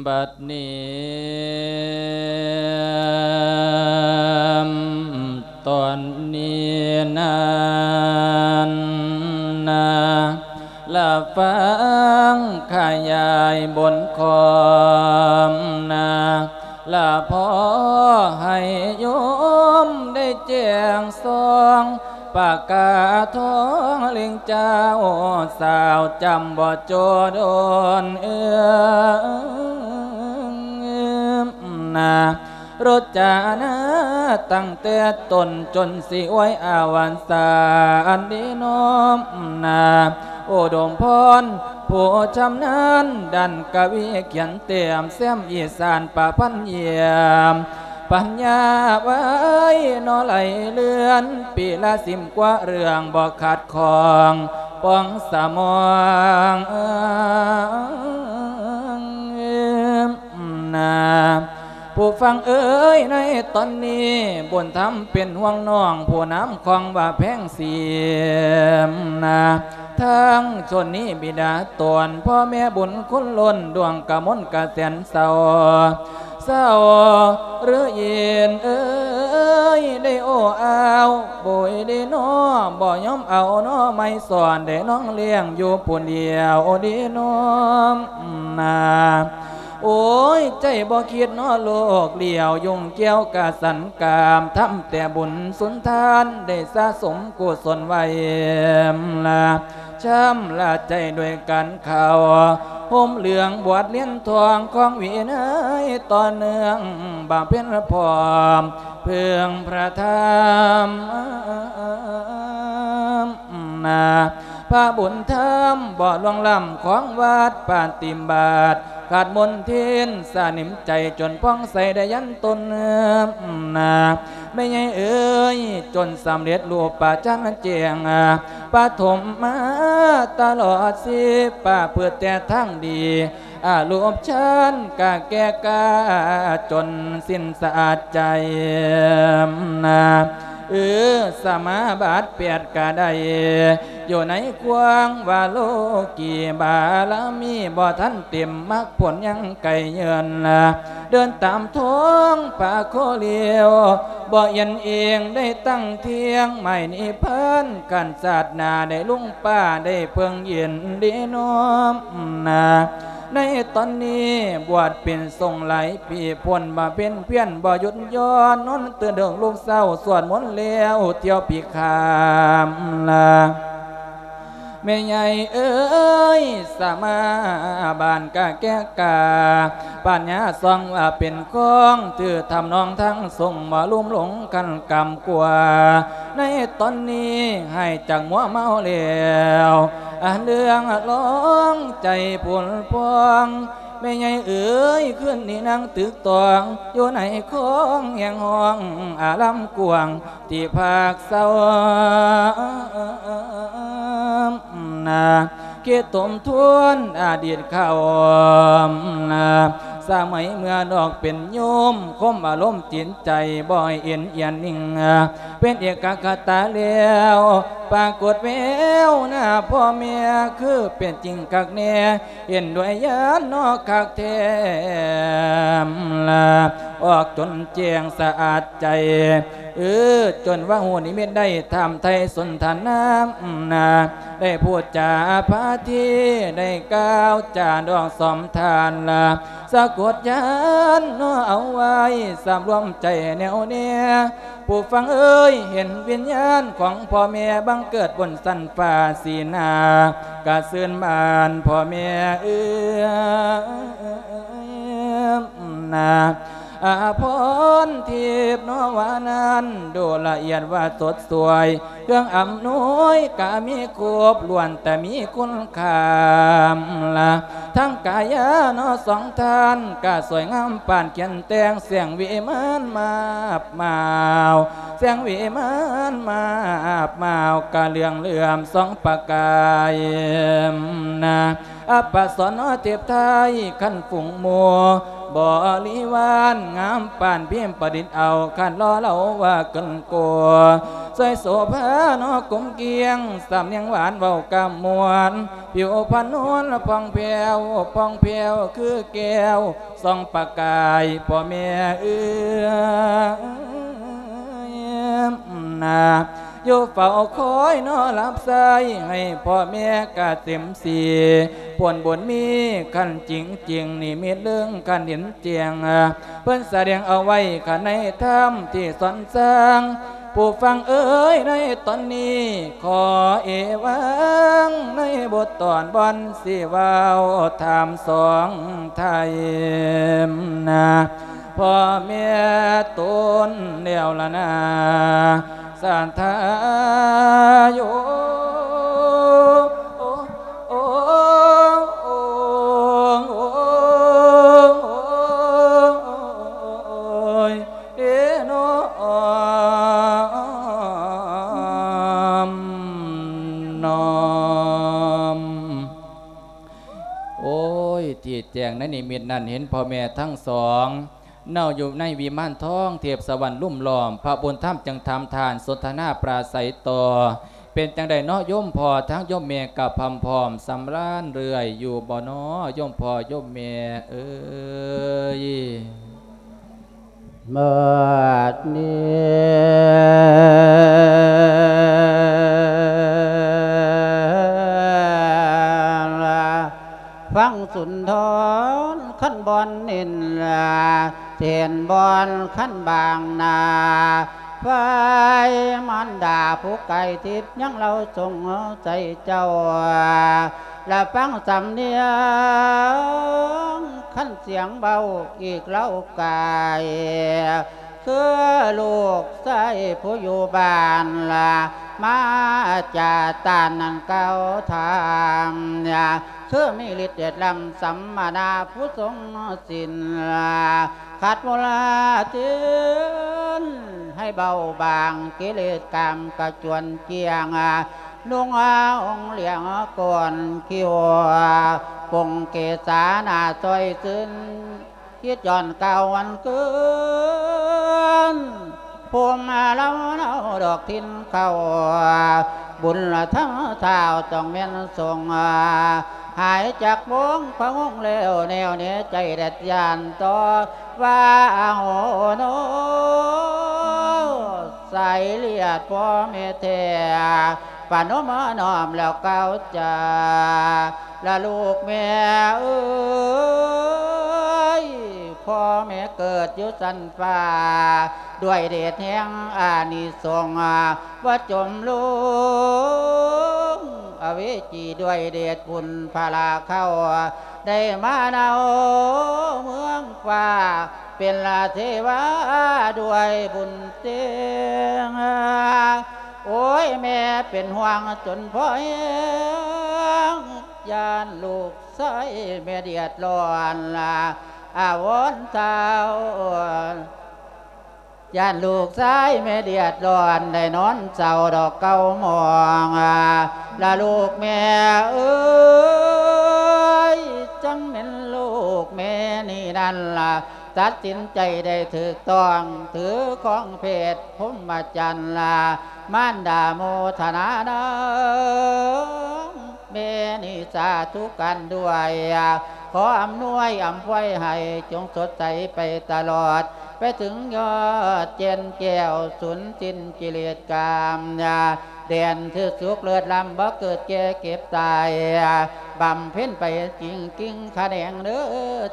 บัดนี้ตอนนี้นั้นนะละฟังขยายบนคอมนา ละพอให้โยมได้แจ้งสองปากกาทองเลิงเจ้าสาวจำบ่โจโดนเอื้อนา รถจานะตั้งแต่ตนจนสิไว้อาวันสาอันดีน้อมนาโอดมพรผู้ชำนาญดันกวีเขียนเตียมเสียมอีสานป่าพันเยี่ยมปัญญาไว้นอไหลเลือน ปีละสิมกว่าเรื่องบอกขาดของป้องสมองนา ผู้ฟังเอ๋ยในตอนนี้บนทำเป็นห่วงน้องผู้น้ำคลองว่าแพงเสียมนาทั้งชนนี้บิดาตวนพ่อแม่บุญคุณล้นดวงกะมนกะแสนเศร้าเศร้าหรือเย็นเอ้ยได้โอ้อาวบ่ยได้น้อบ่ยอมเอาน้อไม่สอนได้น้องเลี้ยงอยู่ผู้เดียวโอดีน้อมนา โอ้ย ใจบ่คิดนอโลกเลี้ยวยุ่งเกี่ยวกะสันกามทำแต่บุญสุนทาน ได้สะสมกุศลไว้ละช้ำละใจด้วยกันเขาห่มเหลืองบวชเลี้ยนทองของวีเนยต่อเนื่องบาปเพียนพร้อมเพื่องพระธรรมนาพระบุญธรรมบ่อลวงลำของวัดปานติมบาท ขาดมนทินสานิมใจจนพ้องใสได้ยันตนเนื้อนาไม่ใช่เอ้ย จนสำเร็จรูปป่าจันเจียงปฐมมาตลอดสิป่าเพื่อแต่ทั้งดีอาลูปฉันกาแก่กาจนสิ้นสะอาดใจนา เออสมาบาทเปียดกาได้อยู่ในควางว่าโลกีบาลามีบ่ทันเต็มมักผลยังไก่เยินละเดินตามท้องป่าโคเลียวบ่ยันเองได้ตั้งเทียงไม่นิเพิ่นกันศาสนาได้ลุงป้าได้เพิ่งเย็นดีน้อมนา ในตอนนี้บวชเป็นทรงไหลพี่พ้นมาเป็นเพี้ยนบ่หยุดย้อนนอนเตือนเดิงลูกเศร้าสวดมนต์แล้วเที่ยวปีคามลา แม่ใหญ่เอ้ยสามาบานกะแก้กาปัญญาซองว่าเป็นก้องถือทำนองทั้งส่งมาลุ่มหลงกันกำกว่า ในตอนนี้ให้จังมัวเมาแล้วเรื่องร้องใจผุนพวง ไม่ใหญ่เอ๋ยขึ้นนี่นั่งตึกตองอยู่ในคองแห่งห้องอาลำกวางที่ภาคเศร้านาเกตมทวนอดีตเข้านา สมัยเมื่อดอกเป็นโยมคมอารมณ์จิตใจบ่อยเอ็นเอียนนิ่งเป็นเอกกตาเลี้ยวปรากฏแววหน้าพ่อเมียคือเป็นจริงกักแน่เห็นด้วยยานนอกคักเทมลาออกจนแจ้งสะอาดใจเออ จนว่าหูนิมิตได้ทำไทยสนทนานาได้พูดจาพาทีได้ก้าวจาดองสมทานลาสะกดยานนอเอาไว้สามรวมใจแนวเนียผู้ฟังเอ้ยเห็นวิญญาณของพ่อแม่บังเกิดบนสันฟ้าสีนากระเสือนบานพ่อแม่เอ้ยนา อาพรทิพนวานันดูละเอียดว่าสดสวย เครื่องอำนวยกามีครบล้วนแต่มีคุณค่ามละทั้งกายานอสองท่านกาสวยงามป่านเขียนแตงเสียงวิมานมาบมาวเสียงวิมานมาบมาวกาเลืองเลื่อมสองประกายนะอปสนอเทียบไทยขั้นฝุ่งมัว บริวารงามปานเพียมประดิษฐ์เอาขันล้อเล่าว่ากินกลัวสวยโสภานอกลมเกียงสามเนียงหวานเบากำมวนผิวพรรณนวลพองแผ้วพองแผ้วคือแก้วส่องประกายพ่อแม่เอื้อนาอยู่เฝ้าคอยนอรับใสให้พ่อแม่กะเต็มสี ผลบุญมีขันจริงจริงนี่มีเรื่องขันเห็นเจียงเพิ่นแสดงเอาไว้ขันในธรรมที่สอนสร้างผู้ฟังเอ๋ยในตอนนี้ ขอเอวังในบทตอนบอนสิวาวถามสองไทยนะพ่อแม่ตนเดียวละนาสันทาโย ในนิมิตนั้นเห็นพ่อแม่ทั้งสองเน่าอยู่ในวิมานท้องเทียบสวรรค์ลุ่มล้อม พระบุญถ้ำจังทำทานสนทนาปราศัยต่อ เป็นจังใดเนาะย่อมพอทั้งย่อมเมกับพำพอมสำร้านเรื่อยอยู่บ่เนาะโย่อมพอย่อมเมเอ้ยเมื่อนี้ นนินลาเทียนบอนขั้นบางนาไฟมันด่าผู้ไก่ทิพย์ยังเราทรงใจเจ้า และฟังสำเนียงขั้นเสียงเบาอีกเล่ากายคือลูกใส่ผู้อยู่บ้านละมาจากตานนันเก้าทาง เนี่ยคือมีฤทธิ์เดชลำสัมมาดาผู้ทรงสินละขัดเวลาเตือนให้เบาบางกิเลสกรรมกระจวนเกียงอะลุงอาองเหลียงก่อนคิวปงเกษาหนาซอยซึ้นคิดย้อนเก่าวันเกินพวงมาแล้วเอาดอกทินเขาบุญละทั้งเท้าต้องเมียนทรงหายจากวงพระงงเร็วแนวเนี้ยใจเด็ดยานต่อว่าโหโนใส่เลียดพ่อเมเทปานมนอมแล้วเก้าจาละลูกแม่เอ้ยพ่อแม่เกิดยู่สันฟ้าด้วยเดชแห่งอานิสงส์ว่าจมลุง อเวจีด้วยเดชบุญพาลาเข้า ได้มาเนาเมืองฟ้า เป็นลาเทวาด้วยบุญเตียงโอ้ยแม่เป็นห่วงจนพ่อเองยานลูกใส่แม่เดียดร้อนละอาวอนเท้า ย่านลูกซ้ายแม่เดียดร้อนได้นอนเศร้าดอกเก้ามองอะละลูกแม่เอ้ยจังเป็นลูกแม่นี่นั่นล่ะตัดสินใจได้ถูกต้องถือของเพศพมมาจันลามานดาโมทนาน้องเมนิสาธุกันด้วย ขออำนวยอำไว้ให้จงสดใสไปตลอด ไปถึงยอดเจนแก้วสุนจินกิเลสกามยาเด่นถือสุกเลือดลำบ่เกิดแก่เก็บตายบำเพ็ญไปจริงกิ้งขาแดงเด้อ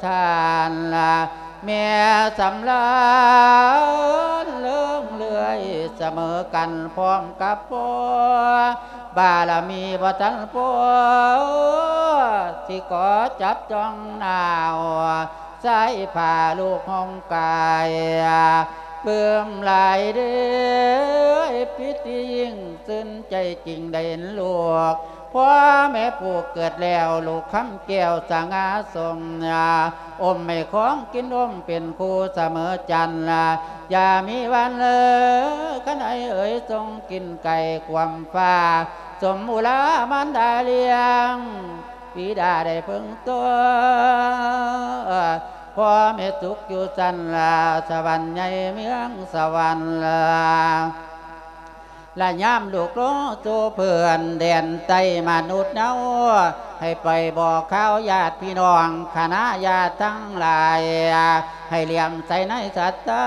ทานละแม่สำลานเลื่องเลื่อยเสมอกันพร้อมกับพ่อบารมีบ่ทันพ่อที่ก่อจับจ้องหนาว ใส่ผ้าลูกห้องกายเปื่มหลายเด้อพิธียิ่งซึ้นใจจริงได้เห็นลูกพ่อแม่ผูกเกิดแล้วลูกคำแก้วสง่าสมยาอมไม่ของกินอมเป็นครูเสมอจันลาอย่ามีวันเลยขนไอเอ๋ยทรงกินไก่ความฟ้า สมมุลามันดาเลียง ปีดาได้พิ่งตัวพ่อแม่ทุกอยู่สันลาสวรรค์ใหญ่เมืองสวรรค์ลาและย่ำลูกโลตัวเพื่อนเด่นใจมนุษย์เนาให้ไปบอกข้าวญาติพี่น้องคณะญาติทั้งหลาย ให้เลี่ยมใส่ในสัตตา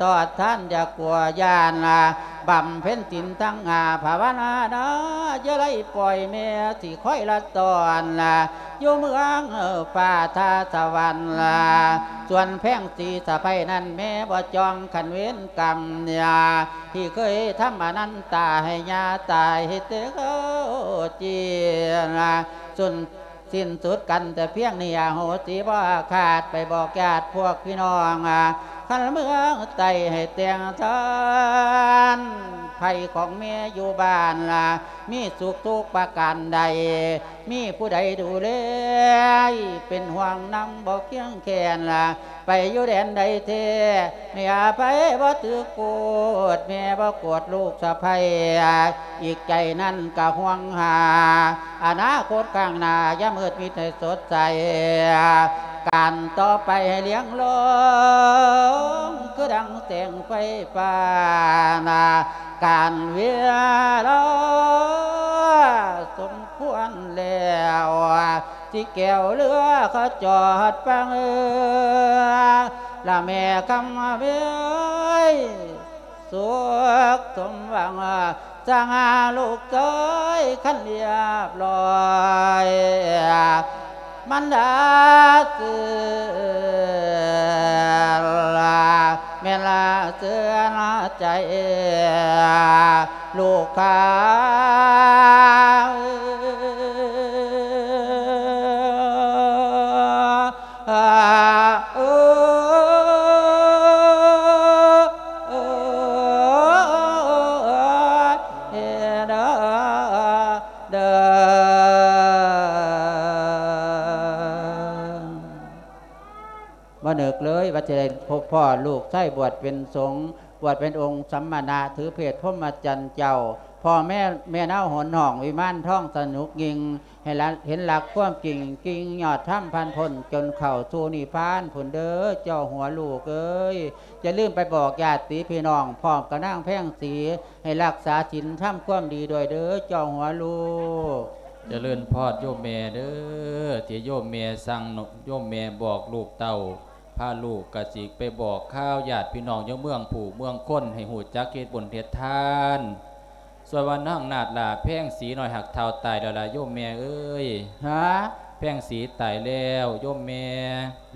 ทอดท่านอย่ากลัวญาณ บำเพ็ญตินทั้งงาภาวนานะจะไล่ปล่อยเมียที่ค่อยละตอนละอยู่เมืองฟ้าทาสวรรค์ละส่วนแพ่งสีสะไพนั้นแม่บ่จองขันเว้นกรรมยาที่เคยทำอนันตาให้ยาตายให้เตกจีละส่วนสิ้นสุดกันแต่เพียงนี้โหสีบ่ขาดไปบอกญาติพวกพี่น้อง ขันเมืองไตให้เตียงทานไผ่ของเมียอยู่บ้านล่ะ มีสุขทุกประการใด มีผู้ใดดูแลเป็นห่วงนำบอกเคียงแขนล่ะ ไปอยู่แดนใดเทแม่อาไปบ่ถือโกดแม่บ่โกดลูกสะใภ้อีกใจนั่นกะห่วงหาอนาคตข้างหน้าย่ามืดมิดให้สดใส การต่อไปให้เลี้ยงลงคือดังเสียงไฟฟ้านาการเวลาสมควรแล้วที่แก้วเรือเขาจอดฟังเออละแม่คำเว้ยสุขสมหวังจางาลูกเจ้ยขันเรียบร้อย มันดาสือลาเมลาเสือนาใจลูกค้า พ่อลูกใช่บวชเป็นสงฆ์บวชเป็นองค์สัมมานาถือเพศพมจันเจ้าพ่อแม่แม่เน่าหนห่องวิมานท่องสนุกยิงให้ลเห็นหลักความจริงกิ่งยอดถ้ำพันพลจนเข่าสูนิพพานผุนเด้อเจ้าหัวลูกเอ้ยจะลืมไปบอกญาติพี่น้องพร้อมกับนั่งแพ่งสีให้รักษาศีลทำความดีด้วยเด้อเจ้าหัวลูกจะเจริญพอดโยมแม่เด้อที่โยมแม่สั่งโยมแม่บอกลูกเต้า พาลูกกะจิกไปบอกข้าวญาติพี่น้องยังเมืองผู้เมืองค้นให้หูจักเกตบนเทศทาน ส่วนวันนั่งนาดลาแพ่งสีหน่อยหักเท้าตายแล้วล่ะโยมแม่เอ้ยฮะแพ่งสีตายแล้วโยมแม่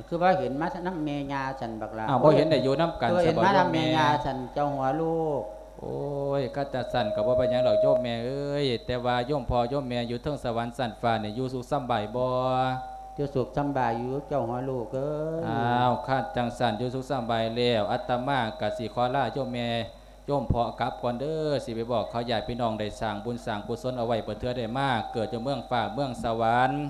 คือว่าเห็นมาน้ำเมยาฉันบักลาอ้าวบ่เห็นได้อยู่น้ำกันเคยสเห็นบายมาโยมน้ำเมแม่ยาฉันเจ้าหัวลูกโอ้ยก็จะสั่นกับว่าเป็นหยังดอกโยมแม่เอ้ยแต่ว่าโยมพ่อโยมแม่อยู่เทิงสวรรค์สั่นฟ้าเนี่ยอยู่สุขสำบายบ่ เจ้าสุขสำบายอยู่เจ้าหอยลูกเอ้ยอ้าวข้าจังสันอยู่สุขสำบายแล้วอัตมากะสิขอลาโยมแม่โยมพอกับก่อนเด้อสิไปบอกเขาญาติพี่น้องได้สร้างบุญสร้างกุศลเอาไว้เปิดเทือได้มาก เกิดจากเมืองฟ้าเมืองสวรรค์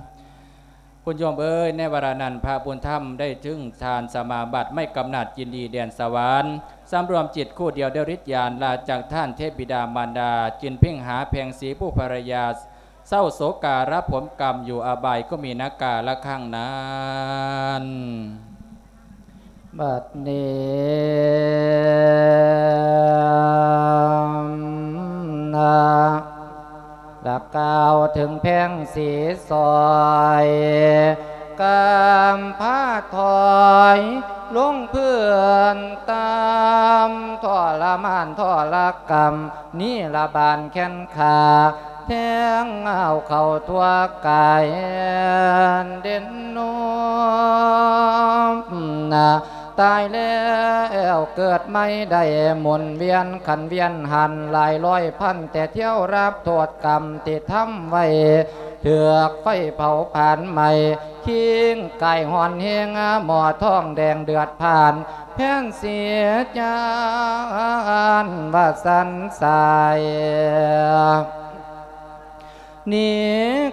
คุณโยมเอ้ยในวรานันพระบุญธรรมได้ถึงทานสมาบัติไม่กำหนัดยินดีแดนสวรรค์สำรวมจิตคู่เดียวเดริษยานลาจากท่านเทพบิดามารดา จินเพ่งหาแพงสีผู้ภรรยา เศร้าโศการับผลกรรมอยู่อบายก็มีนักกาละข้างนั้นบัดนี้นะละกล่าวถึงแพงสีซอยกามพาถอยลงเพื่อนตามทรมานทรกรรมนี่ละบานแค้นขา แทงเอาเข้าทั่วกายเด่นโนมนะตายแล้วเกิดไม่ได้หมุนเวียนขันเวียนหันหลายร้อยพัน แต่เที่ยวรับโทษกรรมที่ทำไว้เถือกไฟเผาผ่านใหม่คิงไก่หอนเฮงหมอท้องแดงเดือดผ่านแผ่นเสียจานว่าสันสาย หนี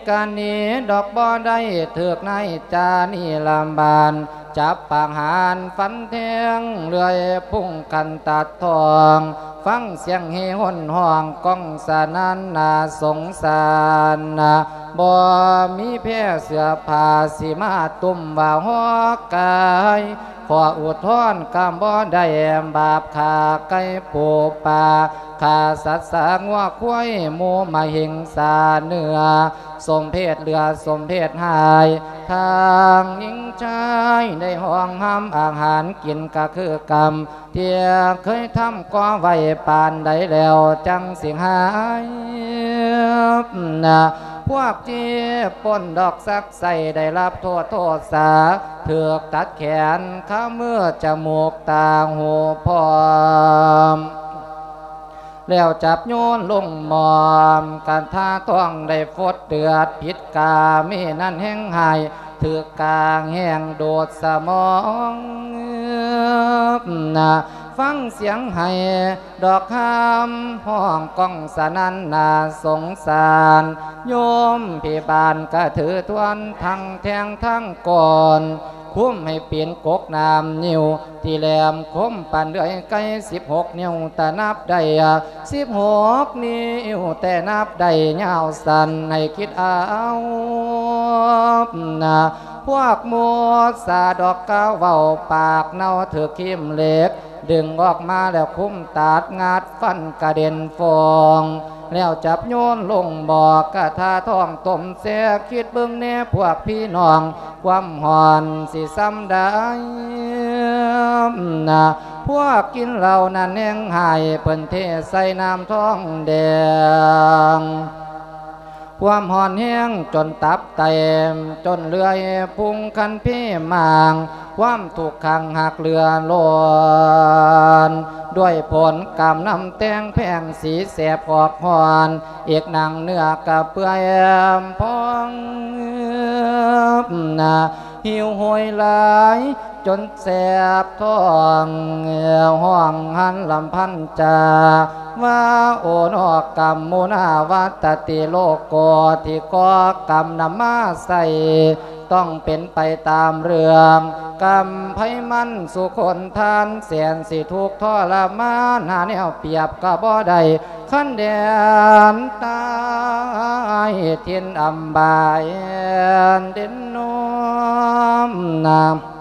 การหนีดอกบ่ได้เถือกในจานี่ลำบานจับปางหานฟันเทียงเลื่อยพุ่งกันตัดทอง ฟังเสียงเฮหนห้องก้องสนันนาสงสารนาบ่มีแพ่เสือผ้าสีมาตุ่มว่าหอกกาย ขออุทธรกรรมบ่ได้บาปขาไก่ปูปลาขาสัตว์สางว่าควายหมูมาหิงสาเนื้อสมเพศเรือสมเพศหาย ทางยิงชายในห้องห้ามอาหารกินก็คือกรรม เที่ยเคยทำก็ไว้ปานใดแล้วจังสิหายนะ พวกจีปนดอกซักใส่ได้รับโทษโทษสาเถือกตัดแขนข้าเมื่อจมูกตาหูพร้อมแล้วจับโยนลงหมอมการท่าต้องได้ฟดเดือดผิดกาไมีนั่นแห้งหายถือกกลางแห้งโดดสมองนะ ฟังเสียงไห้ดอกคำห้องก้องสนันนาสงสาร โยมพี่บานก็ถือทวนทั้งแทงทั้งก่อน คุ้มให้เปลี่ยนกกน้ำนิ้ว ที่แหลมคมปันเดือยไกลสิบหกนิ้วแต่นับได้สิบหกนิ้วแต่นับได้ยาวสันให้คิดเอาพวกมัวสาดอกก้าวเว้าปากเน่าเถือคิมเล็ก ดึงออกมาแล้วคุ้มตัดงัดฟันกระเด็นฟองแล้วจับโยนลงบอกกะทาท้องต้มเสียคิดเบิ่งแน่พวกพี่น้อง ความหอนสิซ้ำได้นะพวกกินเหล่านั้นแห้งหายเปิ่นเทใส่น้ำท้องแดง ความหอนแห้งจนตับเต็มจนเลื่อยพุงคันพี่มาง ความถูกขังหักเรือลอนด้วยผลกรรมนำแตงแพงสีแสบออกหอนเอกนางเนื้อกระเปื่อยพองนาหิวโหยหลาย จนแสบท้องห้องหันลำพันจาว่าโอนอกกรรมมุนาวัตติโลกโกที่ก่อกรรมนำมาใส่ต้องเป็นไปตามเรื่องกรรมไพมันสุคนทานเสียนสิทุกข์ทรมานหาแนวเปียบก็บ่ได้ขั้นแดนตายเทียนอัมบายเด่นโนมนาม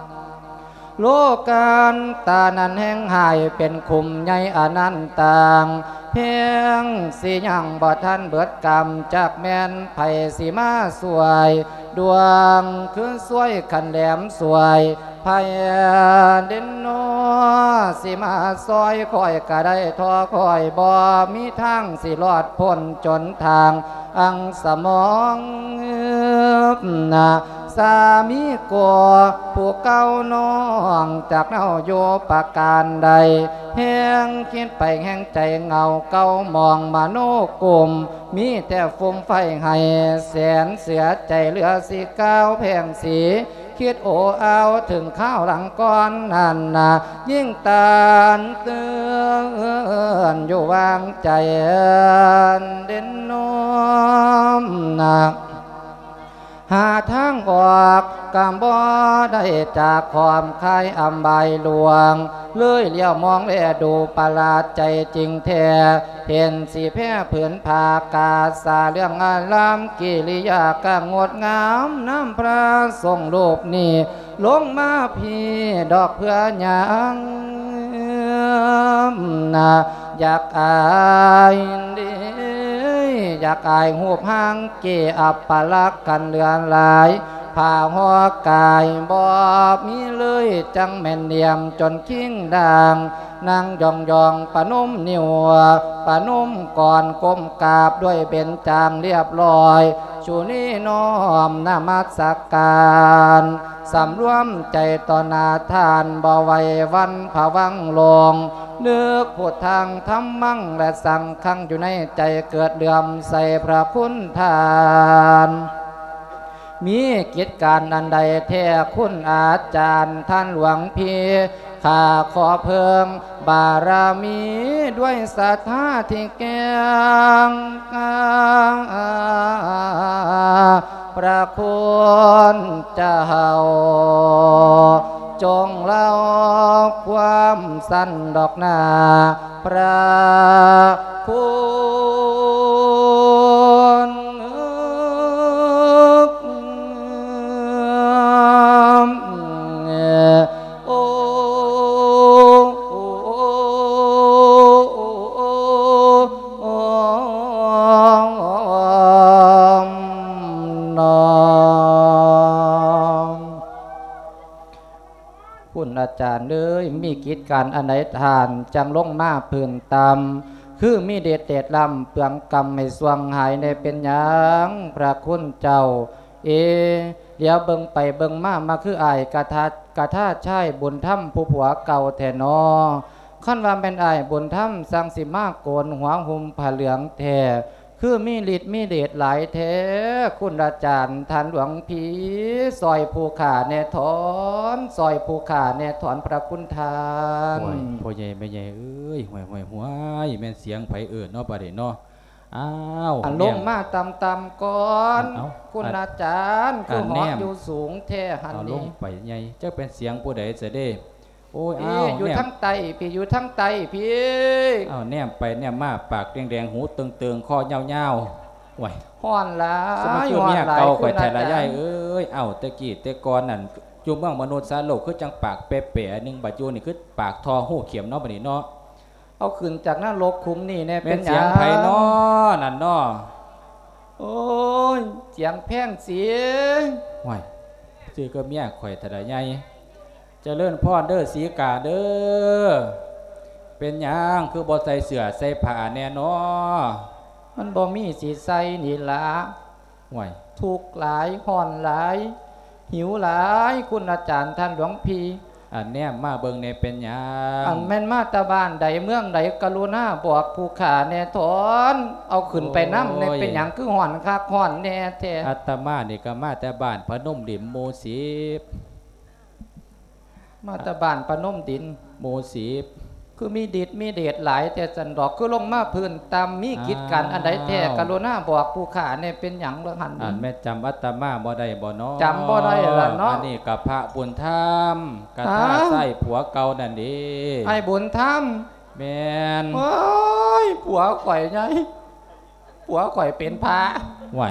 โลกันตานั้นแห้งหายเป็นคุมใหญ่อนันตังเพียงสิยังบ่ทันเบิดกรรมจากแม่นไผ่สิมาสวย ดวงคือสวยขันแหลมสวยไผเด่นโนสิมาซอยคอยกะได้ทอคอยบ่มีทางสิรอดพ้นจนทาง อังสมองนะ สามีกัวผู้เก่าน้องจากเนาโยประการใดแห้งคิดไปแห้งใจเงาเก่ามองมาโนกลมมีแต่ฟุมไฟให้แสนเสียใจเหลือสีก้าวแพงสีคิดโอเอาถึงข้าวหลังก้อนนั่นนะยิ่งตานเตือนอยู่วางใจเด่นน้อมนัก หาทางออกกำบ่ได้จากความคายอำใบหลวง เลื่อยเลี้ยวมองแลดูประหลาดใจจริงแท้เห็นสีแพร่ผืนผากาสาเรื่องอารามกิริยากงดงามน้ำพระทรงรูปนี้ลงมาพี่ดอกเพื่อหยังนะอยากอายดี อยากอายหูบหางเกอับปลักกันเลือนหลาย ผ่าหัวกายบอบมีเลยจังแม่นเนียมจนคิ้งด่างนั่งยองยองปนุ่มนิวปนุ่มก่อนก้มกราบด้วยเป็นจางเรียบร้อย ชูนี้น้อมนามัสการสำรวมใจต่อหนาทานบ่ไหววันผวังลงนึกพูดทางทำมั่งและสั่งขังอยู่ในใจเกิดเลื่อมใส่พระคุณทาน มีกิจการอันใดแท้คุณอาจารย์ท่านหลวงพี่ข้าขอเพิ่งบารมีด้วยศรัทธาที่แก่งพระคุณเจ้าจงเล่าความสั้นดอกนาพระคุณ จารย์เอ้ยมีกิจการอันไหนทานจังลงมาพื้นตำคือมีเดชเดชลำเปลืองกรรมไม่สวงหายในเป็นยังพระคุณเจ้า เอเดี๋ยวเบิงไปเบิงมามาคืออายกะทากะท่าใช่บุญถ้ำผู้ผัวเก่าแทนอขั้นว่าเป็นอายบุญถ้ำสังสิมากโกนหัวหุมผ้าเหลืองแท คือมีฤทธิ์มีเดชหลายแท้คุณอาจารย์ท่านหลวงพีซอยภูขาแน่ถอนซอยภูขาแน่ถอนพระคุณทานโอ้ยพ่อใหญ่แม่ใหญ่เอ้ยห่วยห่วยห่วยแม่นเสียงไผเอิ้นเนาะบัดนี้เนาะอ้าวอันลงมาตำตำๆก่อนเอ้าคุณอาจารย์คืออันหแนอมอยู่สูงแท้หันเอาลนี้งไปใหญ่จักเป็นเสียงผู้ใดเสิเด้ โอ้ยพี่อ้าวอยู่แนมทั้งไตพี่อยู่ทั้งไตพี่อ้าวแนมไปแนมมาปากแดงๆหูตึงๆคอยาวๆห่วยห้อนหลาสมัยยคือห้อนเมียหลายเก่าคุข่อยณแต่อาละจารยายย์เอ้ยเอ้าตะกี้แต่ก่อนนั่นอยู่เมืองมนุษย์สาโลกคือจังปากเป๊ะๆหนึงบัดอยู่นี่คือปากทอหูเข็มเนาะบัดนี้เนาะเอาขึ้นจากหน้าโลกคุ้มนี่แน่แม่เป็นนเสียงไผเนาะนั่นเนาะโอ้ยเสียงแพงเสียงห่วยซื้อก็เมียข่อยแต่ละยาย เจริญพรเด้อสีกาเด้อเป็นหยังคือบ่ใส่เสื้อใส่ผ้าแน่เนาะมันบ่มีสีใส่นี่ละห่วยทุกข์หลายห้อนหลาย หิวหลายคุณอาจารย์ท่านหลวงพี่อันแนมมาเบิ่งในเป็นหยังอันแม่นมาตาบ้านใดเมืองใดกรุณาบอกผู้ขาแน่ถอนเอาขึ้นไปน้ำในเป็นหยังคือห่อนคักห่อนแน่แท้อาตมานี่ก็มาแต่บ้านพนมดิมโมสิบ มาตาบ้านปะนมดินโมสิบคือมีดิดมีเดชหลาย แต่สันดอกคือลงมาพื้นตามมีกิจการอันใดแท้กรุณาบอกผู้ขาแน่เป็นหยังเรื่องหันอ่านนี้แม่จำอาตมาบ่ได้บ่เนาะจำบ่ได้ล่ะเนาะอันนี้กับพระบุญธรรมกระทาอ้าวไส้ผัวเก่านั่นดีไอ้บุญธรรมแม่นโอ้ยผัวข่อยไงผัวข่อยเป็นพระไหว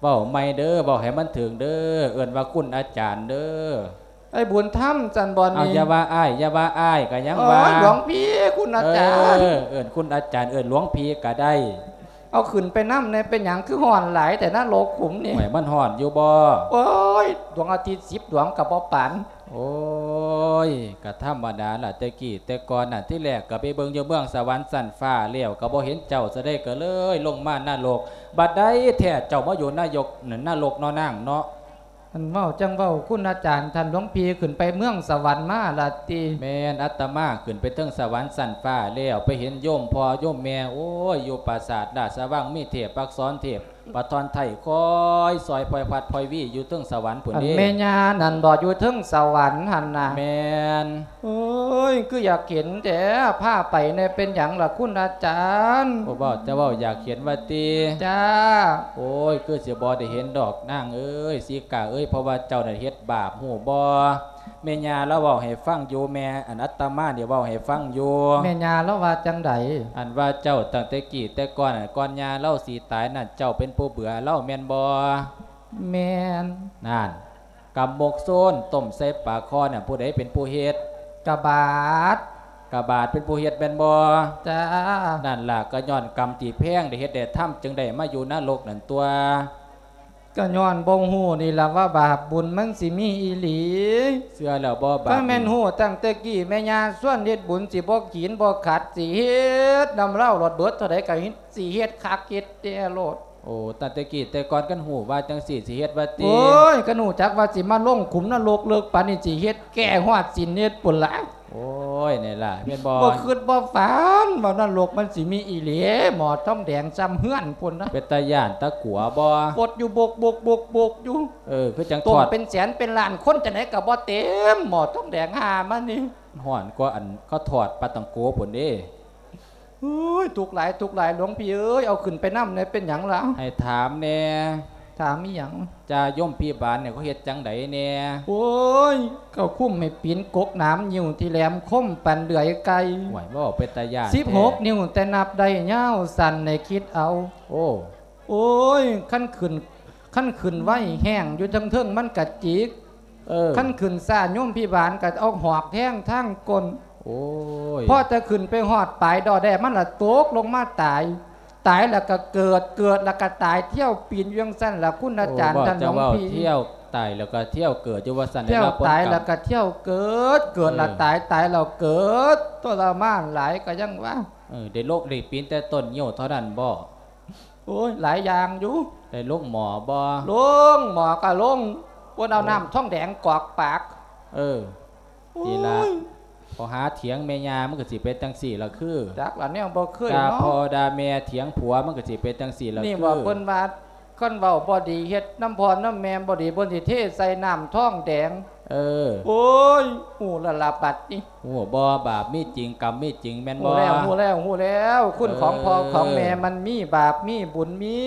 เว้าไม่เด้อเว้าให้มันถึงเด้อเอิ้นว่าคุณอาจารย์เด้อ ไอ้บุญธรรมจันบอลเอานี่อย่าว่าอ้ายอย่าว่าอ้ายก็ยังโอ้ว่ายหลวงพี่คุณอาจารย์ เออเอิ้นคุณอาจารย์เอิ้นหลวงพี่ก็ได้ เอาขึ้นไปน้ำในเป็นหยังคือห่อนหลายแต่หน้าโลกขุมนี่หวยมันฮอดอยู่บ่โอ้ยดวงอาทิตย์สิบดวงกับบ่ปัน โอ้ยก็ธรรมดาล่ะแต่กี้แต่ก่อนน่ะที่แรกก็ไปเบิ่งอยู่เมืองสวรรค์สันฟ้าแล้วก็บ่เห็นเจ้าซะได้ก็เลย ลงมาหน้าโลก บัดใดแท้เจ้ามาอยู่นายกนั่นนรกเนาะนางเนาะฮ ท่านเว้าจังเว้าคุณอาจารย์ท่านหลวงพี่ขึ้นไปเมืองสวรรค์มาละตีแม่นอัตมาขึ้นไปเทิงสวรรค์สันฟ้าแล้วไปเห็นโยมพอโยมแม่โอ้ยอยู่ปราสาทดาสว่างมีเทพปักซ้อนเทพ ปะทอนไทยคอยซอยพลอยพัดพลอยวี่อยู่เทิงสวรรค์พุ่นอันนี้แม่ย่านั่นบ่อยู่เทึงสวรรค์หั่นน่ะแม่นโอ้ยคืออยากเห็นแต่ผ้าไปเนี่ยเป็นหยังล่ะคุณอาจารย์บ่เว้าแต่เว้าอยากเขียนว่าติจ้าโอ้ยคือสิบ่ได้เห็นดอกนางเอ้ยสีกาเอ้ยเพราะว่าเจ้าน่ะเฮ็ดบาปหูบ่ แม่ย่าเราเว้าให้ฟังอยู่แม่อันอัตมาเดี๋ยวเว้าให้ฟังอยู่แม่ย่าแล้วว่าจังไดอันว่าเจ้าตั้งแต่กี้แต่ก่อนน่ะก่อนยาเล่าสีตายนั่นเจ้าเป็นผู้เบื่อเล่าแม่นบ่แม่นนั่นกำมกโซนต้มใส่ปากคอน่ะผู้ใดเป็นผู้เฮ็ดกะบาดกะบาดเป็นผู้เฮ็ดแม่นบ่จ้านั่นล่ะก็ย้อนกรรมที่แพงได้เฮ็ดได้ทำจึงได้มาอยู่นรกนั่นตัว ก็ย้อนบ่ฮู้นี่ล่ะว่าบาปบุญมันสิมีอีหลีเสื้อแล้วบ่บาปถ้าแม่นฮู้ตั้งแต่กี้แม่ย่าส่วนเฮ็ดบุญสิบ่ขีนบ่ขัดสิเฮ็ดนำเหล้ารถเบิดเท่าใดก็เฮ็ดสิเฮ็ดคักเฮ็ดแต่โลดโอ้ตั้งแต่กี้แต่ก่อนกันหูว่าจังสี่สิเฮ็ดว่าติโอ้ยก็หนูจักว่าสิมาลงขุมนรกเลิกปานนี้สิเฮ็ดแก้ฮอดสินเฮ็ดปุ่นละ โอ้ยนี่ล่ะแม่นบ่บ่คิดบ่ฝันว่านรกมันสิมีอีหลีหมอทองแดงจำเฮือนพุ่นนะเป็นตาย่านตะกัวบ่ปดอยู่บกบกบกบกอยู่เออคือจังต้ทมอดเป็นแสนเป็นล้านคนจังไดก็บ่เต็มหมอทองแดงหามันนี่ห่อนกว่าอันเขาถอดปลาตังโกพุ่นเด้เฮ้ยทุกหลายทุกหลายหลวงพี่เอ้ยเอาขึ้นไปนำเนี่ยเป็นหยังล่ะให้ถามแน่ ถามมีหยังจ่าย่อมพี่บานเนี่ยเขาเฮ็ดจังไดแน่โอ้ยก็คุ้มให้ปีนกกน้ำยิ้วที่แหลมคมปันเดือยไกลไหวบ่เป็นตาย่านสิบหกนิ้วแต่นับได้ยาวสั่นในคิดเอา โอ้โอ้ยขั้นขึ้นขั้นขึ้นไว้แห้งอยู่ทั้งเทิงมันกัดจิกเออขั้นขึ้นซ่าโยมพี่บานกัดเอาหอกแท่งทั้งกลโอ้ยพอจะขึ้นไปหอดปลายดอแดมันละตกลงมาตาย ตายแล้วก็เกิดเกิดแล้วก็ตายเที่ยวปีนเวียงสั้นละคุณอาจารย์โบ่ท่านหลจะวงเว้าพี่เที่ยวตายแล้วก็เที่ยวเกิดอยู่ว่าซั่นเที่ยวได้รับผลตายกรรมแล้วก็เที่ยวเกิด เกิดและตายตายแล้วเกิดตัวละมานหลายก็ยังว่าเออได้โรคได้ปีนแต่ต้นเหี่ยวเท่านั้นบ่โอ้ยหลายอย่างอยู่ได้โรคหมอบ่ลงหมอก็ลงวนเอาน้ำท่องแดงกอกปาก เออทีละ พอหาเถียงแม่ยามันก็สิเป็นจังสี่ละคือจักละเนี่ยบ่เคยกาเนาะพอดาแม่เถียงผัวมันก็สิเป็นจังสี่ละนี่คือบ่เพิ่นว่าคนเว้าบ่ดีเฮ็ดน้ำพรน้ำแมมบ่ดีเพิ่นสิเทใส่น้ำท่องแดง เออ โอ้ยหูละละบัดนี่ หัวบ่บาปมีจริงกรรมมีจริงแม่นหูบ่แล้วหูแล้วหูแล้ว คุณเออของพ่อของแม่มันมีบาปมีบุญมี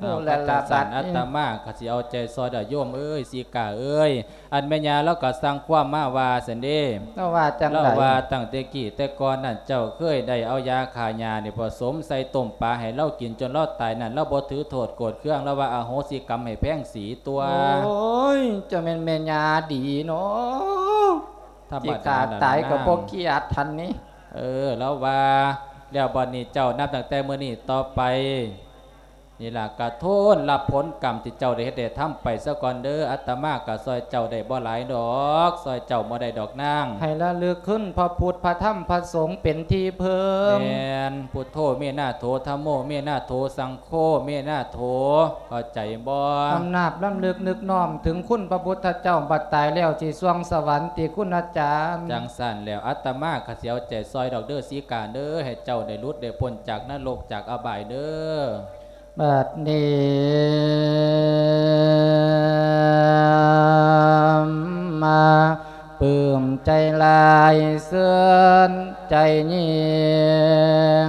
หูเอาละละละละบัสัดนอัตนี่มาก็สิเอาใจซอยดอกโยมเอ้ยสีกาเอ้ยอันแม่ยาเราก็สร้างความมาว่าซั่นเด้เนาะว่าจังเราไดว่าตั้งแต่กี้แต่ก่อนนั่นเจ้าเคยได้เอายาขายานี่ผสมใส่ต้มปลาให้เรากินจนเราตายนั่นเราบ่ถือโทษโกรธเครื่องแล้วว่าอโหสิกรรมให้แพงสีตัวโอ้ยเจะแม่นแม่ยาดีเนาะ ธรรมที่ดาขาดนั่นตายก็นะบ่เกียดทันนี้ เออ แล้วว่าแล้วบัดนี้เจ้านับตั้งแต่มื้อนี้ต่อไป นี่ล่ะกระโทษรับผลกรรมที่เจ้าได้เฮ็ดได้ทำไปซะก่อนเด้ออาตมาก็ซอยเจ้าได้บ่หลายดอกซอยเจ้าบ่ได้ดอกนางให้ละลึกขึ้นพระพุทธพระธรรมพระสงฆ์เป็นที่เพิ่มแมนพุทโธเมนาโถธรรมโมเมนาโถสังโฆเมนาโถเข้าใจบ่อำนาจล้ำลึกนึกน้อมถึงคุณพระพุทธเจ้าบัดตายแล้วที่สวงสวรรค์ที่คุณอาจารย์จังสั่นแล้วอาตมาก็สิเอาใจซอยดอกเด้อสีกาเด้อให้เจ้าได้หลุดได้พ้นจากนรกจากอบายเด้อ บัดนี้มาปื้มใจลายเสื่อนใจเยิง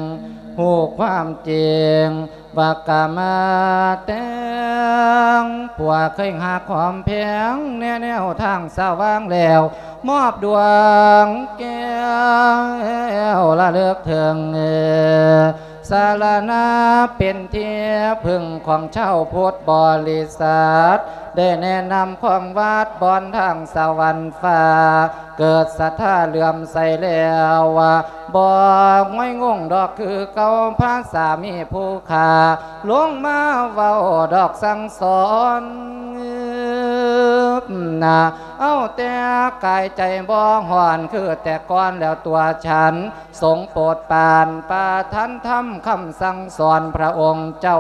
หูความจริงว่ากามาแตงผัวเคยหาความเพียงแนวแนวทางสว่างแล้ว มอบดวงแก้วละเลือกเถึงเอ สารนาเป็นที่พึ่งของเช่าพุทธบริษัท ได้แนะนำของวัดบอนทางสวรรค์ฟ้า เกิดศรัทธาเลื่อมใสแล้วว่าบอกไม่งงดอกคือเก่าพระสามีผู้ขาลงมาเว้าดอกสังสอนนะเอาแต่กายใจบ่ห่อนคือแต่ก่อนแล้วตัวฉันทรงโปรดปานปาทันทำคำสั่งสอนพระองค์เจ้า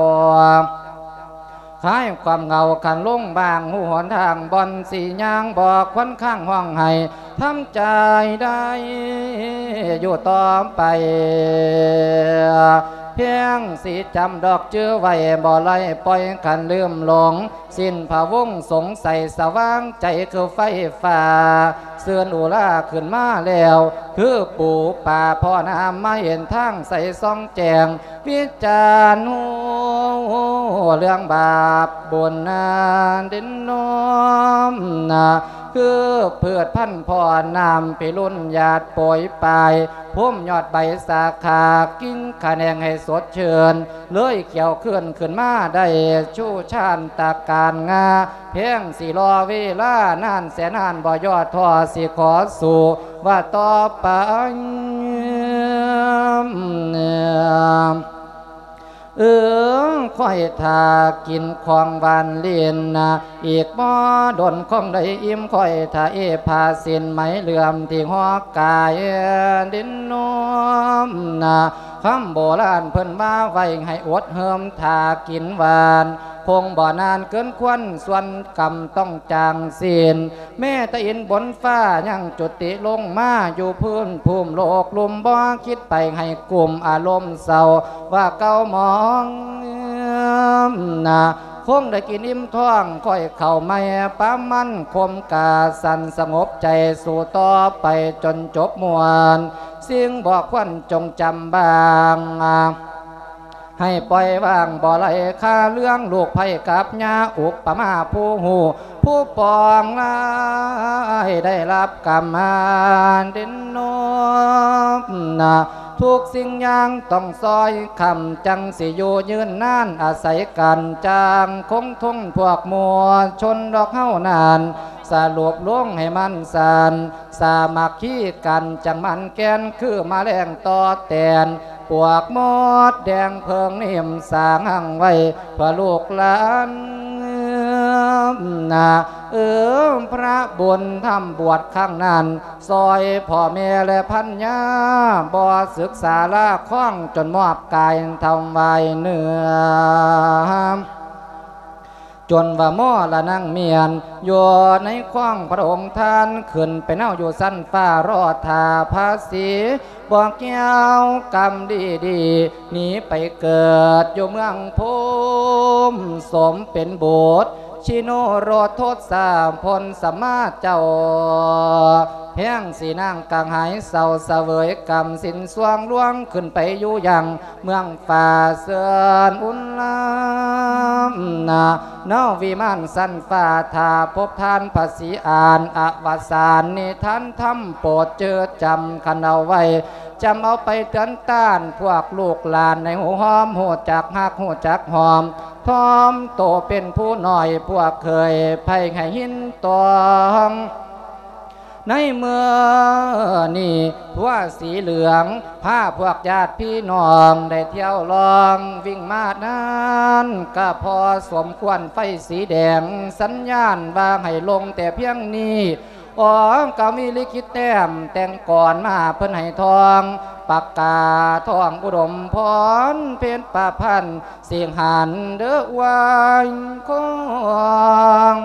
คลายความเงาขันลงบางหูหนทางบอนสียางบอกควันข้างห้องให้ทำใจได้อยู่ต่อไป เพียงสีจำดอกเจือไว้บ่อไล่ปล่อยขันลืมหลง สิ้นผาวงสงสัยสว่างใจคือไฟฟ้าเสื่อนอุลาขึ้นมาแล้ว คือปู่ป่าพ่อน้ำมาเห็นทางใส่ซองแจงวิจารณ์เรื่องบาปบุญนาดินน้อมนาคือเพื่อพันพ่อนำไปรุ่นญาตป่วยไปพุ่มยอดใบสาขากิ้งคะแนงให้สดเชิญเลยเขียวขึ้นขึ้นมาได้ชูชาญตาการงาเพียงสิรอเวลานานแสนนานบ่ยอดทอสิขอสู่ว่าต่อไปเออค่อยทากินของหวานเลียนนะอีกบ่ดนของได้อิ่มค่อยทาเอพาสินไหมเหลื่อมที่หัวกายดินนมนะคำโบราณเพิ่นมาไว้ให้อดเฮิมทากินหวาน คงบ่นานเกินควันส่วนกรรมต้องจางสิ้นแม่ตะอินบนฟ้ายังจุติลงมาอยู่พื้นภูมิโลกลุมบ่คิดไปให้กลุ่มอารมณ์เศร้าว่าเก่ามองนะ คงได้กินอิ่มท้องค่อยเข้าไม่ป้ามันคมกาสันสงบใจสู่ต่อไปจนจบมวลสิ่งบอกควันจงจำบางให้ปล่อยวางบ่ไหลค่าเรื่องลูกไผ่กับยาอุปมาผู้หูผู้ปองลายได้รับกรรมานดินโนมนะ ทุกสิ่งอย่างต้องซอยคำจังสิอยู่ยืนนานอาศัยกันจางคงทุ่งพวกมัวชนดอกเฮานานสรุปลวงให้มันสานสามัคคีกันจังมันแกนคือมาแรงต่อแตนปวกมดแดงเพิงนิ่มสร้างหังไว้เพื่อลูกหลาน นาเออพระบุญทำบวชข้างนั้นซอยพ่อแม่และพันยาบ่ศึกษาละข้องจนมอบกายทำไว้เนื้อจนว่าม้อละนั่งเมียนอยู่ในคว้างพระองค์ท่านขึ้นไปเน่าอยู่สั้นฟ้ารอดทาภาษีบอกเกี่ยวกรรมดีดีหนีไปเกิดอยู่เมืองภูมิสมเป็นโบสถ์ ชิโนโรโทษสามพลสมมาเจ้าเพียงสีนางกังหายเศร้าเสวยกรรมสินสวงล่วงขึ้นไปอยู่ยังเมืองฝ่าเสือนอุนลามนาเนาวิมานสันฟ้าทาพบท่านภาษีอ่านอวสานนิท่านทำโปรดเจอจำคันเอาไว้จำเอาไปเตือนต้านพวกลูกหลานในหูหอมหูจักหักหูจักหอม พร้อมโตเป็นผู้หน่อยพวกเคยไพ่ให้หินตองในเมื่อนี่ทั่วสีเหลืองผ้าพวกญาติพี่น้องได้เที่ยวลองวิ่งมานั้นก็พอสมควรไฟสีแดงสัญญาณว่าให้ลงแต่เพียงนี้อ๋อก็มีลิขิตแต้มแต่งก่อนมาเพิ่นให้ทอง ปากกาทองอุดมพรเพนป่าพันเสียงหันเด้อวายของ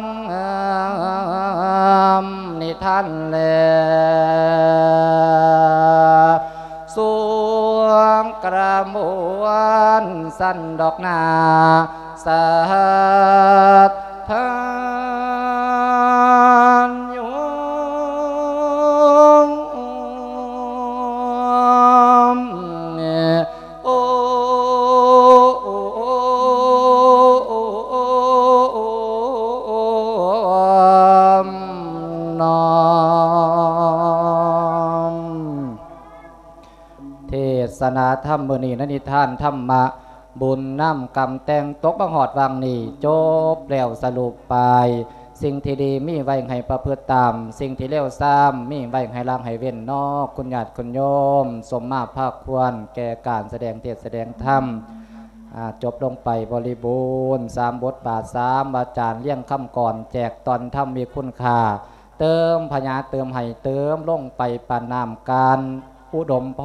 นิท่านแลสวงกระมวนสั้นดอกนาสัทธา ธรรมมือนีนนิทานธรรมะ บุญน้ำกรรมแต่งตกบังหอดวังนี่จบแล้วสรุปไป สิ่งที่ดีมีไว้ให้ประพฤติตาม สิ่งที่เลวซ้ำมีไว้ให้ล้างให้เว้นนอกคุณญาติคุณโยม สมมาภาคควร แก่การแสดงเทศแสดงธรรมจบลงไปบริบูรณ์สามบทบาทสามอาจารย์เลี้ยงคำก่อนแจกตอนธรรมมีคุณค่า เติมพญาเติมให้เติมลงไปปานนามการ อุดมพ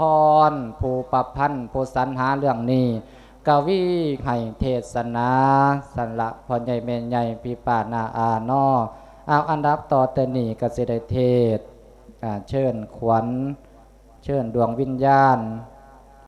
ร ผู้ประพันธ์ผู้สรรหาเรื่องนี้กวีไห้เทศนาสันละพรใหญ่เมนใหญ่ปีปานาอานอเอาอันดับต่อเตนีกสิไดเทศเชิญขวัญ เชิญดวงวิญญาณ